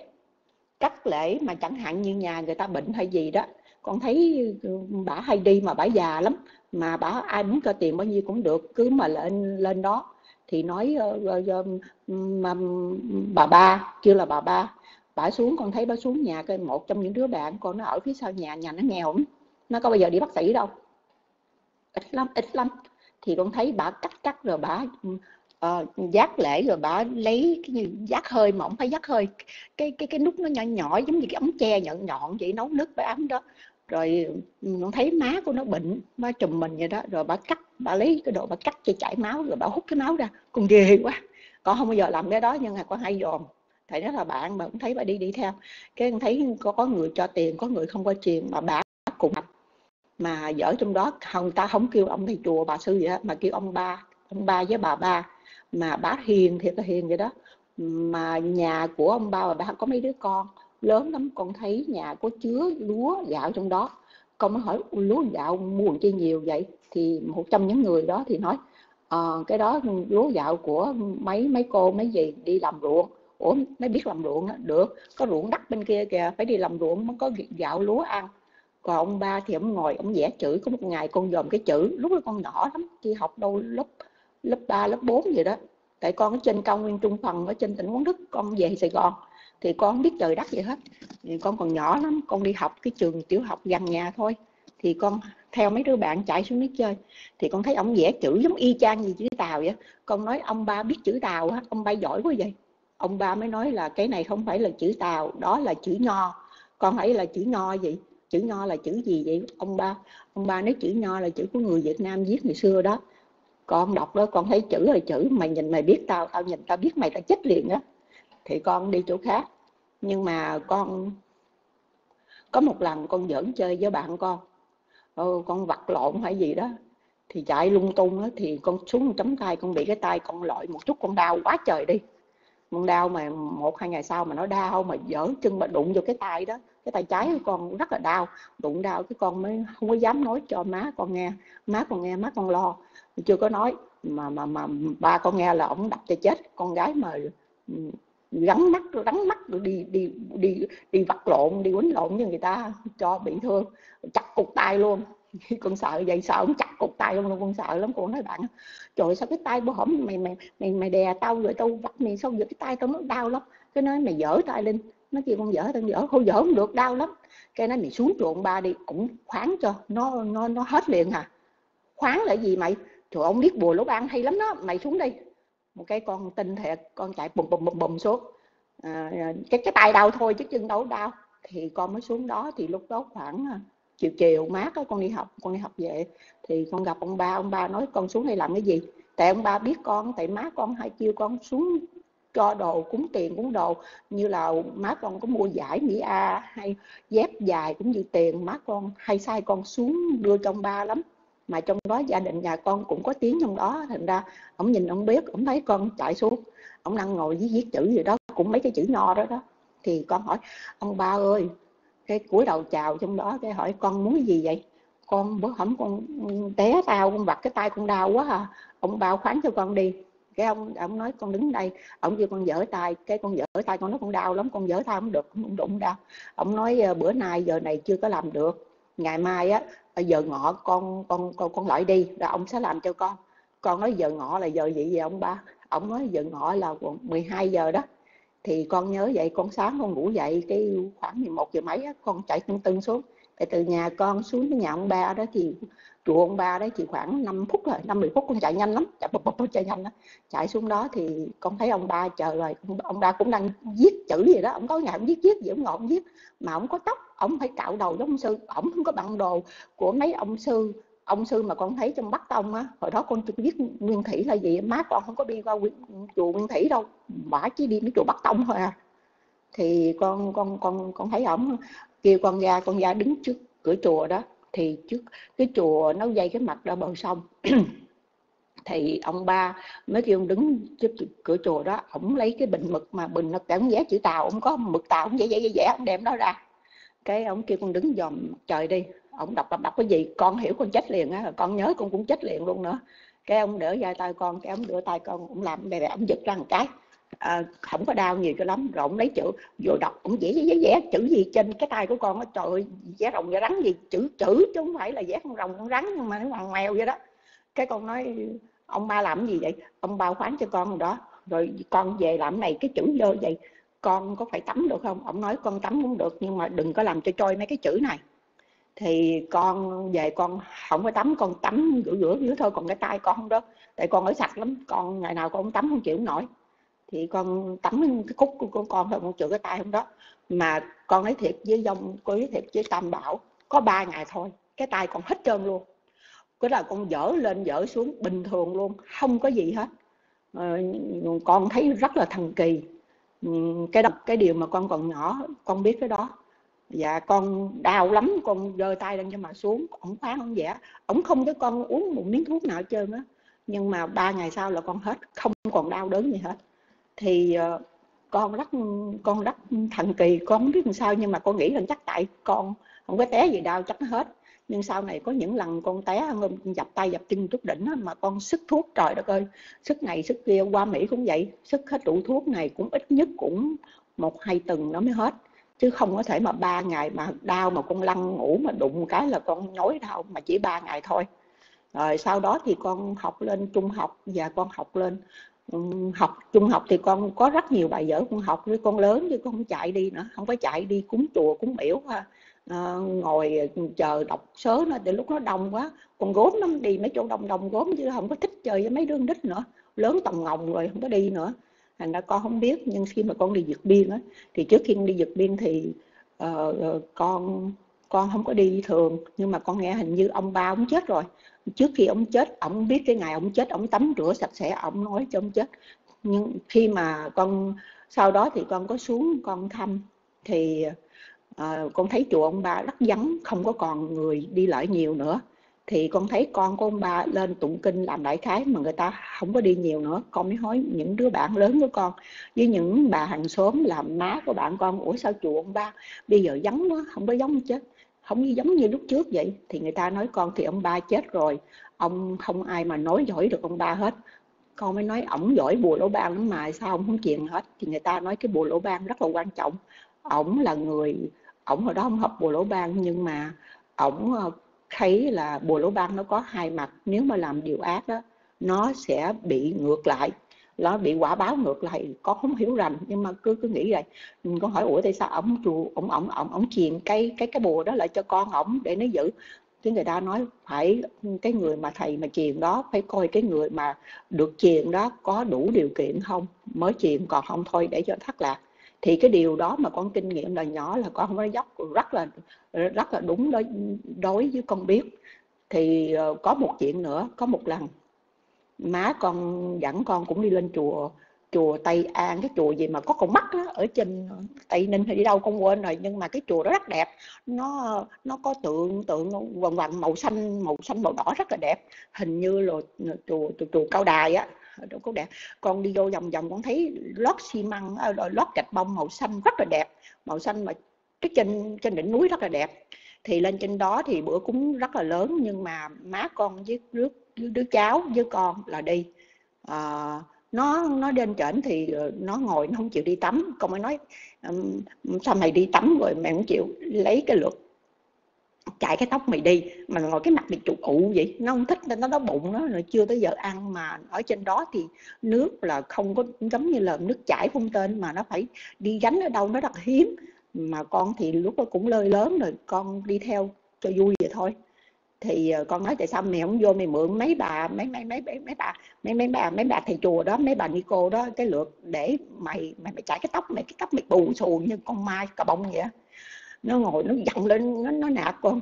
Cắt lễ mà chẳng hạn như nhà người ta bệnh hay gì đó con thấy bà hay đi mà bà già lắm mà bà ai muốn cho tiền bao nhiêu cũng được cứ mà lên lên đó. Thì nói uh, uh, bà ba kêu là bà ba bà xuống con thấy bà xuống nhà cái một trong những đứa bạn con nó ở phía sau nhà nhà nó nghèo lắm. Nó có bao giờ đi bác sĩ đâu. Ít lắm ít lắm. Thì con thấy bà cắt cắt rồi bà ờ, uh, giác lễ rồi bà lấy cái như giác hơi mà không phải giác hơi. Cái cái cái nút nó nhỏ nhỏ giống như cái ống tre nhọn nhọn vậy nấu nước với ấm đó. Rồi ừ, con thấy má của nó bệnh má trùm mình vậy đó. Rồi bà cắt bà lấy cái đồ bà cắt cho chảy máu rồi bà hút cái máu ra. Con ghê quá. Con không bao giờ làm cái đó nhưng mà con hay dòm thầy đó là bạn mà cũng thấy bà đi đi theo. Cái thấy có có người cho tiền có người không có tiền mà bà cùng mà dở trong đó không ta không kêu ông thầy chùa bà sư gì hết mà kêu ông ba ông ba với bà ba. Mà bà hiền thì là hiền vậy đó. Mà nhà của ông ba và bà có mấy đứa con lớn lắm con thấy nhà có chứa lúa gạo trong đó. Con mới hỏi lúa gạo mua chi nhiều vậy? Thì một trong những người đó thì nói à, cái đó lúa gạo của mấy mấy cô mấy gì đi làm ruộng ủa mới biết làm ruộng được. Có ruộng đất bên kia kìa phải đi làm ruộng mới có gạo lúa ăn. Còn ông ba thì ông ngồi ông vẽ chữ có một ngày con dòm cái chữ lúc đó con nhỏ lắm khi học đâu lớp lớp 3, lớp 4 gì đó. Tại con ở trên cao nguyên trung phần ở trên tỉnh quán đức con về sài gòn. Thì con không biết trời đất gì hết. Thì con còn nhỏ lắm con đi học cái trường tiểu học gần nhà thôi. Thì con theo mấy đứa bạn chạy xuống nước chơi. Thì con thấy ông vẽ chữ giống y chang gì chữ tàu vậy. Con nói ông ba biết chữ tàu á ông ba giỏi quá vậy ông ba mới nói là cái này không phải là chữ tàu đó là chữ nho. Con hãy là chữ nho gì chữ nho là chữ gì vậy? Ông ba ông ba nói chữ nho là chữ của người việt nam viết ngày xưa đó. Con đọc đó con thấy chữ là chữ mày nhìn mày biết tao tao nhìn tao biết mày tao chết liền á. Thì con đi chỗ khác. Nhưng mà con có một lần con giỡn chơi với bạn con. Ừ, con vặt lộn hay gì đó. Thì chạy lung tung đó, thì con xuống chấm tay con bị cái tay con lội một chút con đau quá trời đi con đau mà một, hai ngày sau mà nó đau mà dở chân mà đụng vô cái tay đó, cái tay trái của con rất là đau. Đụng đau cái con mới không có dám nói cho má con nghe, má con nghe, má con lo. Chưa có nói, mà mà mà ba con nghe là ổng đập cho chết. Con gái mà ừ, gắn mắt gắn mắt đi đi đi đi vật lộn, đi quấn lộn với người ta cho bị thương, chặt cục tay luôn. con sợ vậy sợ ông chặt cục tay luôn con sợ lắm. Con nói bạn trời sao cái tay của hổng mày mày mày mày đè tao rồi tao vắt mày sao giờ cái tay tao nó đau lắm. Cái nói mày dở tay lên nó kêu con dở tao dở không dở không được đau lắm. Cái nói mày xuống ruộng ba đi cũng khoáng cho nó nó nó hết liền à khoáng là gì mày? Trời ông biết bùa lỗ ban hay lắm đó mày xuống đi một cái con tinh thiệt con chạy bùm bùm bùm bùm xuống. À, cái cái tay đau thôi chứ chân đâu đau. Thì con mới xuống đó thì lúc đó khoảng à, chiều chiều, mát á, con đi học, con đi học về. Thì con gặp ông ba ông ba nói con xuống đây làm cái gì? Tại ông ba biết con, tại má con hay kêu con xuống cho đồ, cúng tiền, cúng đồ. Như là má con có mua giải mỹ a hay dép dài cũng như tiền, má con hay sai con xuống đưa trong ba lắm. Mà trong đó gia đình nhà con cũng có tiếng trong đó, thành ra ông nhìn ông biết, ông thấy con chạy xuống. Ông đang ngồi viết viết chữ gì đó, cũng mấy cái chữ nho đó đó. Thì con hỏi, ông ba ơi cái cúi đầu chào trong đó, cái hỏi, con muốn gì vậy? Con bữa hổm con té tao, con vặt cái tay con đau quá à. Ông bao khoáng cho con đi. Cái ông ông nói, con đứng đây. Ông kêu, con dở tay. Cái con dở tay, con nói, con đau lắm, con dở tay không được không đụng đau. Ông nói ờ, bữa nay giờ này chưa có làm được. Ngày mai á ờ, giờ ngọ con con con con lại đi, rồi ông sẽ làm cho con. Con nói, giờ ngọ là giờ gì vậy ông ba? Ông nói, giờ ngọ là 12 giờ đó thì con nhớ vậy con sáng con ngủ dậy cái khoảng 11 giờ mấy á, con chạy tưng tưng xuống. Để từ nhà con xuống cái nhà ông ba đó thì chùa ông ba đấy chỉ khoảng 5 phút rồi 50 phút con chạy nhanh lắm chạy bập bập chạy nhanh đó chạy xuống đó thì con thấy ông ba chờ rồi ông, ông ba cũng đang viết chữ gì đó ông có ngày ông viết viết gì ông ngồi ông viết. Mà ông có tóc ông phải cạo đầu giống ông sư ông không có bằng đồ của mấy ông sư ông sư mà con thấy trong bắc tông á, hồi đó con chưa biết nguyên thủy là gì, má con không có đi qua chùa nguyên thủy đâu, bả chỉ đi đến chùa bắc tông thôi à. Thì con con con con thấy ổng kêu con ra con ra đứng trước cửa chùa đó, thì trước cái chùa nó dây cái mặt ra bờ sông. Thì ông ba mới kêu ông đứng trước cửa chùa đó, ổng lấy cái bình mực mà bình nó cảm vẽ chữ tàu, ổng có mực tàu, ổng vẽ vẽ vẽ ổng đem đó ra. Cái ổng kêu con đứng dòm trời đi ông đọc đọc đọc cái gì? Con hiểu con chết liền á con nhớ con cũng chết liền luôn nữa. Cái ông đỡ vai tay con cái ông đỡ tay con ông làm bè bè ông giật ra một cái. À, không có đau nhiều cho lắm rồi ông lấy chữ vừa đọc ông vẽ vẽ vẽ chữ gì trên cái tay của con á. Trời ơi vẽ rồng vẽ rắn gì? Chữ chữ chứ không phải là vẽ con rồng con rắn nhưng mà nó ngoằn ngoèo vậy đó. Cái con nói ông ba làm gì vậy? Ông bao khoán cho con rồi đó. Rồi con về làm này cái chữ dơ vậy. Con có phải tắm được không? Ông nói con tắm cũng được nhưng mà đừng có làm cho trôi mấy cái chữ này thì con về con không có tắm con tắm rửa rửa rửa thôi còn cái tay con không đó tại con ở sạch lắm con ngày nào con không tắm không chịu nổi. Thì con tắm cái cúc của con thôi con chữa cái tay không đó. Mà con nói thiệt với dông cô nói thiệt với tam bảo có ba ngày thôi cái tay còn hết trơn luôn. Cái là con dở lên dở xuống bình thường luôn không có gì hết. Ờ, con thấy rất là thần kỳ. Ừ, cái đó cái điều mà con còn nhỏ con biết cái đó dạ con đau lắm con giơ tay lên cho mà xuống ổng khoáng ổng vẽ ổng không cho con uống một miếng thuốc nào hết trơn á. Nhưng mà ba ngày sau là con hết không còn đau đớn gì hết. Thì uh, con rất con rất thần kỳ con không biết làm sao nhưng mà con nghĩ là chắc tại con không có té gì đau chắc hết. Nhưng sau này có những lần con té dập tay dập chân chút đỉnh mà con sức thuốc trời đất ơi sức này sức kia qua mỹ cũng vậy. Sức hết đủ thuốc này cũng ít nhất cũng một hai tuần nó mới hết chứ không có thể mà ba ngày mà đau mà con lăn ngủ mà đụng cái là con nhói đau mà chỉ ba ngày thôi. Rồi sau đó thì con học lên trung học và con học lên học trung học thì con có rất nhiều bài vở con học với con lớn chứ con không chạy đi nữa không có chạy đi cúng chùa cúng miễu ha. À, ngồi chờ đọc sớ nó từ lúc nó đông quá con gốm nó đi mấy chỗ đông đông gốm chứ không có thích chơi với mấy đứa nít nữa. Lớn tầm ngồng rồi không có đi nữa thành ra con không biết nhưng khi mà con đi vượt biên á thì trước khi đi vượt biên thì uh, con con không có đi thường. Nhưng mà con nghe hình như ông ba ông chết rồi. Trước khi ông chết ông biết cái ngày ông chết ông tắm rửa sạch sẽ ông nói cho ông chết. Nhưng khi mà con sau đó thì con có xuống con thăm thì uh, con thấy chùa ông ba rất vắng không có còn người đi lại nhiều nữa thì con thấy con của ông ba lên tụng kinh làm đại khái mà người ta không có đi nhiều nữa. Con mới hỏi những đứa bạn lớn của con, với những bà hàng xóm làm má của bạn con, ủa sao chùa ông ba bây giờ vắng quá, không có giống chết, không giống như lúc trước vậy? Thì người ta nói, con thì ông ba chết rồi, ông không ai mà nói giỏi được ông ba hết. Con mới nói, ổng giỏi bùa lỗ ban lắm mà, sao ông không truyền hết? Thì người ta nói, cái bùa lỗ ban rất là quan trọng. Ổng là người, ổng hồi đó không học bùa lỗ ban nhưng mà ổng ờ, thấy là bùa lỗ ban nó có hai mặt. Nếu mà làm điều ác đó, nó sẽ bị ngược lại. Nó bị quả báo ngược lại con không hiểu rành. Nhưng mà cứ cứ nghĩ vậy. Con hỏi, ủa, tại sao ổng chùa ổng ổng ổng ổng truyền cái cái cái bùa đó lại cho con ổng để nó giữ? Chứ người ta nói, phải, cái người mà thầy mà truyền đó, phải coi cái người mà được truyền đó có đủ điều kiện không? Mới truyền còn không thôi, để cho thất lạc thì cái điều đó mà con kinh nghiệm là nhỏ là con không có dốc rất là rất là đúng đối đối với con biết. Thì ờ, có một chuyện nữa có một lần má con dẫn con cũng đi lên chùa chùa Tây An cái chùa gì mà có con mắt đó, ở trên Tây Ninh hay đi đâu con quên rồi nhưng mà cái chùa đó rất đẹp. Nó nó có tượng tượng vần vần màu xanh màu xanh màu đỏ rất là đẹp. Hình như là chùa chùa, chùa Cao Đài á. Ờ, đâu có đẹp. Con đi vô vòng vòng con thấy lót xi măng ờ, lót gạch bông màu xanh rất là đẹp. Màu xanh mà cái trên trên đỉnh núi rất là đẹp. Thì lên trên đó thì bữa cúng rất là lớn nhưng mà má con với đứa, đứa cháu với con là đi. À, nó nó lên trển thì nó ngồi nó không chịu đi tắm. Con mới nói sao mày đi tắm rồi mày không chịu lấy cái lượt chạy cái tóc mày đi mà ngồi cái mặt mày trụ ụ vậy. Nó không thích nên nó đói bụng nó rồi chưa tới giờ ăn mà ở trên đó thì nước là không có giống như là nước chảy phun tên mà nó phải đi gánh ở đâu nó rất hiếm. Mà con thì lúc đó cũng lơi lớn rồi con đi theo cho vui vậy thôi. Thì ờ, con nói tại sao mày không vô mày mượn mấy bà mấy mấy mấy mấy, mấy bà mấy mấy bà mấy bà thầy chùa đó mấy bà ni cô đó cái lượt để mày mày mày chải cái tóc mày cái tóc mày bù xù như con mai cà bông vậy nó ngồi, nó giận lên, nó nó nạt con.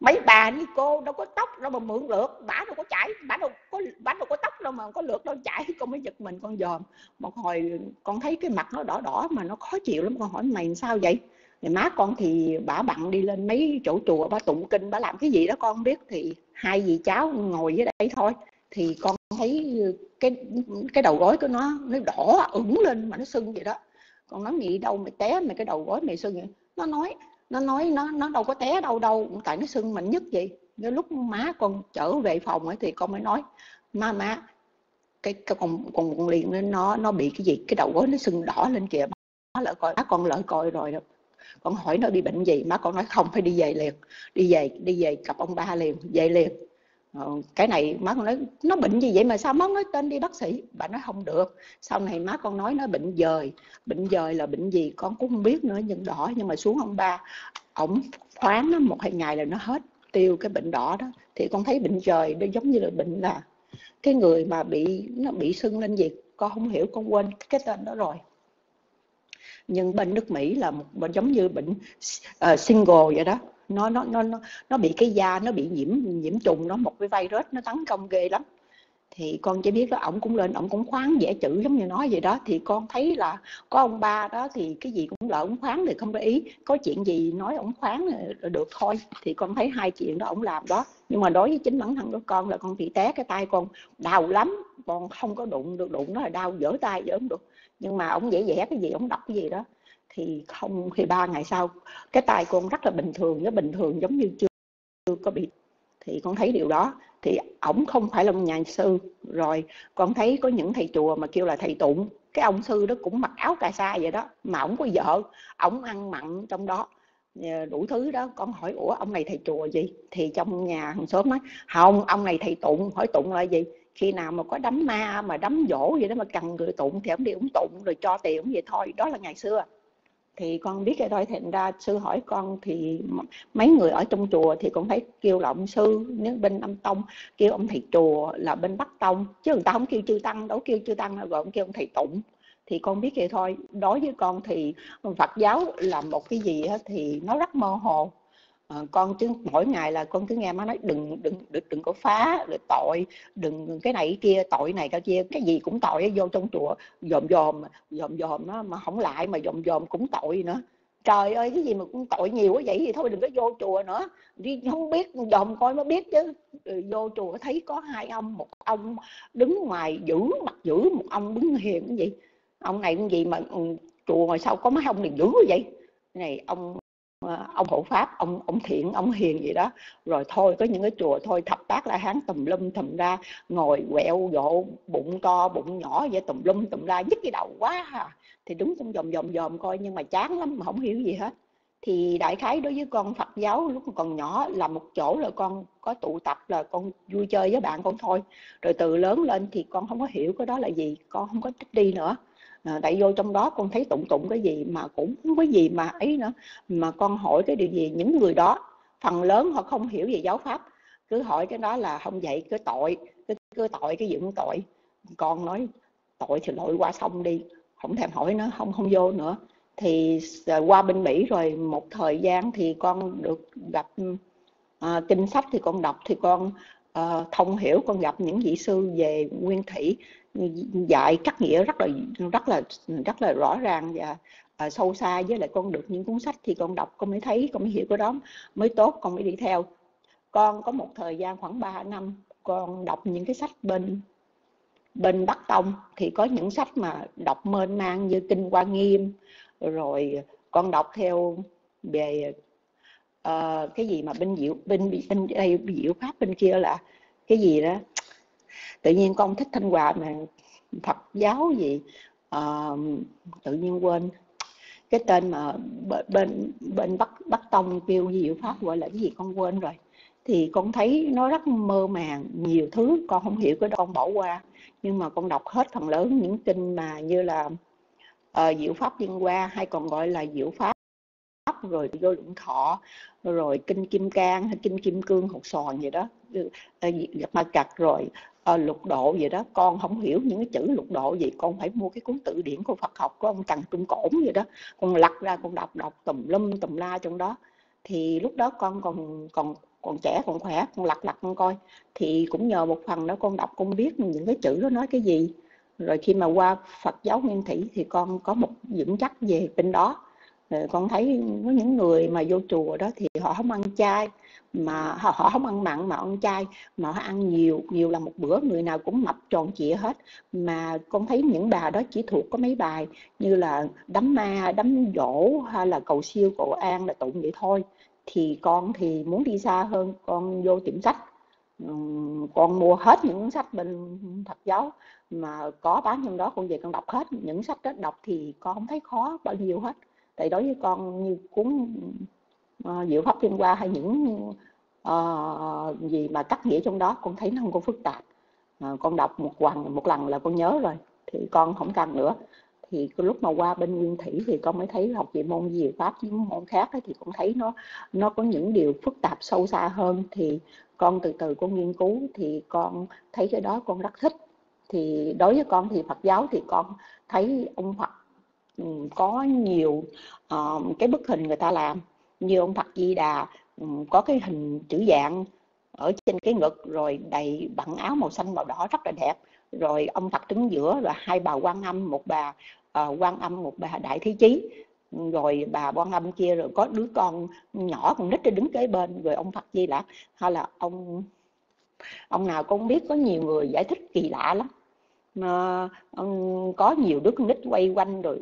Mấy bà Nico đâu có tóc đâu mà mượn lượt. Bả đâu có chảy bả đâu có bả đâu có tóc đâu mà có lượt đâu chảy. Con mới giật mình con dòm. Một hồi con thấy cái mặt nó đỏ đỏ mà nó khó chịu lắm. Con hỏi, mày sao vậy? Thì má con thì bả bận đi lên mấy chỗ chùa, bả tụng kinh, bả làm cái gì đó con không biết. Thì hai dì cháu ngồi dưới đây thôi. Thì con thấy cái cái đầu gối của nó nó đỏ ửng lên mà nó sưng vậy đó. Con nói nghĩ đâu mày té, mày cái đầu gối mày sưng vậy? Nó nói nó nói nó nó đâu có té đâu đâu tại nó sưng mạnh nhất vậy. Nếu lúc má con trở về phòng ấy thì con mới nói má má cái, cái con con, con liền nó nó bị cái gì cái đầu gối nó sưng đỏ lên kìa. Má lỡ coi má con lỡ coi rồi đó. Con hỏi nó bị bệnh gì má con nói không phải đi về liền đi về đi về gặp ông ba liền về liền ờ, cái này má con nói nó bệnh gì vậy mà sao má nói tên đi bác sĩ? Bà nói không được. Sau này má con nói nó bệnh dời. Bệnh dời là bệnh gì con cũng không biết nữa nhưng đỏ nhưng mà xuống ông ba ổng khoáng nó một hai ngày là nó hết tiêu cái bệnh đỏ đó. Thì con thấy bệnh dời nó giống như là bệnh là cái người mà bị nó bị sưng lên gì con không hiểu con quên cái tên đó rồi. Nhưng bên nước Mỹ là một bệnh giống như bệnh uh, single vậy đó nó nó nó nó bị cái da nó bị nhiễm nhiễm trùng, nó một cái virus, nó tấn công ghê lắm. Thì con chỉ biết là ổng cũng lên, ổng cũng khoáng vẽ chữ giống như nói vậy đó. Thì con thấy là có ông ba đó thì cái gì cũng là ổng khoáng thì không để ý. Có chuyện gì nói ổng khoáng là được thôi. Thì con thấy hai chuyện đó ổng làm đó. Nhưng mà đối với chính bản thân của con là con bị té cái tay con đau lắm. Con không có đụng được, đụng nó là đau dở tay dở không được. Nhưng mà ông vẽ vẽ cái gì ông đọc cái gì đó thì không thì ba ngày sau cái tay con rất là bình thường nó bình thường giống như chưa, chưa có bị thì con thấy điều đó. Thì ổng không phải là một nhà sư rồi con thấy có những thầy chùa mà kêu là thầy tụng cái ông sư đó cũng mặc áo cà sa vậy đó mà ổng có vợ ổng ăn mặn trong đó. Ờ, đủ thứ đó con hỏi ủa ông này thầy chùa gì? Thì trong nhà hàng xóm nói không ông này thầy tụng. Hỏi tụng là gì? Khi nào mà có đấm ma mà đấm dỗ vậy đó mà cần người tụng thì ông đi ổng tụng rồi cho tiền ổng vậy thôi đó là ngày xưa thì con biết cái thôi thành ra sư hỏi con thì mấy người ở trong chùa thì cũng thấy kêu là ông sư, nếu bên âm tông kêu ông thầy chùa là bên bắc tông, chứ người ta không kêu chư tăng, đâu kêu chư tăng là ông kêu ông thầy tụng. Thì con biết vậy thôi. Đối với con thì phật giáo là một cái gì thì nó rất mơ hồ. Ờ, con chứ mỗi ngày là con cứ nghe má nói đừng đừng đừng, đừng có phá rồi tội đừng cái này cái kia tội này cái kia. Cái gì cũng tội vô trong chùa dòm dòm dòm dòm nó mà không lại mà dòm dòm cũng tội nữa. Trời ơi cái gì mà cũng tội nhiều quá vậy thì thôi đừng có vô chùa nữa. Đi không biết dòm coi mới biết chứ. Ừ, vô chùa thấy có hai ông một ông đứng ngoài giữ mặt giữ một ông đứng hiền cái gì ông này cái gì mà ừ, chùa ngoài sau có mấy ông này giữ vậy? Này ông Ờ, ông hộ pháp, ông ông thiện, ông hiền gì đó. Rồi thôi, có những cái chùa thôi, thập tác la hán tùm lum tùm ra, ngồi quẹo gỗ bụng to, bụng nhỏ vậy, tùm lum tùm ra, nhức cái đầu quá ha thì đúng trong vòng vòng vòng coi, nhưng mà chán lắm, mà không hiểu gì hết. Thì đại khái đối với con Phật giáo, lúc còn nhỏ là một chỗ là con có tụ tập, là con vui chơi với bạn con thôi. Rồi từ lớn lên thì con không có hiểu cái đó là gì, con không có thích đi nữa à, tại vô trong đó con thấy tụng tụng cái gì mà cũng không có gì mà ấy nữa. Mà con hỏi cái điều gì những người đó phần lớn họ không hiểu về giáo pháp. Cứ hỏi cái đó là không dạy cứ tội cứ, cứ tội cái gì cũng tội. Con nói tội thì lội qua sông đi không thèm hỏi nữa không không vô nữa. Thì ờ, qua bên Mỹ rồi một thời gian thì con được gặp à, kinh sách thì con đọc thì con à, thông hiểu con gặp những vị sư về nguyên thủy dạy cắt nghĩa rất là rất là rất là rõ ràng và à, sâu xa với lại con được những cuốn sách thì con đọc con mới thấy con mới hiểu cái đó mới tốt con mới đi theo. Con có một thời gian khoảng 3 năm con đọc những cái sách bên bên Bắc Tông thì có những sách mà đọc mênh mang như Kinh Hoa Nghiêm rồi con đọc theo về uh, cái gì mà bên diệu bên bên đây diệu pháp bên kia là cái gì đó? Tự nhiên con thích thanh hòa mà Phật giáo gì uh, tự nhiên quên cái tên mà bên bên Bắc Bắc Tông kêu diệu pháp gọi là cái gì con quên rồi thì con thấy nó rất mơ màng nhiều thứ con không hiểu cái đó con bỏ qua nhưng mà con đọc hết phần lớn những kinh mà như là uh, diệu pháp liên qua hay còn gọi là diệu pháp rồi vô lượng thọ rồi kinh kim cang hay kinh kim cương hột sòn gì đó gặp ma cặt rồi à, lục độ gì đó. Con không hiểu những cái chữ lục độ gì. Con phải mua cái cuốn tự điển của Phật học của ông Trần Trung Cổn gì đó. Con lật ra con đọc đọc tùm lum tùm la trong đó. Thì lúc đó con còn còn còn trẻ còn khỏe. Con lật lật con coi. Thì cũng nhờ một phần đó con đọc con biết những cái chữ đó nói cái gì. Rồi khi mà qua Phật giáo Nguyên Thủy thì con có một vững chắc về bên đó. Rồi con thấy có những người mà vô chùa đó thì họ không ăn chay mà họ, họ không ăn mặn mà ăn chay mà họ ăn nhiều nhiều là một bữa người nào cũng mập tròn trịa hết. Mà con thấy những bà đó chỉ thuộc có mấy bài như là đấm ma đấm dỗ hay là cầu siêu cầu an là tụng vậy thôi. Thì con thì muốn đi xa hơn con vô tiệm sách. Con mua hết những sách bên Phật giáo mà có bán trong đó con về con đọc hết. Những sách đó đọc thì con không thấy khó bao nhiêu hết. Tại đối với con như cuốn Ờ, diệu pháp thiên qua hay những uh, gì mà cắt nghĩa trong đó con thấy nó không có phức tạp. Uh, con đọc một lần một lần là con nhớ rồi thì con không cần nữa. Thì lúc mà qua bên nguyên thủy thì con mới thấy học về môn diệu pháp với môn khác ấy, thì con thấy nó nó có những điều phức tạp sâu xa hơn. Thì con từ từ con nghiên cứu thì con thấy cái đó con rất thích. Thì đối với con thì Phật giáo thì con thấy ông Phật ừ, có nhiều uh, cái bức hình người ta làm như ông Phật Di Đà ừ, có cái hình chữ dạng ở trên cái ngực rồi đầy bận áo màu xanh màu đỏ rất là đẹp. Rồi ông Phật đứng giữa là hai bà quan âm một bà uh, quan âm một bà đại thế chí. Rồi bà quan âm kia rồi có đứa con nhỏ con nít đứng kế bên rồi ông Phật Di Lặc hay là ông ông nào cũng biết có nhiều người giải thích kỳ lạ lắm. Mà ừ, có nhiều đứa con nít quay quanh rồi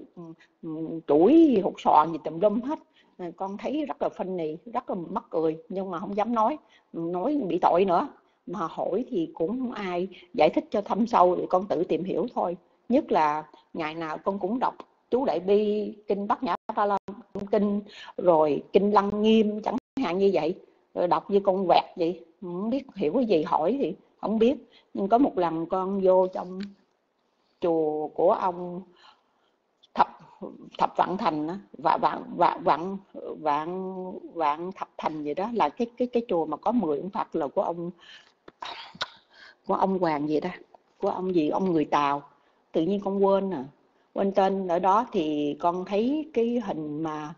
ừ, chuỗi hột sòn gì tùm lum hết. Ờ, con thấy rất là phân nì, rất là mắc cười, nhưng mà không dám nói nói bị tội nữa. Mà hỏi thì cũng không ai giải thích cho thâm sâu, thì con tự tìm hiểu thôi. Nhất là ngày nào con cũng đọc chú đại bi, kinh bát nhã ba la kinh, rồi kinh lăng nghiêm, chẳng hạn như vậy. Rồi đọc như con quẹt vậy, không biết hiểu cái gì hỏi thì không biết. Nhưng có một lần con vô trong chùa của ông thập vạn thành đó, và vạn vạn vạn vạn vạn thập thành gì đó là cái cái cái chùa mà có 10 ông Phật là của ông của ông hoàng gì đó của ông gì ông người Tàu tự nhiên con quên à. Quên tên ở đó thì con thấy cái hình mà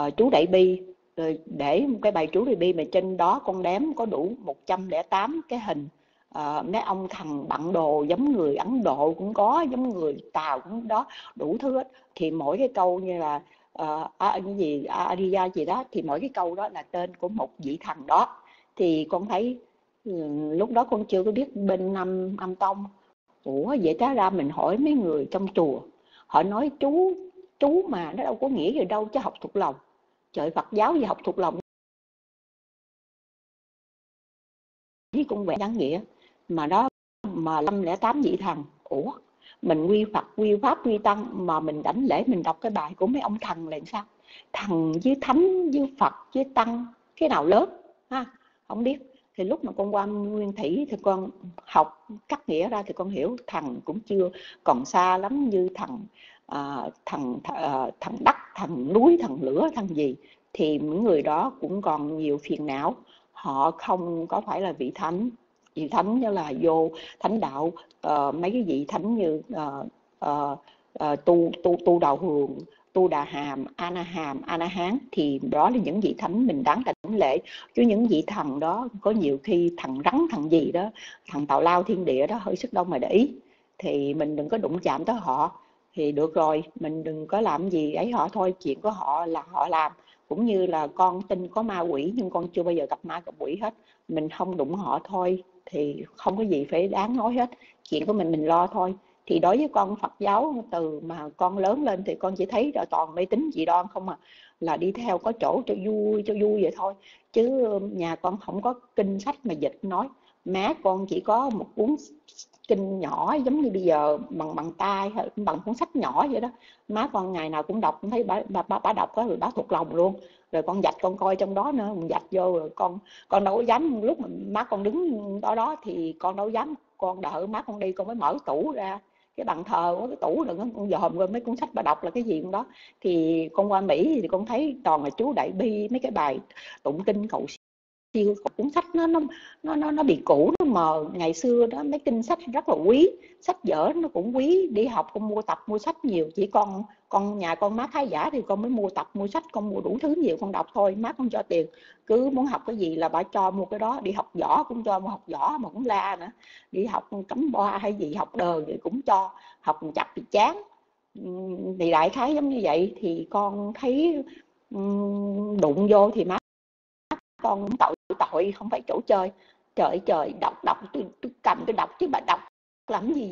uh, chú đại bi rồi để một cái bài chú đại bi mà trên đó con đếm có đủ 108 cái hình à, mấy ông thằng bận đồ giống người Ấn Độ cũng có giống người Tàu cũng đó đủ thứ hết. Thì mỗi cái câu như là uh, à, cái gì à, Aria gì đó thì mỗi cái câu đó là tên của một vị thần đó. Thì con thấy ừ, lúc đó con chưa có biết bên năm năm tông. Ủa vậy tá ra mình hỏi mấy người trong chùa. Họ nói chú chú mà nó đâu có nghĩa gì đâu chứ học thuộc lòng. Trời Phật giáo gì học thuộc lòng? Với con vẽ giảng nghĩa mà đó mà năm lẻ tám vị thần ủa mình quy Phật quy pháp quy tăng mà mình đánh lễ mình đọc cái bài của mấy ông thần là sao? Thần với thánh với Phật với tăng cái nào lớn? Ha không biết. Thì lúc mà con qua nguyên thủy thì con học cắt nghĩa ra thì con hiểu thần cũng chưa còn xa lắm như thần uh, thần uh, thần đất thần núi thần lửa thần gì. Thì những người đó cũng còn nhiều phiền não. Họ không có phải là vị thánh vị thánh như là vô thánh đạo uh, mấy cái vị thánh như uh, uh, uh, tu tu tu đạo hường tu đà hàm ana hàm ana hán thì đó là những vị thánh mình đáng đảnh lễ. Chứ những vị thần đó có nhiều khi thằng rắn thằng gì đó thằng tào lao thiên địa đó hơi sức đâu mà để ý. Thì mình đừng có đụng chạm tới họ. Thì được rồi mình đừng có làm gì ấy họ thôi chuyện của họ là họ làm. Cũng như là con tin có ma quỷ nhưng con chưa bao giờ gặp ma gặp quỷ hết. Mình không đụng họ thôi thì không có gì phải đáng nói hết. Chuyện của mình mình lo thôi. Thì đối với con Phật giáo từ mà con lớn lên thì con chỉ thấy là toàn mê tín dị đoan không à. Là đi theo có chỗ cho vui cho vui vậy thôi. Chứ nhà con không có kinh sách mà dịch nói. Má con chỉ có một cuốn kinh nhỏ giống như bây giờ bằng bằng tay bằng cuốn sách nhỏ vậy đó. Má con ngày nào cũng đọc cũng thấy bà bà, bà, đọc đó rồi bà thuộc lòng luôn rồi con dạch con coi trong đó nữa mình dạch vô rồi con con đâu có dám, lúc mà má con đứng đó đó thì con đâu dám, con đợi má con đi, con mới mở tủ ra. Cái bàn thờ có cái tủ đựng con dòm rồi mấy cuốn sách bà đọc là cái gì cũng đó. Thì con qua mỹ thì con thấy toàn là chú đại bi, mấy cái bài tụng kinh cầu siêu cuốn sách nó nó nó nó nó bị cũ, nó mờ. Ngày xưa đó, mấy kinh sách rất là quý. Sách vở nó cũng quý đi học, con mua tập, mua sách nhiều. Chỉ con con nhà con má thái giả thì con mới mua tập, mua sách, con mua đủ thứ nhiều, con đọc thôi, má con cho tiền. Cứ muốn học cái gì là bà cho mua cái đó. Đi học võ cũng cho, mua học võ mà cũng la nữa. Đi học cắm boa hay gì, học đời thì cũng cho. Học chặt thì chán. Thì đại khái giống như vậy. Thì con thấy đụng vô thì má con cũng tội tội không phải chỗ chơi. Trời trời đọc đọc tôi, tôi cầm tôi đọc chứ bà đọc làm gì